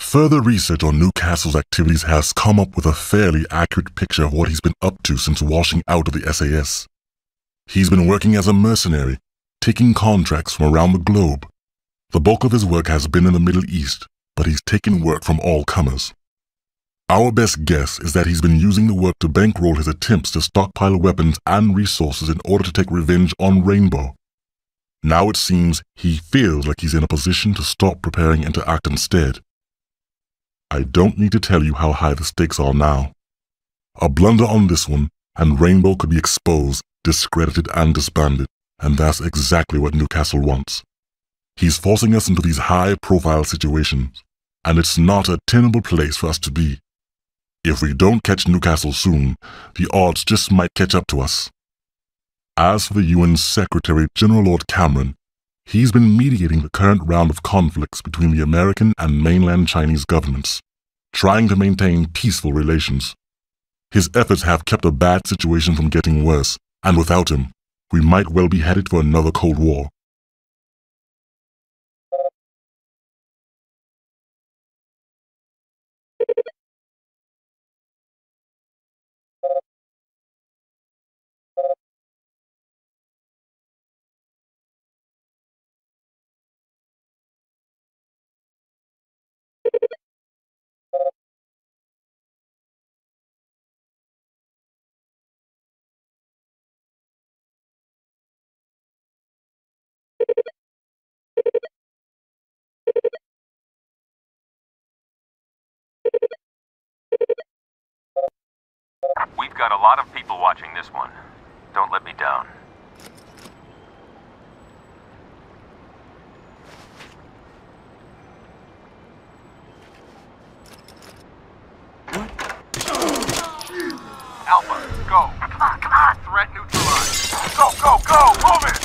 Further research on Newcastle's activities has come up with a fairly accurate picture of what he's been up to since washing out of the SAS. He's been working as a mercenary, taking contracts from around the globe. The bulk of his work has been in the Middle East, but he's taken work from all comers. Our best guess is that he's been using the work to bankroll his attempts to stockpile weapons and resources in order to take revenge on Rainbow. Now it seems he feels like he's in a position to stop preparing and to act instead. I don't need to tell you how high the stakes are now. A blunder on this one, and Rainbow could be exposed, discredited, and disbanded, and that's exactly what Newcastle wants. He's forcing us into these high profile situations, and it's not a tenable place for us to be. If we don't catch Newcastle soon, the odds just might catch up to us. As for the UN Secretary General Lord Cameron, he's been mediating the current round of conflicts between the American and mainland Chinese governments, trying to maintain peaceful relations. His efforts have kept a bad situation from getting worse, and without him, we might well be headed for another Cold War. We've got a lot of people watching this one. Don't let me down. Alpha, go. Come on, come on. Threat neutralized. Go, go, go. Move it.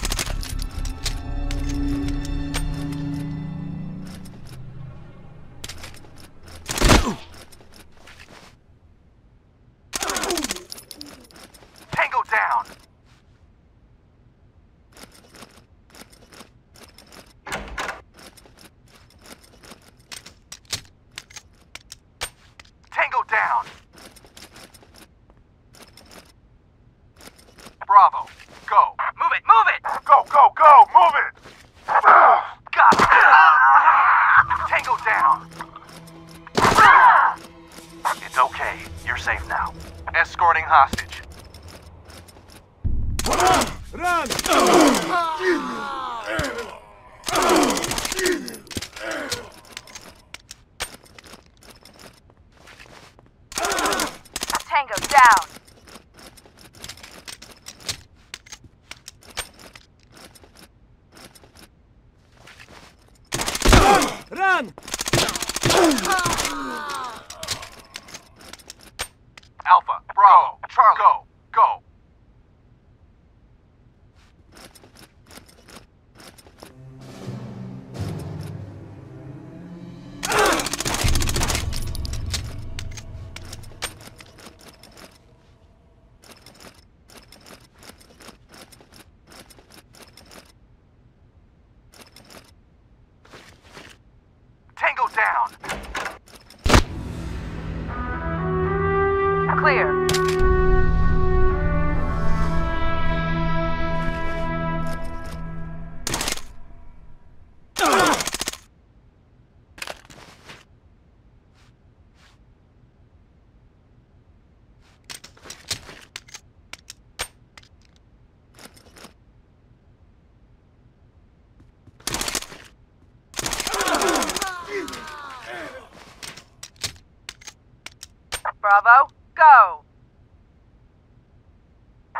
Bravo, go.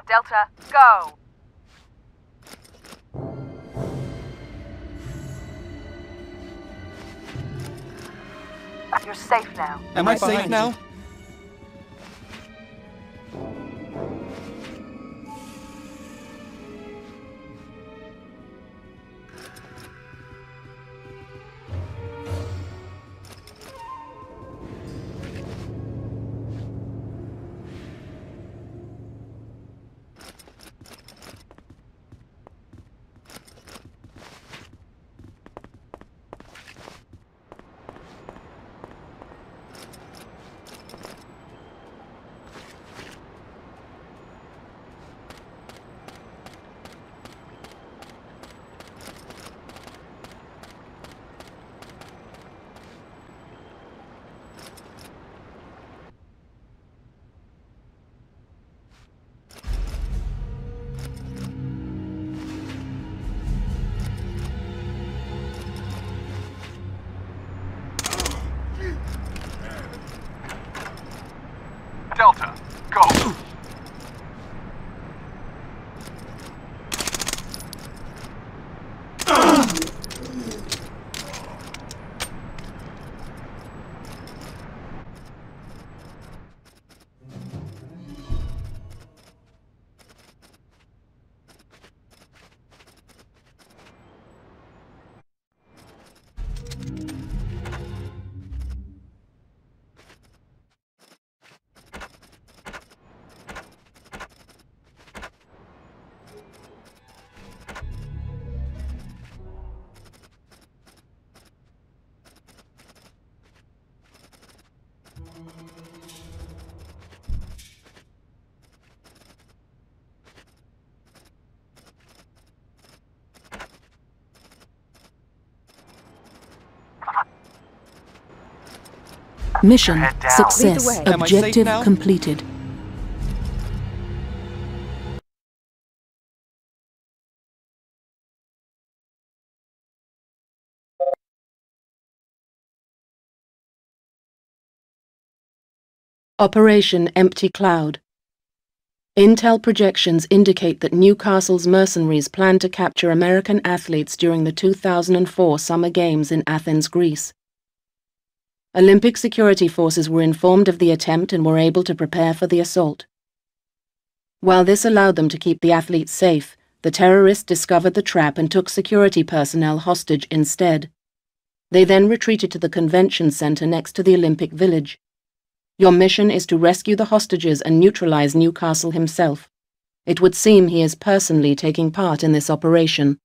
Delta, go. You're safe now. Am I safe now? Mission success. Lead the way. Am I safe Objective completed. Operation Empty Cloud. Intel projections indicate that Newcastle's mercenaries plan to capture American athletes during the 2004 Summer Games in Athens, Greece. Olympic security forces were informed of the attempt and were able to prepare for the assault. While this allowed them to keep the athletes safe, the terrorists discovered the trap and took security personnel hostage instead. They then retreated to the convention center next to the Olympic Village. Your mission is to rescue the hostages and neutralize Newcastle himself. It would seem he is personally taking part in this operation.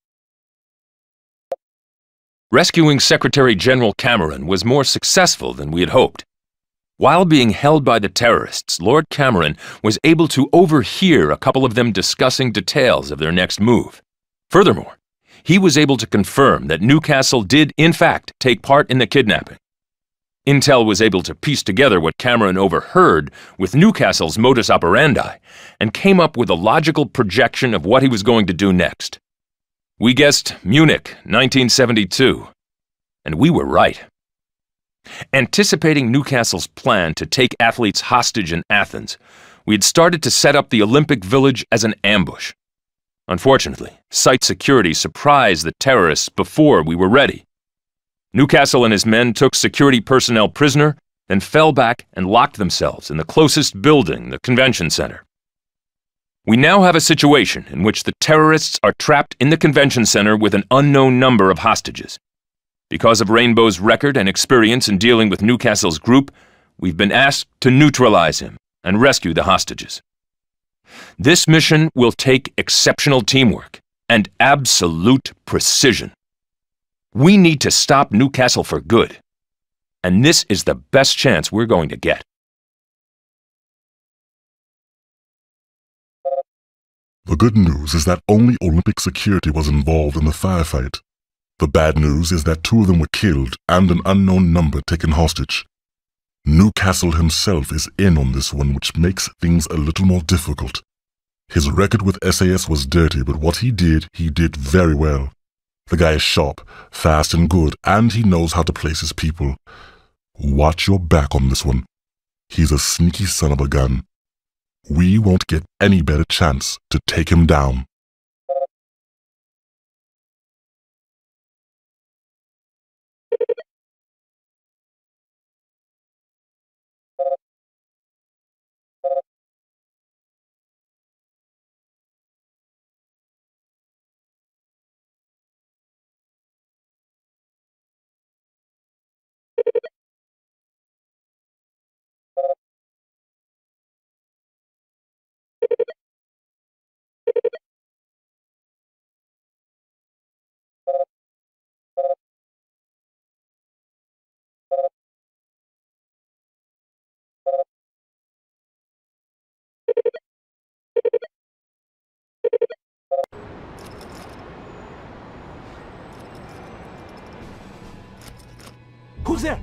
Rescuing Secretary General Cameron was more successful than we had hoped. While being held by the terrorists, Lord Cameron was able to overhear a couple of them discussing details of their next move. Furthermore, he was able to confirm that Newcastle did, in fact, take part in the kidnapping. Intel was able to piece together what Cameron overheard with Newcastle's modus operandi and came up with a logical projection of what he was going to do next. We guessed Munich, 1972, and we were right. Anticipating Newcastle's plan to take athletes hostage in Athens, we had started to set up the Olympic Village as an ambush. Unfortunately, site security surprised the terrorists before we were ready. Newcastle and his men took security personnel prisoner, then fell back and locked themselves in the closest building, the convention center. We now have a situation in which the terrorists are trapped in the convention center with an unknown number of hostages. Because of Rainbow's record and experience in dealing with Newcastle's group, we've been asked to neutralize him and rescue the hostages. This mission will take exceptional teamwork and absolute precision. We need to stop Newcastle for good. And this is the best chance we're going to get. The good news is that only Olympic security was involved in the firefight. The bad news is that two of them were killed and an unknown number taken hostage. Newcastle himself is in on this one, which makes things a little more difficult. His record with SAS was dirty, but what he did, he did very well. The guy is sharp, fast and good, and he knows how to place his people. Watch your back on this one. He's a sneaky son of a gun. We won't get any better chance to take him down. Who's there?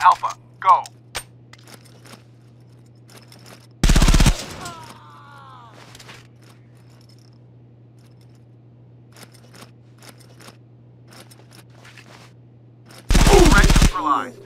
Alpha, go. Threat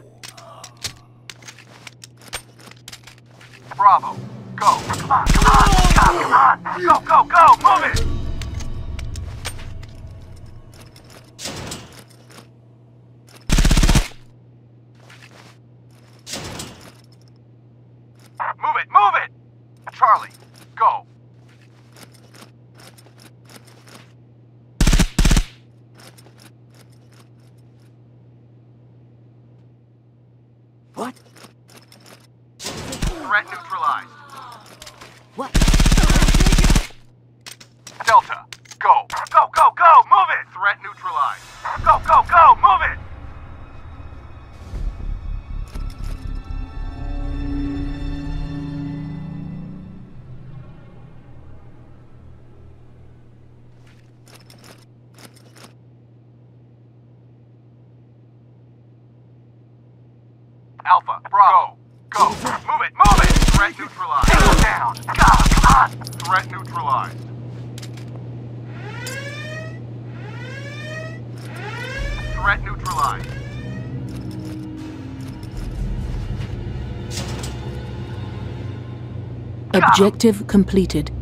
Objective completed.